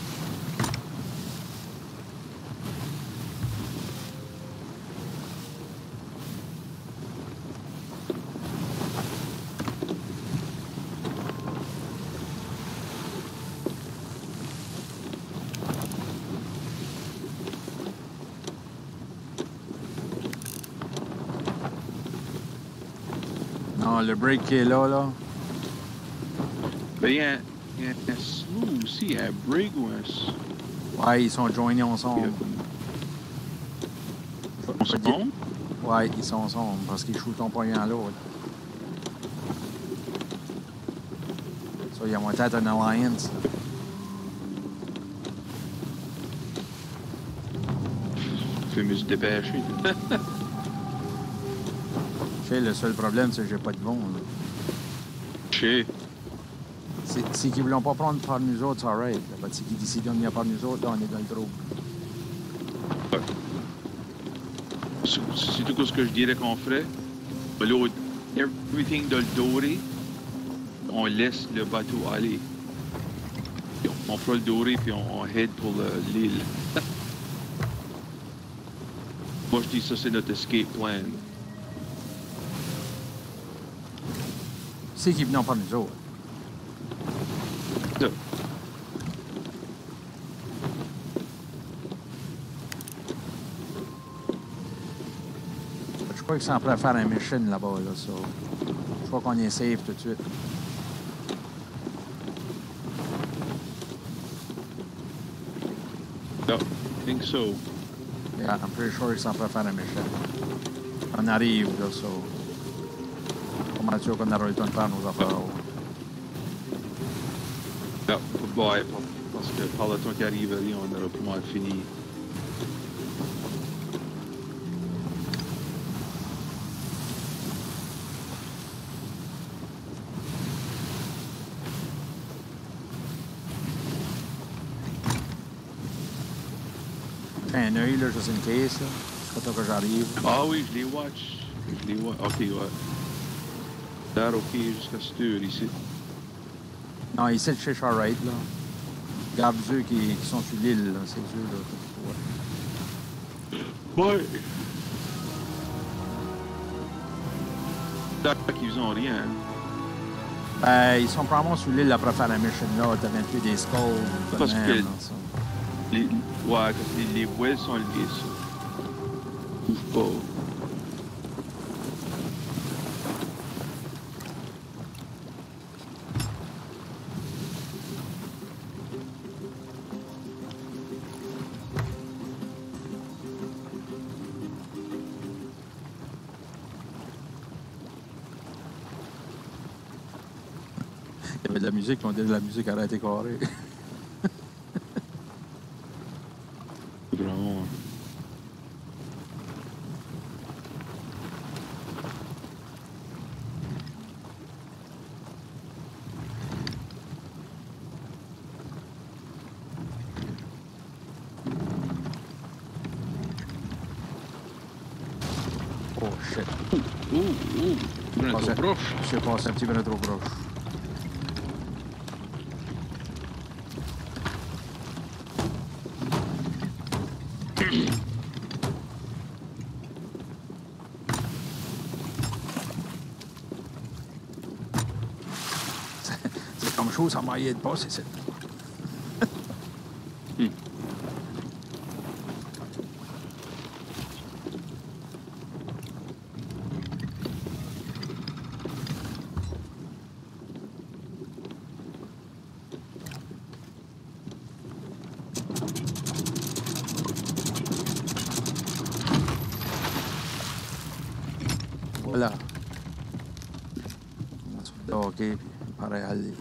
A: le break qui est là, là.
B: Ben, il y a, un- il y a un slow aussi, un brig ou un...
A: Ouais, ils sont joignés
B: il
A: ensemble.
B: On se trompe?
A: Ouais, ils sont ensemble parce qu'ils shootent pas l'un à l'autre. Ça, il y a peut-être un alliance. là.
B: Se dépêcher.
A: Le seul problème, c'est que j'ai pas de.
B: Je sais.
A: C'est qu'ils ne voulont pas prendre par nous autres, c'est alright. Ben, C'est qu'ils décident de venir par nous autres, là, on est dans le trou.
B: C'est c'est tout ce que je dirais qu'on ferait. L'autre, everything de le doré, on laisse le bateau aller. Puis on, on fera le doré, puis on, on head pour le- l'île. Moi, je dis ça, c'est notre escape plan.
A: C'est qu'ils viennent par nous autres. Je crois qu'ils sont prêts à faire un mission là-bas, là, ça. Je crois qu'on est safe tout de suite.
B: I think so.
A: Yeah, I'm pretty sure qu'ils sont prêts à faire un mission. On arrive, là, ça. Pas mal sûr qu'on aura le temps de faire nos affaires. là.
B: Yeah, ouais, parce que par le temps qui arrive, allez, on aura pas mal fini.
A: Fais un œil, là, juste in case, là. Jusqu'à temps que j'arrive.
B: Ah oui, je les watch. Je les watch. Ok, ouais. Là, ok, jusqu'à cette heure ici.
A: Non, ici, le chez Right, là. Regarde ceux qui, qui sont sur l'île, là. C'est eux, là. Ouais.
B: Là, qu'ils font rien.
A: Ben, ils sont probablement sur l'île après faire la mission, là. T'as même plus des skulls. de
B: Parce
A: même,
B: que-
A: là.
B: Les, ouais, parce que les, les voiles sont liées, ça. Bouge pas.
A: De la musique, arrêtée carré.
B: Vraiment.
A: Oh shit.
B: Ouh, ouh.
A: Je un petit peu trop proche. C'est- C'est comme chose à mailler de passer, c'est.
B: Hmm.
A: Voilà. On va se docker, puis pareil aller.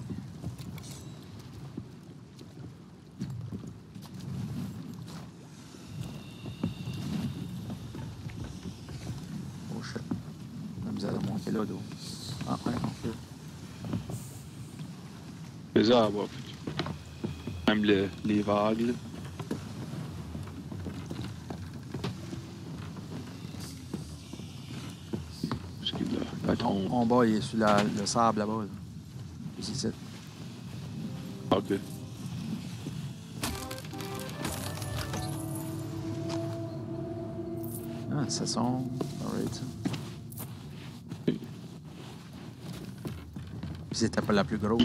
A: Oh shit. La misère de monter là, d'eau. Ah, ouais, ok.
B: Même le, les vagues, là.
A: En bas, il est sur la- le sable là-bas. Là. Ici, c'est.
B: Ok.
A: Ah, ça sent. Alright. C'était pas la plus grosse.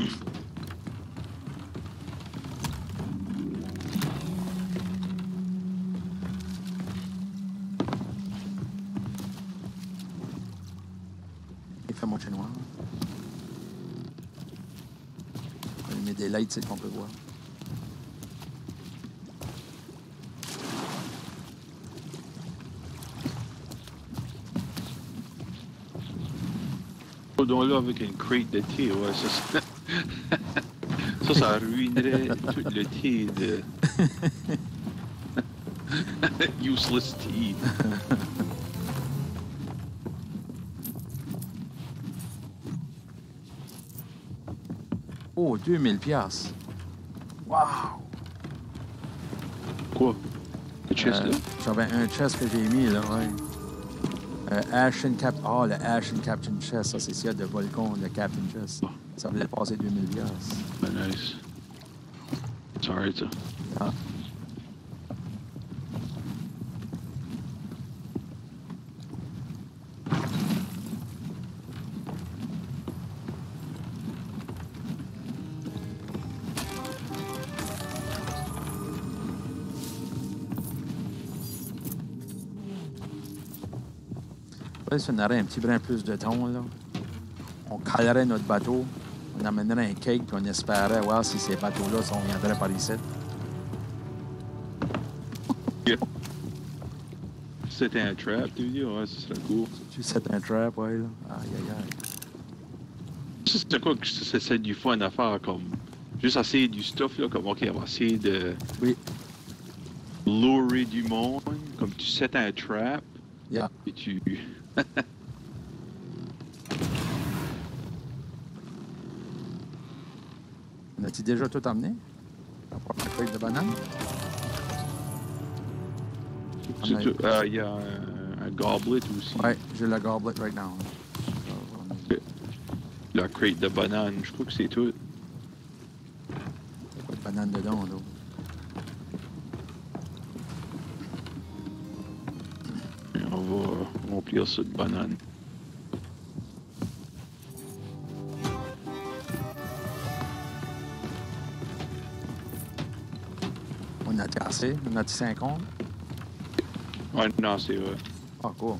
A: Fait moitié noir. Il met des lights, c'est qu'on peut voir.
B: Donc là, avec une crate de thé, ouais, ça, ça, ça, ça ruinerait tout le thé de... Useless tea.
A: Oh, 2000 piastres. Wow!
B: Quoi? Le chest,
A: Euh,
B: là?
A: J'avais un chest que j'ai mis, là, ouais. Euh, Ashen Cap... Ah, le Ashen Captain Chest, ça, c'est ça, de Volcon, le Captain Chest. Ça voulait passer 2000 piastres.
B: Ben, nice. Sorry, ça.
A: Si on aurait un petit brin plus de thon, là, on calerait notre bateau, on amènerait un cake, puis on espérait voir si ces bateaux-là si on viendrait par ici.
B: C'était un trap, tu dire? Ouais, ça serait cool.
A: Tu sais, c'est un trap, ouais, là. Aïe, aïe, aïe.
B: C'était quoi que c'est c'est du fun à faire, comme... Juste essayer du stuff, là, comme, OK, on va essayer de...
A: Oui.
B: Lurer du monde, comme tu sais un trap,
A: Yeah.
B: et tu...
A: On a-tu déjà tout emmené? La première feuille de banane? a-
B: euh, Il y a un, un goblet aussi.
A: Ouais, j'ai le goblet right now.
B: La crate de bananes, je crois que c'est tout.
A: Il y a pas de banane dedans, là.
B: Remplir ça de bananes.
A: On a assez? On a 50?
B: Ouais, non, c'est vrai.
A: Ah, cool.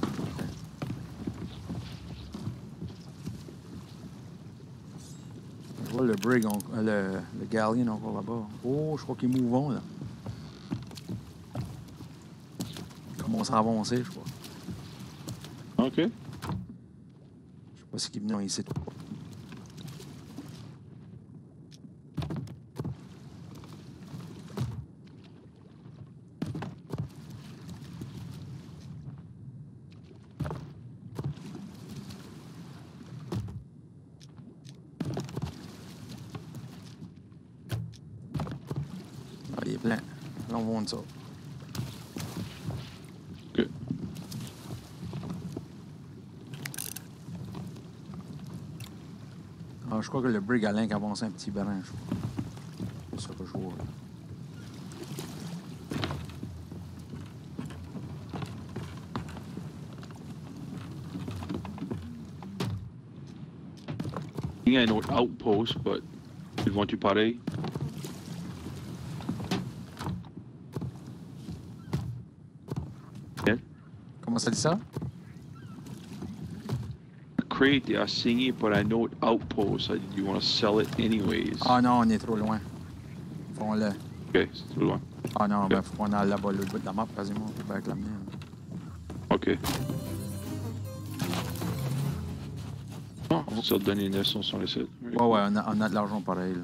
A: Je vois le brig, en- euh, le, le galleon encore là-bas. Oh, je crois qu'ils mouvent, là. Ils commencent à avancer, je crois.
B: OK.
A: Je sais pas si qu'ils venaient ici. Ah, il est plein. Là, on monte ça.
B: OK.
A: Ah, je crois que le brig Alain qui avance un petit brin, je crois. C'est ça que je vois. là.
B: Il y a un autre outpost, but ils vont-tu pareil?
A: Comment ça dit ça?
B: Un outpost. You want to sell it anyways?
A: Ah non, on est trop loin. Font-le.
B: OK, c'est trop loin.
A: Ah non, ben faut qu'on aille là-bas, l'autre bout de la map, quasiment. On peut pas avec là.
B: OK. Ah, on va se redonner 900 sur le site.
A: Ouais, ouais, on a, on a de l'argent pareil, là.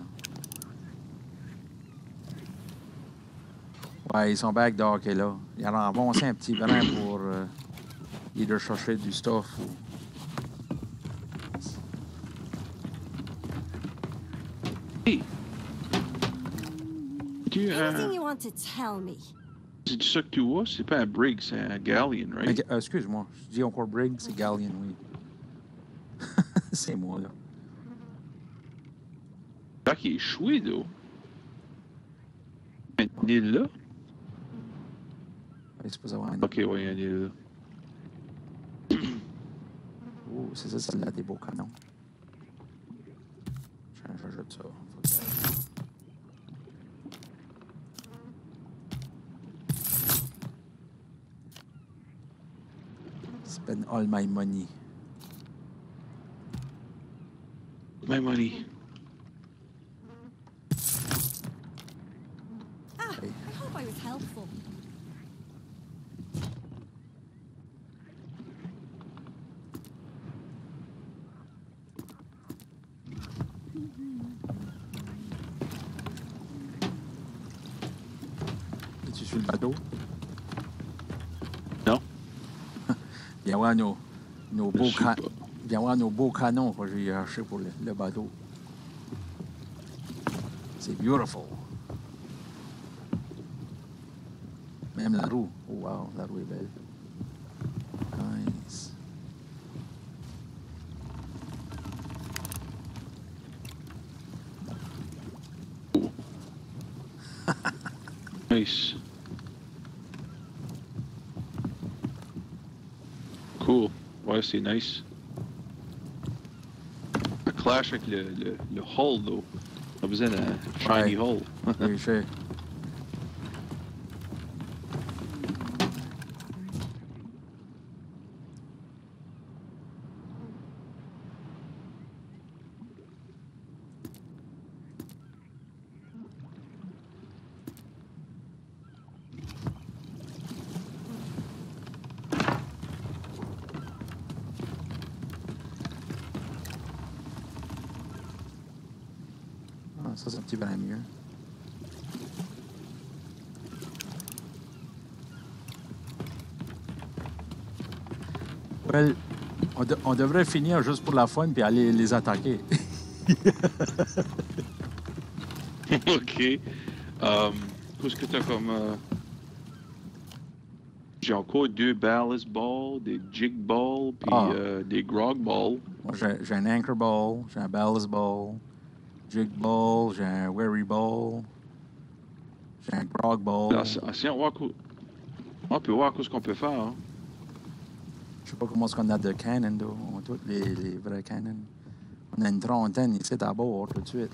A: Ouais, ils sont back de hockey, là. Ils ont avancé un petit brin pour euh, chercher du stuff ou...
B: Hey! Tu, euh,
E: Anything you want to tell me?
B: C'est ça que tu vois? C'est pas un brig, c'est un galleon, right?
A: euh, Excuse-moi, je dis encore brig, c'est Galleon, oui. c'est moi, là.
B: Là, qui est choué, là. Un île là?
A: Il est supposé avoir un...
B: Ok, ouais, il y a un île là.
A: Oh, c'est ça, celle-là, des beaux canons. Je j'ajoute ça. All my money.
B: My money.
A: Viens voir nos, nos beaux
B: Je sais
A: ca-
B: pas.
A: Viens voir nos beaux canons que j'ai achetés pour le, le bateau. C'est beautiful. Même la roue. Oh wow, la roue est belle. Nice.
B: Nice. Cool. Ouais, c'est nice. A clash avec le, le, le hull, though. A besoin d'un shiny hull.
A: Oui, je on, de- on devrait finir juste pour la fun puis aller les attaquer.
B: ok. Um, Qu'est-ce que t'as comme. euh, J'ai encore deux ballast balls, des jig balls, puis
A: Ah.
B: euh, des grog balls.
A: Moi, j'ai un anchor ball, j'ai un ballast ball, jig ball, j'ai un wary ball, j'ai un grog ball.
B: Là, on peut voir ce qu'on peut faire. hein.
A: Sais pas comment est-ce qu'on a de cannon, là. On a tous les, vrais cannons. On a une trentaine ici à bord tout de suite.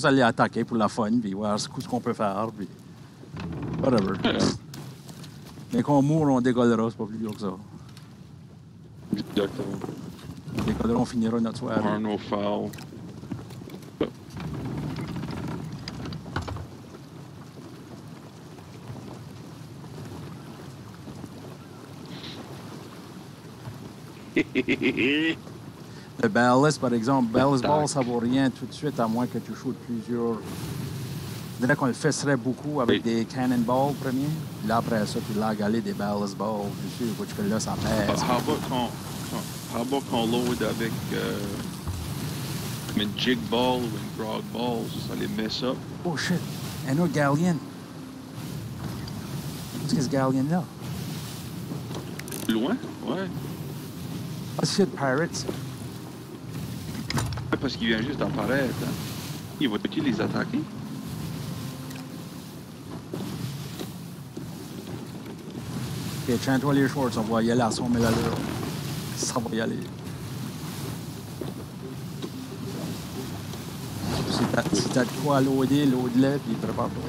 A: Juste aller attaquer pour la fun, puis voir ce qu'on peut faire, puis whatever. Mais qu'on mourre, on décollera, c'est pas plus dur que ça.
B: Exactement.
A: On décollera, on finira notre soirée.
B: Arno foul.
A: Le ballast, par exemple, ballast ball, ça vaut rien tout de suite, à moins que tu shootes plusieurs. Je dirais qu'on le fesserait beaucoup avec
B: Oui.
A: des cannonballs premiers. Puis Là, après ça, tu l'as des ballast balls dessus, parce que là, ça pèse.
B: How about qu'on how about qu'on load avec euh, une jig ball ou une grog ball, ça les mess up.
A: Oh shit, un autre galleon. Qu'est-ce que ce galleon-là?
B: Loin? Ouais.
A: Ah, shit, Pirates.
B: Parce qu'il vient juste d'apparaître. hein. Il va-t-il les attaquer?
A: Ok, tiens-toi les shorts, on va y aller à son mille à l'heure. Ça va y aller. Si t'as de quoi loader, load-le, puis prépare-toi.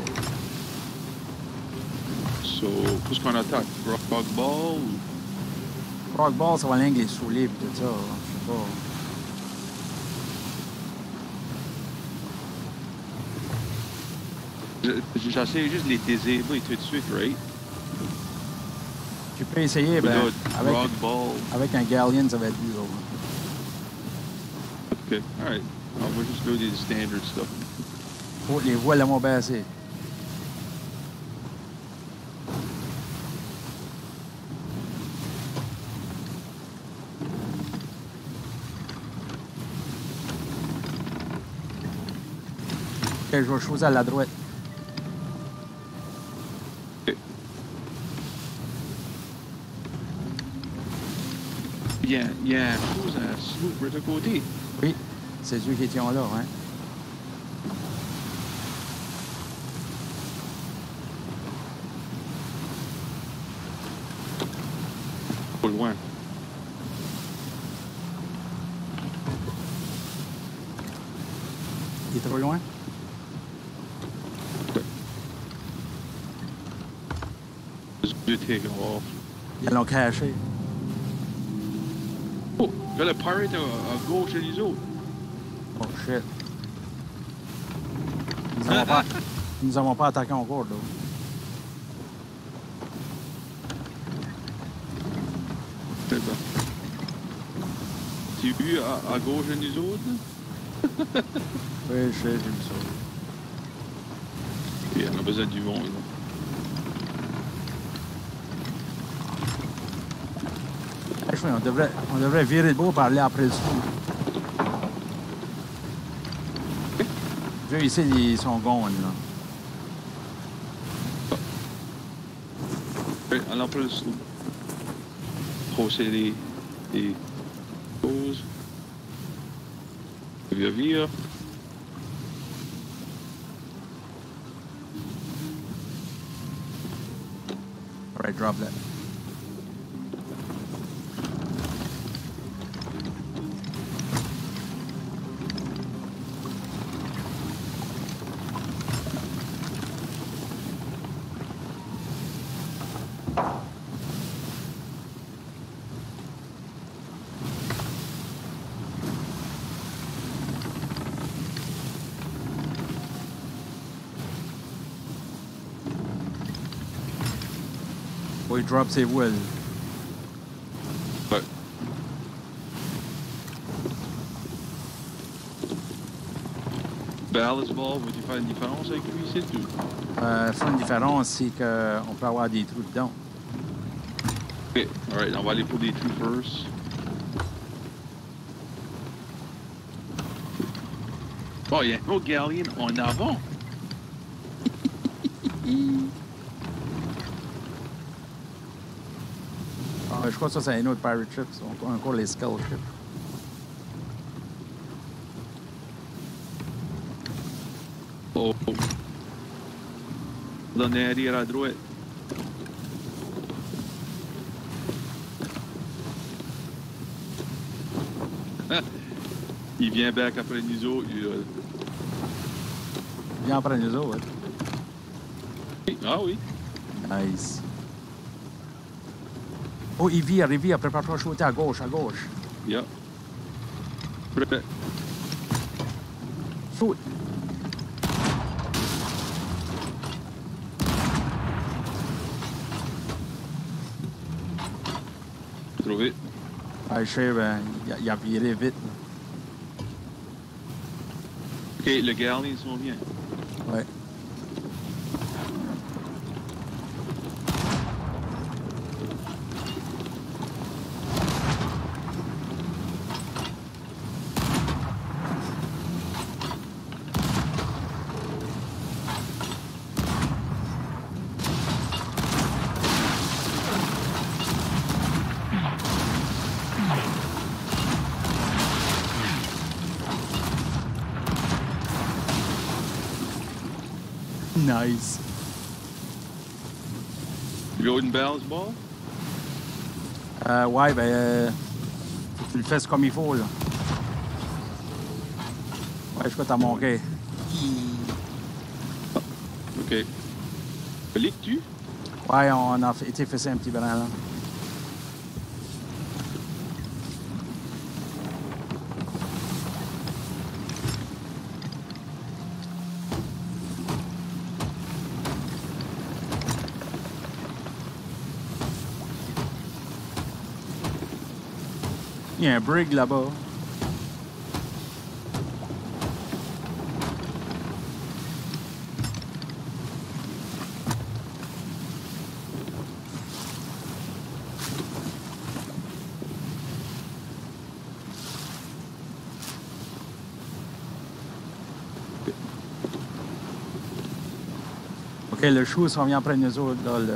B: So, qu'est-ce qu'on attaque? Grog ball? Ou...
A: Rock ball, ça va que les puis tout ça. Je sais pas.
B: Je- J'essaie juste de les désébler tout de suite, right?
A: Tu peux essayer, ben, avec, un galleon, ça va être dur.
B: Ok, alright. On va juste loader the standard stuff.
A: Faut les voiles mon baissé. Ok, je vais choisir à la droite.
B: Il y a, il y a une chose à sloop de côté.
A: Oui, c'est eux qui étaient là, hein.
B: Pas loin.
A: Il est trop loin?
B: Do take off.
A: Ils l'ont caché.
B: Là, le pirate à, à gauche et les autres.
A: Oh shit. Nous n'avons pas, nous avons pas attaqué encore, là.
B: C'est ça. T'as vu à, à gauche de nous autres? là?
A: Oui, je sais, j'ai vu ça.
B: Et on a besoin du vent, là.
A: On, devrait, on devrait virer de beau pour aller après le sou. Veux ici, ils sont gonds, là.
B: Ouais, allons après le slow. Trocer les, les choses. Via via.
A: All right, drop that. Il drop ses voiles.
B: Ouais. Ballast ball, veux-tu faire une différence avec lui? Ici?
A: Euh, une différence, c'est qu'on peut avoir des trous dedans.
B: Ok, alright, on va aller pour des trous first. Bon, il y a un autre galleon en avant.
A: Crois que ça, c'est un autre pirate ship. ça. Encore, encore les skull ships.
B: Oh. Donner arrière à droite. il vient back après nous autres. il, euh,
A: Viens après nous autres.
B: Ah oui.
A: Nice. Oh, il vire, il vire. Prépare-toi à shooter à gauche, à gauche.
B: Yeah. Prêt.
A: Shoot.
B: Trop vite.
A: Ah, je sais, ben, il a, viré vite.
B: Ok, le galleon s'en vient.
A: Ouais. Nice.
B: Tu veux une balance ball?
A: Euh, ouais, ben, euh, tu le fasses comme il faut, là. Ouais, je crois que t'as manqué.
B: Ok. Cliques-tu?
A: Ouais, on a été fait ça un petit brin, là. Il y a un brig là-bas. OK, le chou s'en vient après nous autres, là, le,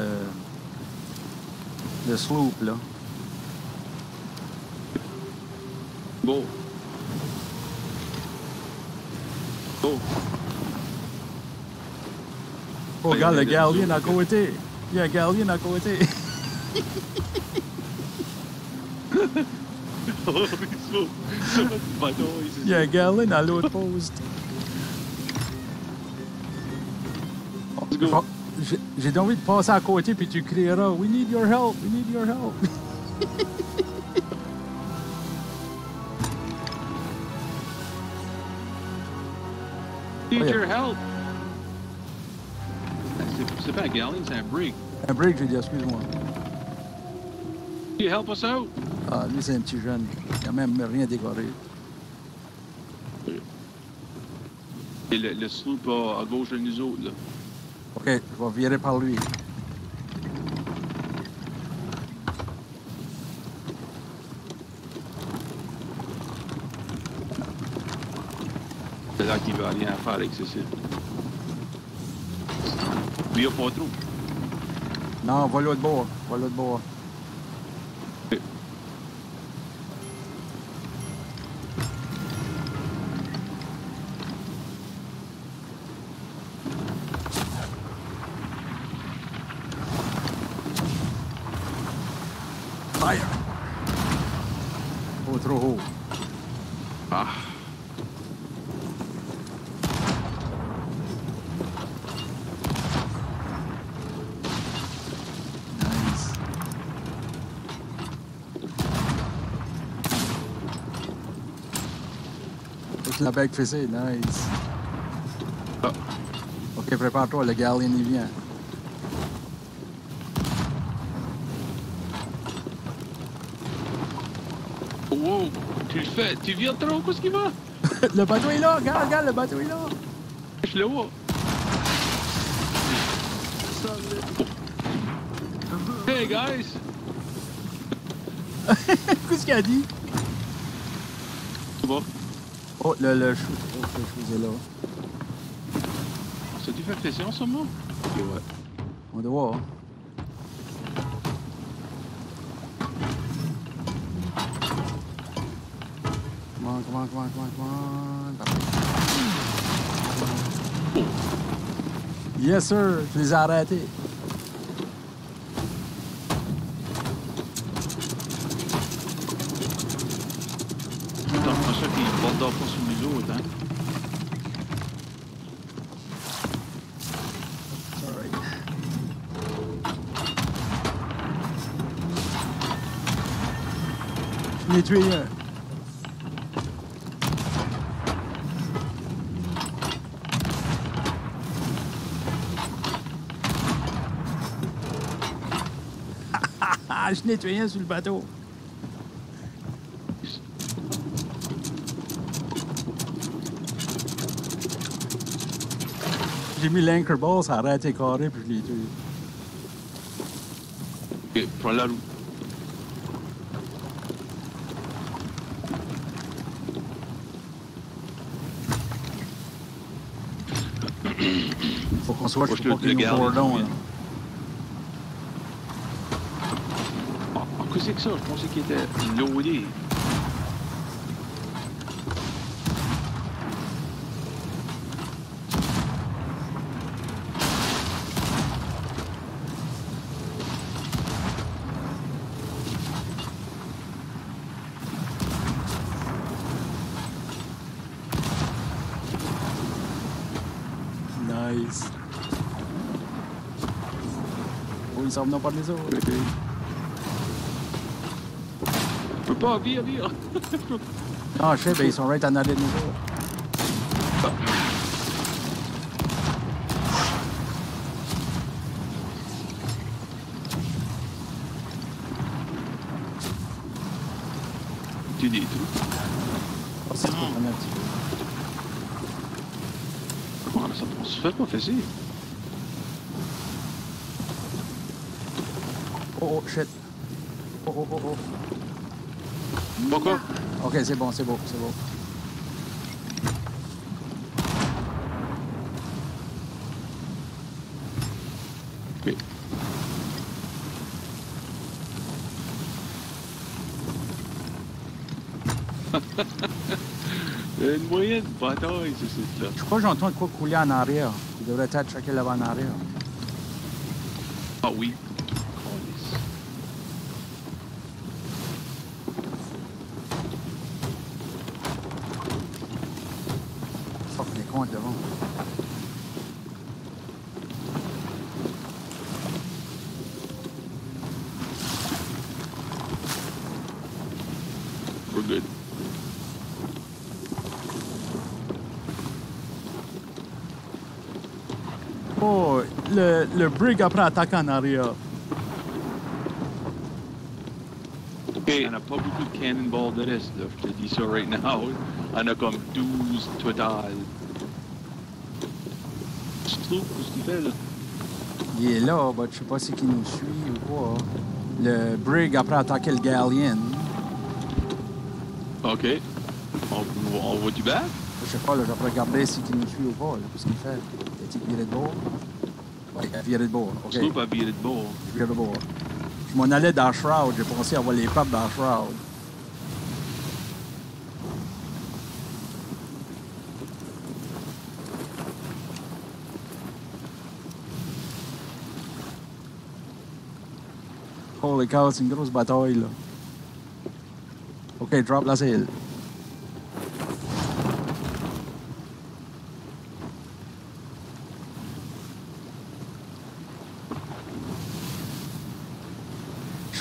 A: le sloop, là.
B: Bon. Bon.
A: Oh, regarde
B: il y
A: le galleon à côté. Il y a un galleon à côté. Il y a un galleon à l'autre poste. J'ai envie de passer à côté puis tu crieras We need your help, we need your help.
B: C'est- pas un c'est un brig.
A: Un break, j'ai dit, excuse-moi.
B: You help us out?
A: Ah, lui, c'est un petit jeune. Il n'a même rien décoré.
B: Et le, le sloop à, à gauche de nous autres, là.
A: OK, je vais virer par lui.
B: C'est là qu'il va rien faire avec ceci. Lui, il a pas trop.
A: Non, va l'autre bord. Va l'autre bord.
B: Ok.
A: Fire! Oh, trop haut.
B: Ah.
A: Nice. Toute la bec fessée, nice.
B: Ah.
A: OK, prépare-toi, le gardien il vient.
B: Oh, wow. Tu le fais. Tu viens trop, qu'est-ce qu'il va?
A: le bateau est là, regarde, regarde, le bateau est là.
B: Je le vois. Hey, guys!
A: Qu'est-ce qu'il a dit?
B: Tu vas?
A: Oh, le, le chou, le chou est là.
B: Ça tu fait pression, ça, moi? Ok, ouais.
A: On doit voir. Come on, come on, come on, come on, come on. Parfait. Yes, sir. Je les ai arrêtés.
B: Attends, moi, ça qui porte d'or pas sur nous autres, hein?
A: All right. Je l'ai tué un. Je l'ai tué un sur le bateau. J'ai mis l'anchor ball, ça a arrêté carré, puis je l'ai tué.
B: Ok, prends la roue.
A: Faut qu'on soit,
B: Faut
A: je
B: que
A: sais pas
B: le
A: qu'il nous
B: garde,
A: bourdon,
B: oui.
A: là.
B: Ah, ah, qu'est-ce que c'est que ça? Je pensais qu'il était loadé.
A: Nice. Oh, s'en venant par les autres.
B: Je peux pas, vire, vire.
A: Ah, je sais, ben ils sont right en arrière de nous autres.
B: Tu dis tout.
A: Ah, ça, je peux prendre un petit peu.
B: Comment ça on se fait pas facile?
A: Oh, oh, shit. Oh, oh.
B: Pourquoi?
A: OK, c'est bon, c'est beau, c'est.
B: Il y a une moyenne bataille, ce site-là.
A: Je crois que j'entends quoi couler en arrière. Il devrait être checker là-bas en arrière.
B: Ah oui. Calisse.
A: Fuck, les comptes devant.
B: We're good.
A: Oh, brig après attaque en arrière.
B: Ok. il n'y en a pas beaucoup de cannonball de reste, là. Je te dis ça right now. En a comme 12 total. Sloop, qu'est-ce qu'il fait, là?
A: Il est là, bah, je sais pas si qui nous suit ou quoi. Le Brig après attaquer le Galleon.
B: OK. On, on va du bas?
A: Je sais pas, là, je vais regarder si qui nous suit ou pas. Là, qu'est-ce qu'il fait? Est-il viré de bord? Viré de bord.
B: A viré de bord.
A: Viré de bord. Je m'en allais dans Shroud. J'ai pensé avoir les papes dans Shroud. Holy cow, c'est une grosse bataille, là. OK, drop la sail.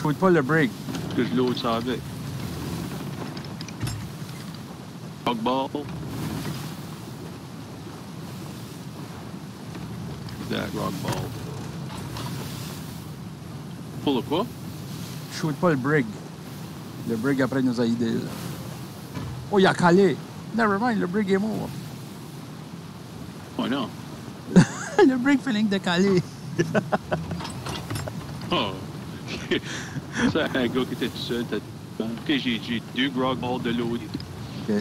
A: Shoot pas le break.
B: Parce que je l'autre ça avec. Rock ball. That rock ball. Pour le quoi?
A: Shoot pas le brig. Le brig après nous a aidés. là. Oh, il a calé. Never mind, le brig est mort.
B: Oh non.
A: le brig feeling de caler.
B: Oh. C'est un gars qui était tout seul. t'as- Ok, j'ai deux grog balls de l'eau.
A: OK.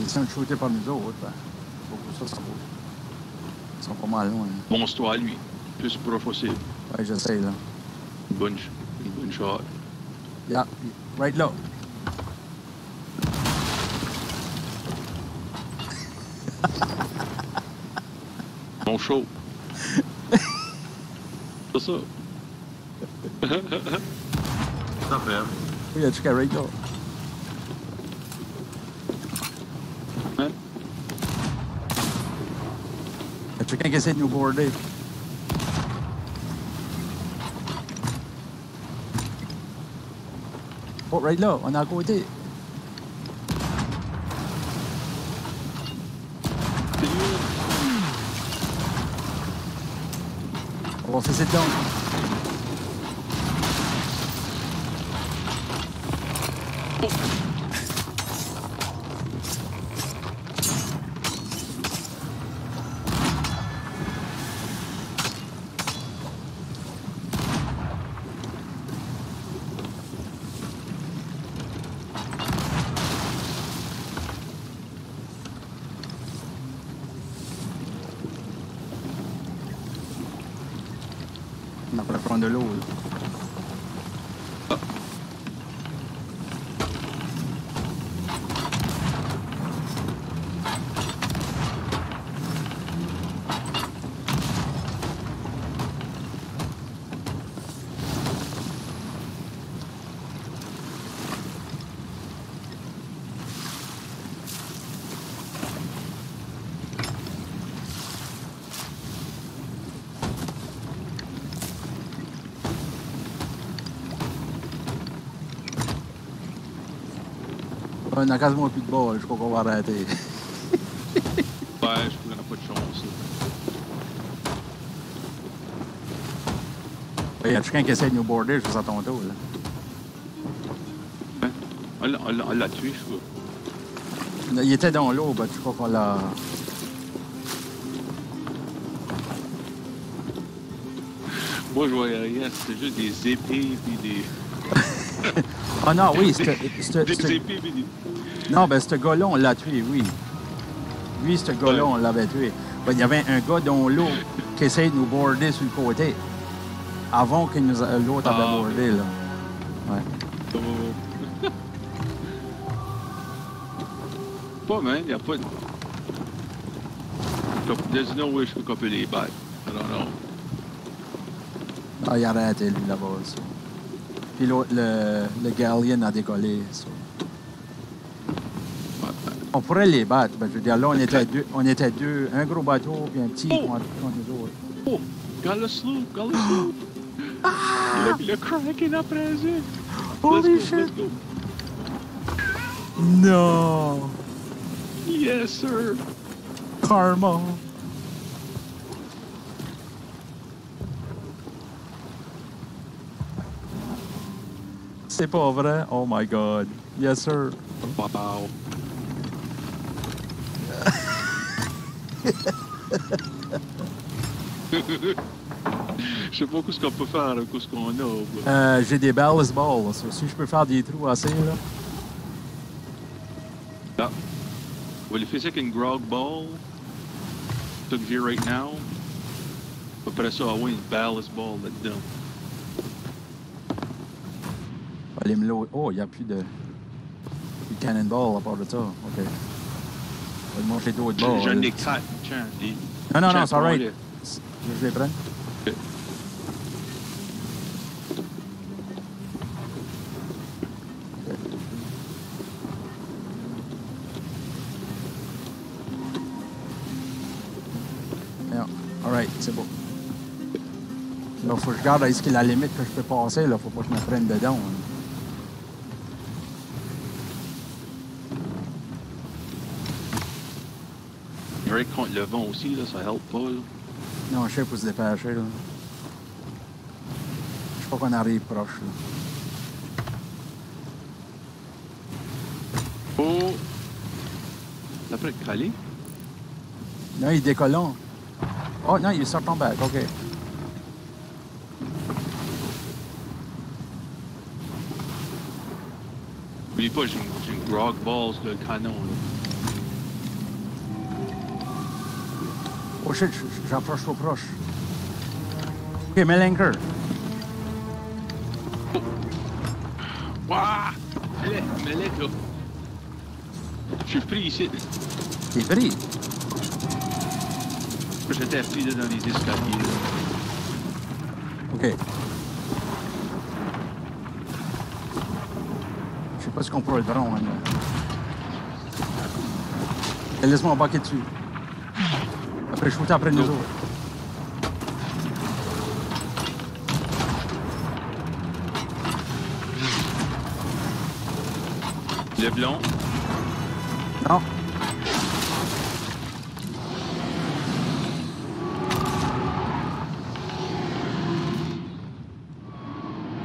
A: Ils sont shootés par nous autres. Ben. Ça, ça. Ils sont pas mal loin.
B: Bon, c'est toi, lui. Plus pro possible.
A: Ouais, j'essaie, là.
B: Une bonne, bonne shot.
A: Yeah, right là.
B: Bon show. C'est ça.
F: Ça fait.
A: Oui, as-tu qu'à right là?
B: Hein?
A: As-tu quelqu'un qui essaie de nous boarder? Oh, right là, on est à côté. On va faire cette va prendre de l'eau. là. On a quasiment plus de bol, je crois qu'on va arrêter.
B: Ouais, je crois qu'on n'a pas de chance.
A: Il y a quelqu'un qui essaie de nous border juste à ton tour. Là.
B: Hein? On l'a- tué, je crois.
A: Il était dans l'eau, ben, je crois qu'on l'a.
B: Moi, je voyais rien. C'était juste des épées puis des...
A: Ah non, oui, c'était.
B: Des épées puis des...
A: Non, ben, ce gars-là, on l'a tué, oui. Lui, ce gars-là, on l'avait tué. Ben, il y avait un gars dans l'eau qui essayait de nous border sur le côté. Avant que nous a- l'autre avait
B: Ah,
A: bordé, là. Ouais.
B: Pas, man. Y a pas de... There's no way je peux couper les battes. I don't know.
A: Ah, il a arrêté, lui, là-bas. ça. Puis l'autre, le, le Galleon a décollé. ça. On pourrait les battre. Ben, je veux dire, là, on était deux. On était deux. Un gros bateau puis un petit
B: oh!
A: contre.
B: Oh! Got le sloop! Got le sloop! Ah! Le, le kraken a pressé!
A: Holy
B: let's
A: shit!
B: Let's.
A: No!
B: Yes, sir!
A: Karma! C'est pas vrai? Oh my god. Yes, sir.
B: Wow. Je sais pas ce qu'on peut faire avec ce qu'on a.
A: Euh, J'ai des ballast balls. Si je peux faire des trous assez, là.
B: Ah. On va les faire avec une grog ball. Que j'ai right now. Après ça, on va une ballast ball là-dedans.
A: Allez me. Oh, il n'y a plus de. plus de cannonball à part de ça. OK. Je vais te montrer d'autres balles.
B: J'en ai quatre. Tiens, des-
A: Non, non, je les prends.
B: Ok.
A: Yeah. Alright, c'est beau. Là, faut que je garde est-ce qu'il y a la limite que je peux passer? Là, faut pas que je me prenne dedans. hein.
B: Contre le vent aussi, là, ça help pas. Là.
A: Non, je sais faut se dépêcher. Là. Je sais pas qu'on arrive proche. Là.
B: Oh! T'as prêt de craler?
A: Non, il décolle. Oh non, il sort en back. OK.
B: Oublie pas, j'ai une, j'ai une grog balls, le canon. Là.
A: Oh shit, j'approche trop proche. OK, mets l'anchor.
B: Wouah! Mets-le, mets-le. Je suis pris ici.
A: T'es pris?
B: J'étais pris là, dans les escaliers.
A: OK. Je sais pas ce qu'on pourrait le là. Et Laisse-moi embarquer dessus. Après, je après nous autres.
B: Le blond.
A: Non.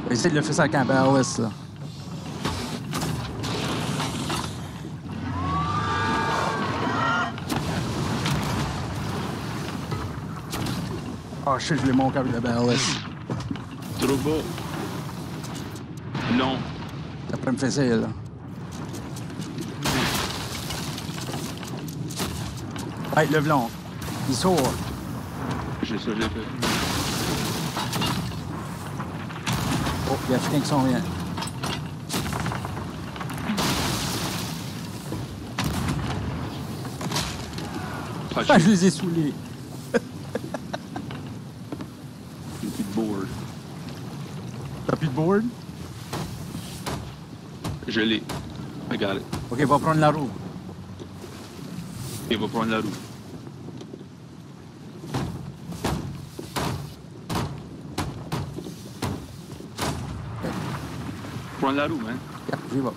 A: Je vais essayer de le faire avec un ballast, là. Oh shit, je l'ai manqué avec le ballast.
B: Trop bas. Non.
A: Après me fesser, là. Hey, le blanc. Il sort.
B: J'ai ça, j'ai fait.
A: Oh, il y a quelqu'un qui s'en vient.
B: Ah,
A: Ah, je les ai saoulés.
B: une petite board.
A: T'as plus de board?
B: Je l'ai. I got it.
A: OK, va prendre la roue.
B: Il va prendre la roue. Prendre la roue, man.
A: Yeah, j'y vais.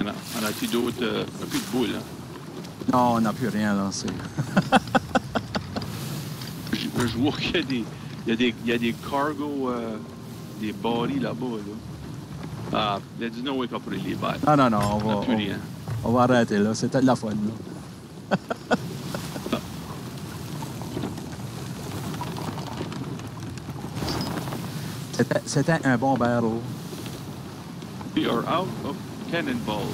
B: On a, on a plus d'autres. euh, on plus de boules, hein.
A: Non, on n'a plus rien, là. C'est...
B: Je, je vois qu'il y a des. Il y a des, il y a des cargo. euh, des bodies là-bas, là. Ah, there's no way qu'on les battre.
A: Non, non, non, on
B: On
A: va,
B: n'a plus
A: on,
B: rien.
A: on va arrêter, là. C'était de la fun, là. C'était, c'était un bon battle.
B: We are out of cannonballs.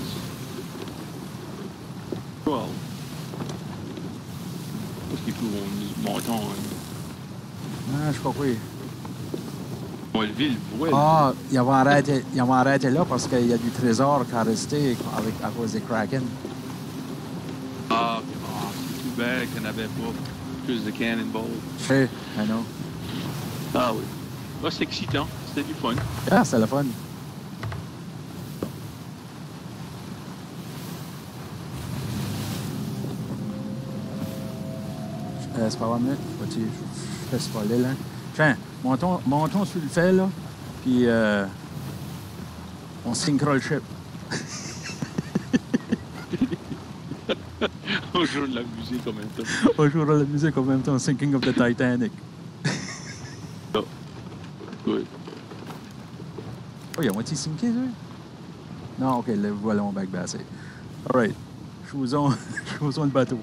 B: 12. Parce qu'il faut qu'on monte en.
A: Ah, je quoi.
B: On va lever le voile.
A: Ah, ils vont arrêter, ils vont arrêter là parce qu'il y a du trésor qui a resté avec, à cause des Kraken.
B: Ah, ok. Ah, c'est tout bad qu'on n'avait pas plus de cannonballs.
A: Je sais, I know.
B: Ah oui. Ah, c'est excitant. C'était du fun.
A: Ah, c'est le fun. C'est pas je fais spoiler, là. Tiens, montons, montons sur le fait, là. Puis, euh, on syncra le ship.
B: On joue de la musique en même temps.
A: On jouera la musique en même temps, Thinking of the Titanic.
B: Ouais.
A: Oh, il y a moitié simqué, ça? Non, ok, le voilà mon bac bassé. Alright. Choisons, choisons le bateau.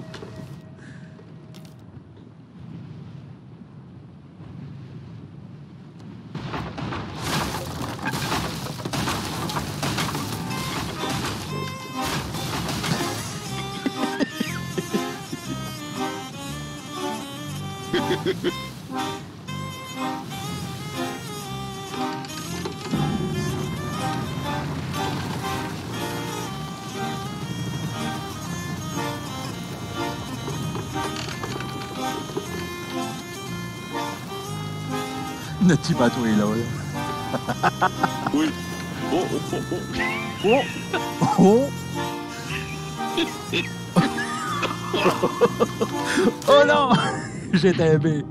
A: Notre petit bateau est là. là.
B: Oui. Oh, oh, oh, oh.
A: Oh! oh non! J'ai tombé.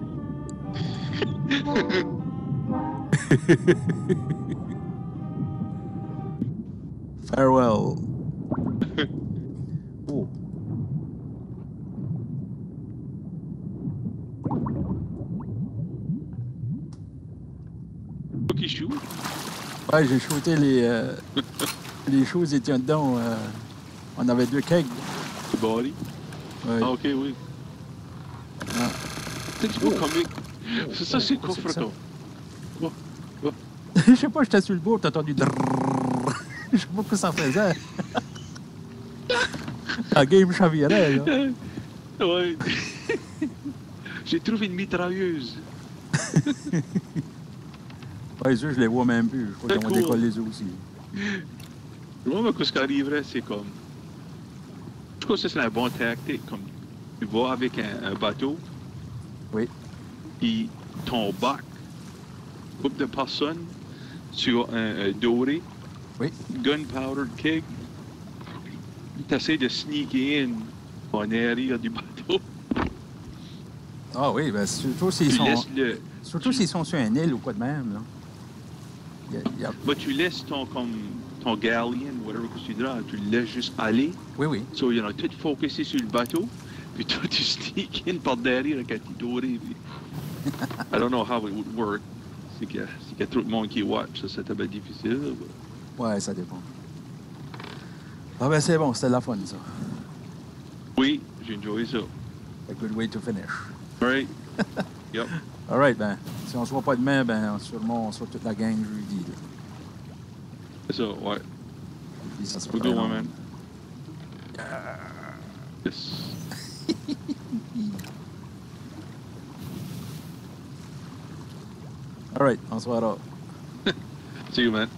A: Farewell. Oh.
B: Toi qui joue.
A: Ouais, j'ai shooté les, euh, les choses étaient dedans. euh, on avait deux kegs.
B: Body.
A: Ouais.
B: Ah, ok, oui.
A: Ah.
B: C'est du comique. C'est ça, c'est quoi?
A: Je sais pas, j'étais sur le bord, t'as entendu. Je sais pas que ça faisait. La game chavirait, là.
B: Ouais. J'ai trouvé une mitrailleuse.
A: Ouais, les yeux, je les vois même plus. Je crois vont
B: cool.
A: décoller les yeux aussi.
B: Moi, ce qui arriverait, c'est comme. Je trouve que c'est un bon tactique. Comme tu vas avec un, un bateau.
A: Oui.
B: Puis ton bac, groupe de personnes sur un, un doré.
A: Oui.
B: Gunpowder keg. Tu essaies de sneaker in en arrière du bateau.
A: Ah oui, ben surtout s'ils sont,
B: le.
A: surtout s'ils sont sur un île ou quoi de même, là. Y a- il y a-
B: tu laisses ton, comme, ton galleon, whatever que tu diras, tu le laisses juste aller.
A: Oui, oui.
B: So, you know, tout focusé sur le bateau, puis toi, tu sneak in par derrière avec un petit doré. Puis... I don't know how it would work. C'est qu'il y, a- trop de monde qui watch, ça, c'était bien difficile. but-
A: Ouais, ça dépend. Ah ben c'est bon, c'était la fun, ça.
B: Oui, j'ai enjoyé ça.
A: A good way to finish.
B: Right? yep.
A: All right, ben, si on se voit pas demain, ben, sûrement, on se voit toute la gang jeudi, là.
B: C'est ça, ouais.
A: Puis ça sera
B: Good
A: très
B: one,
A: long.
B: man. Yes.
A: All right, on se verra.
B: See you, man.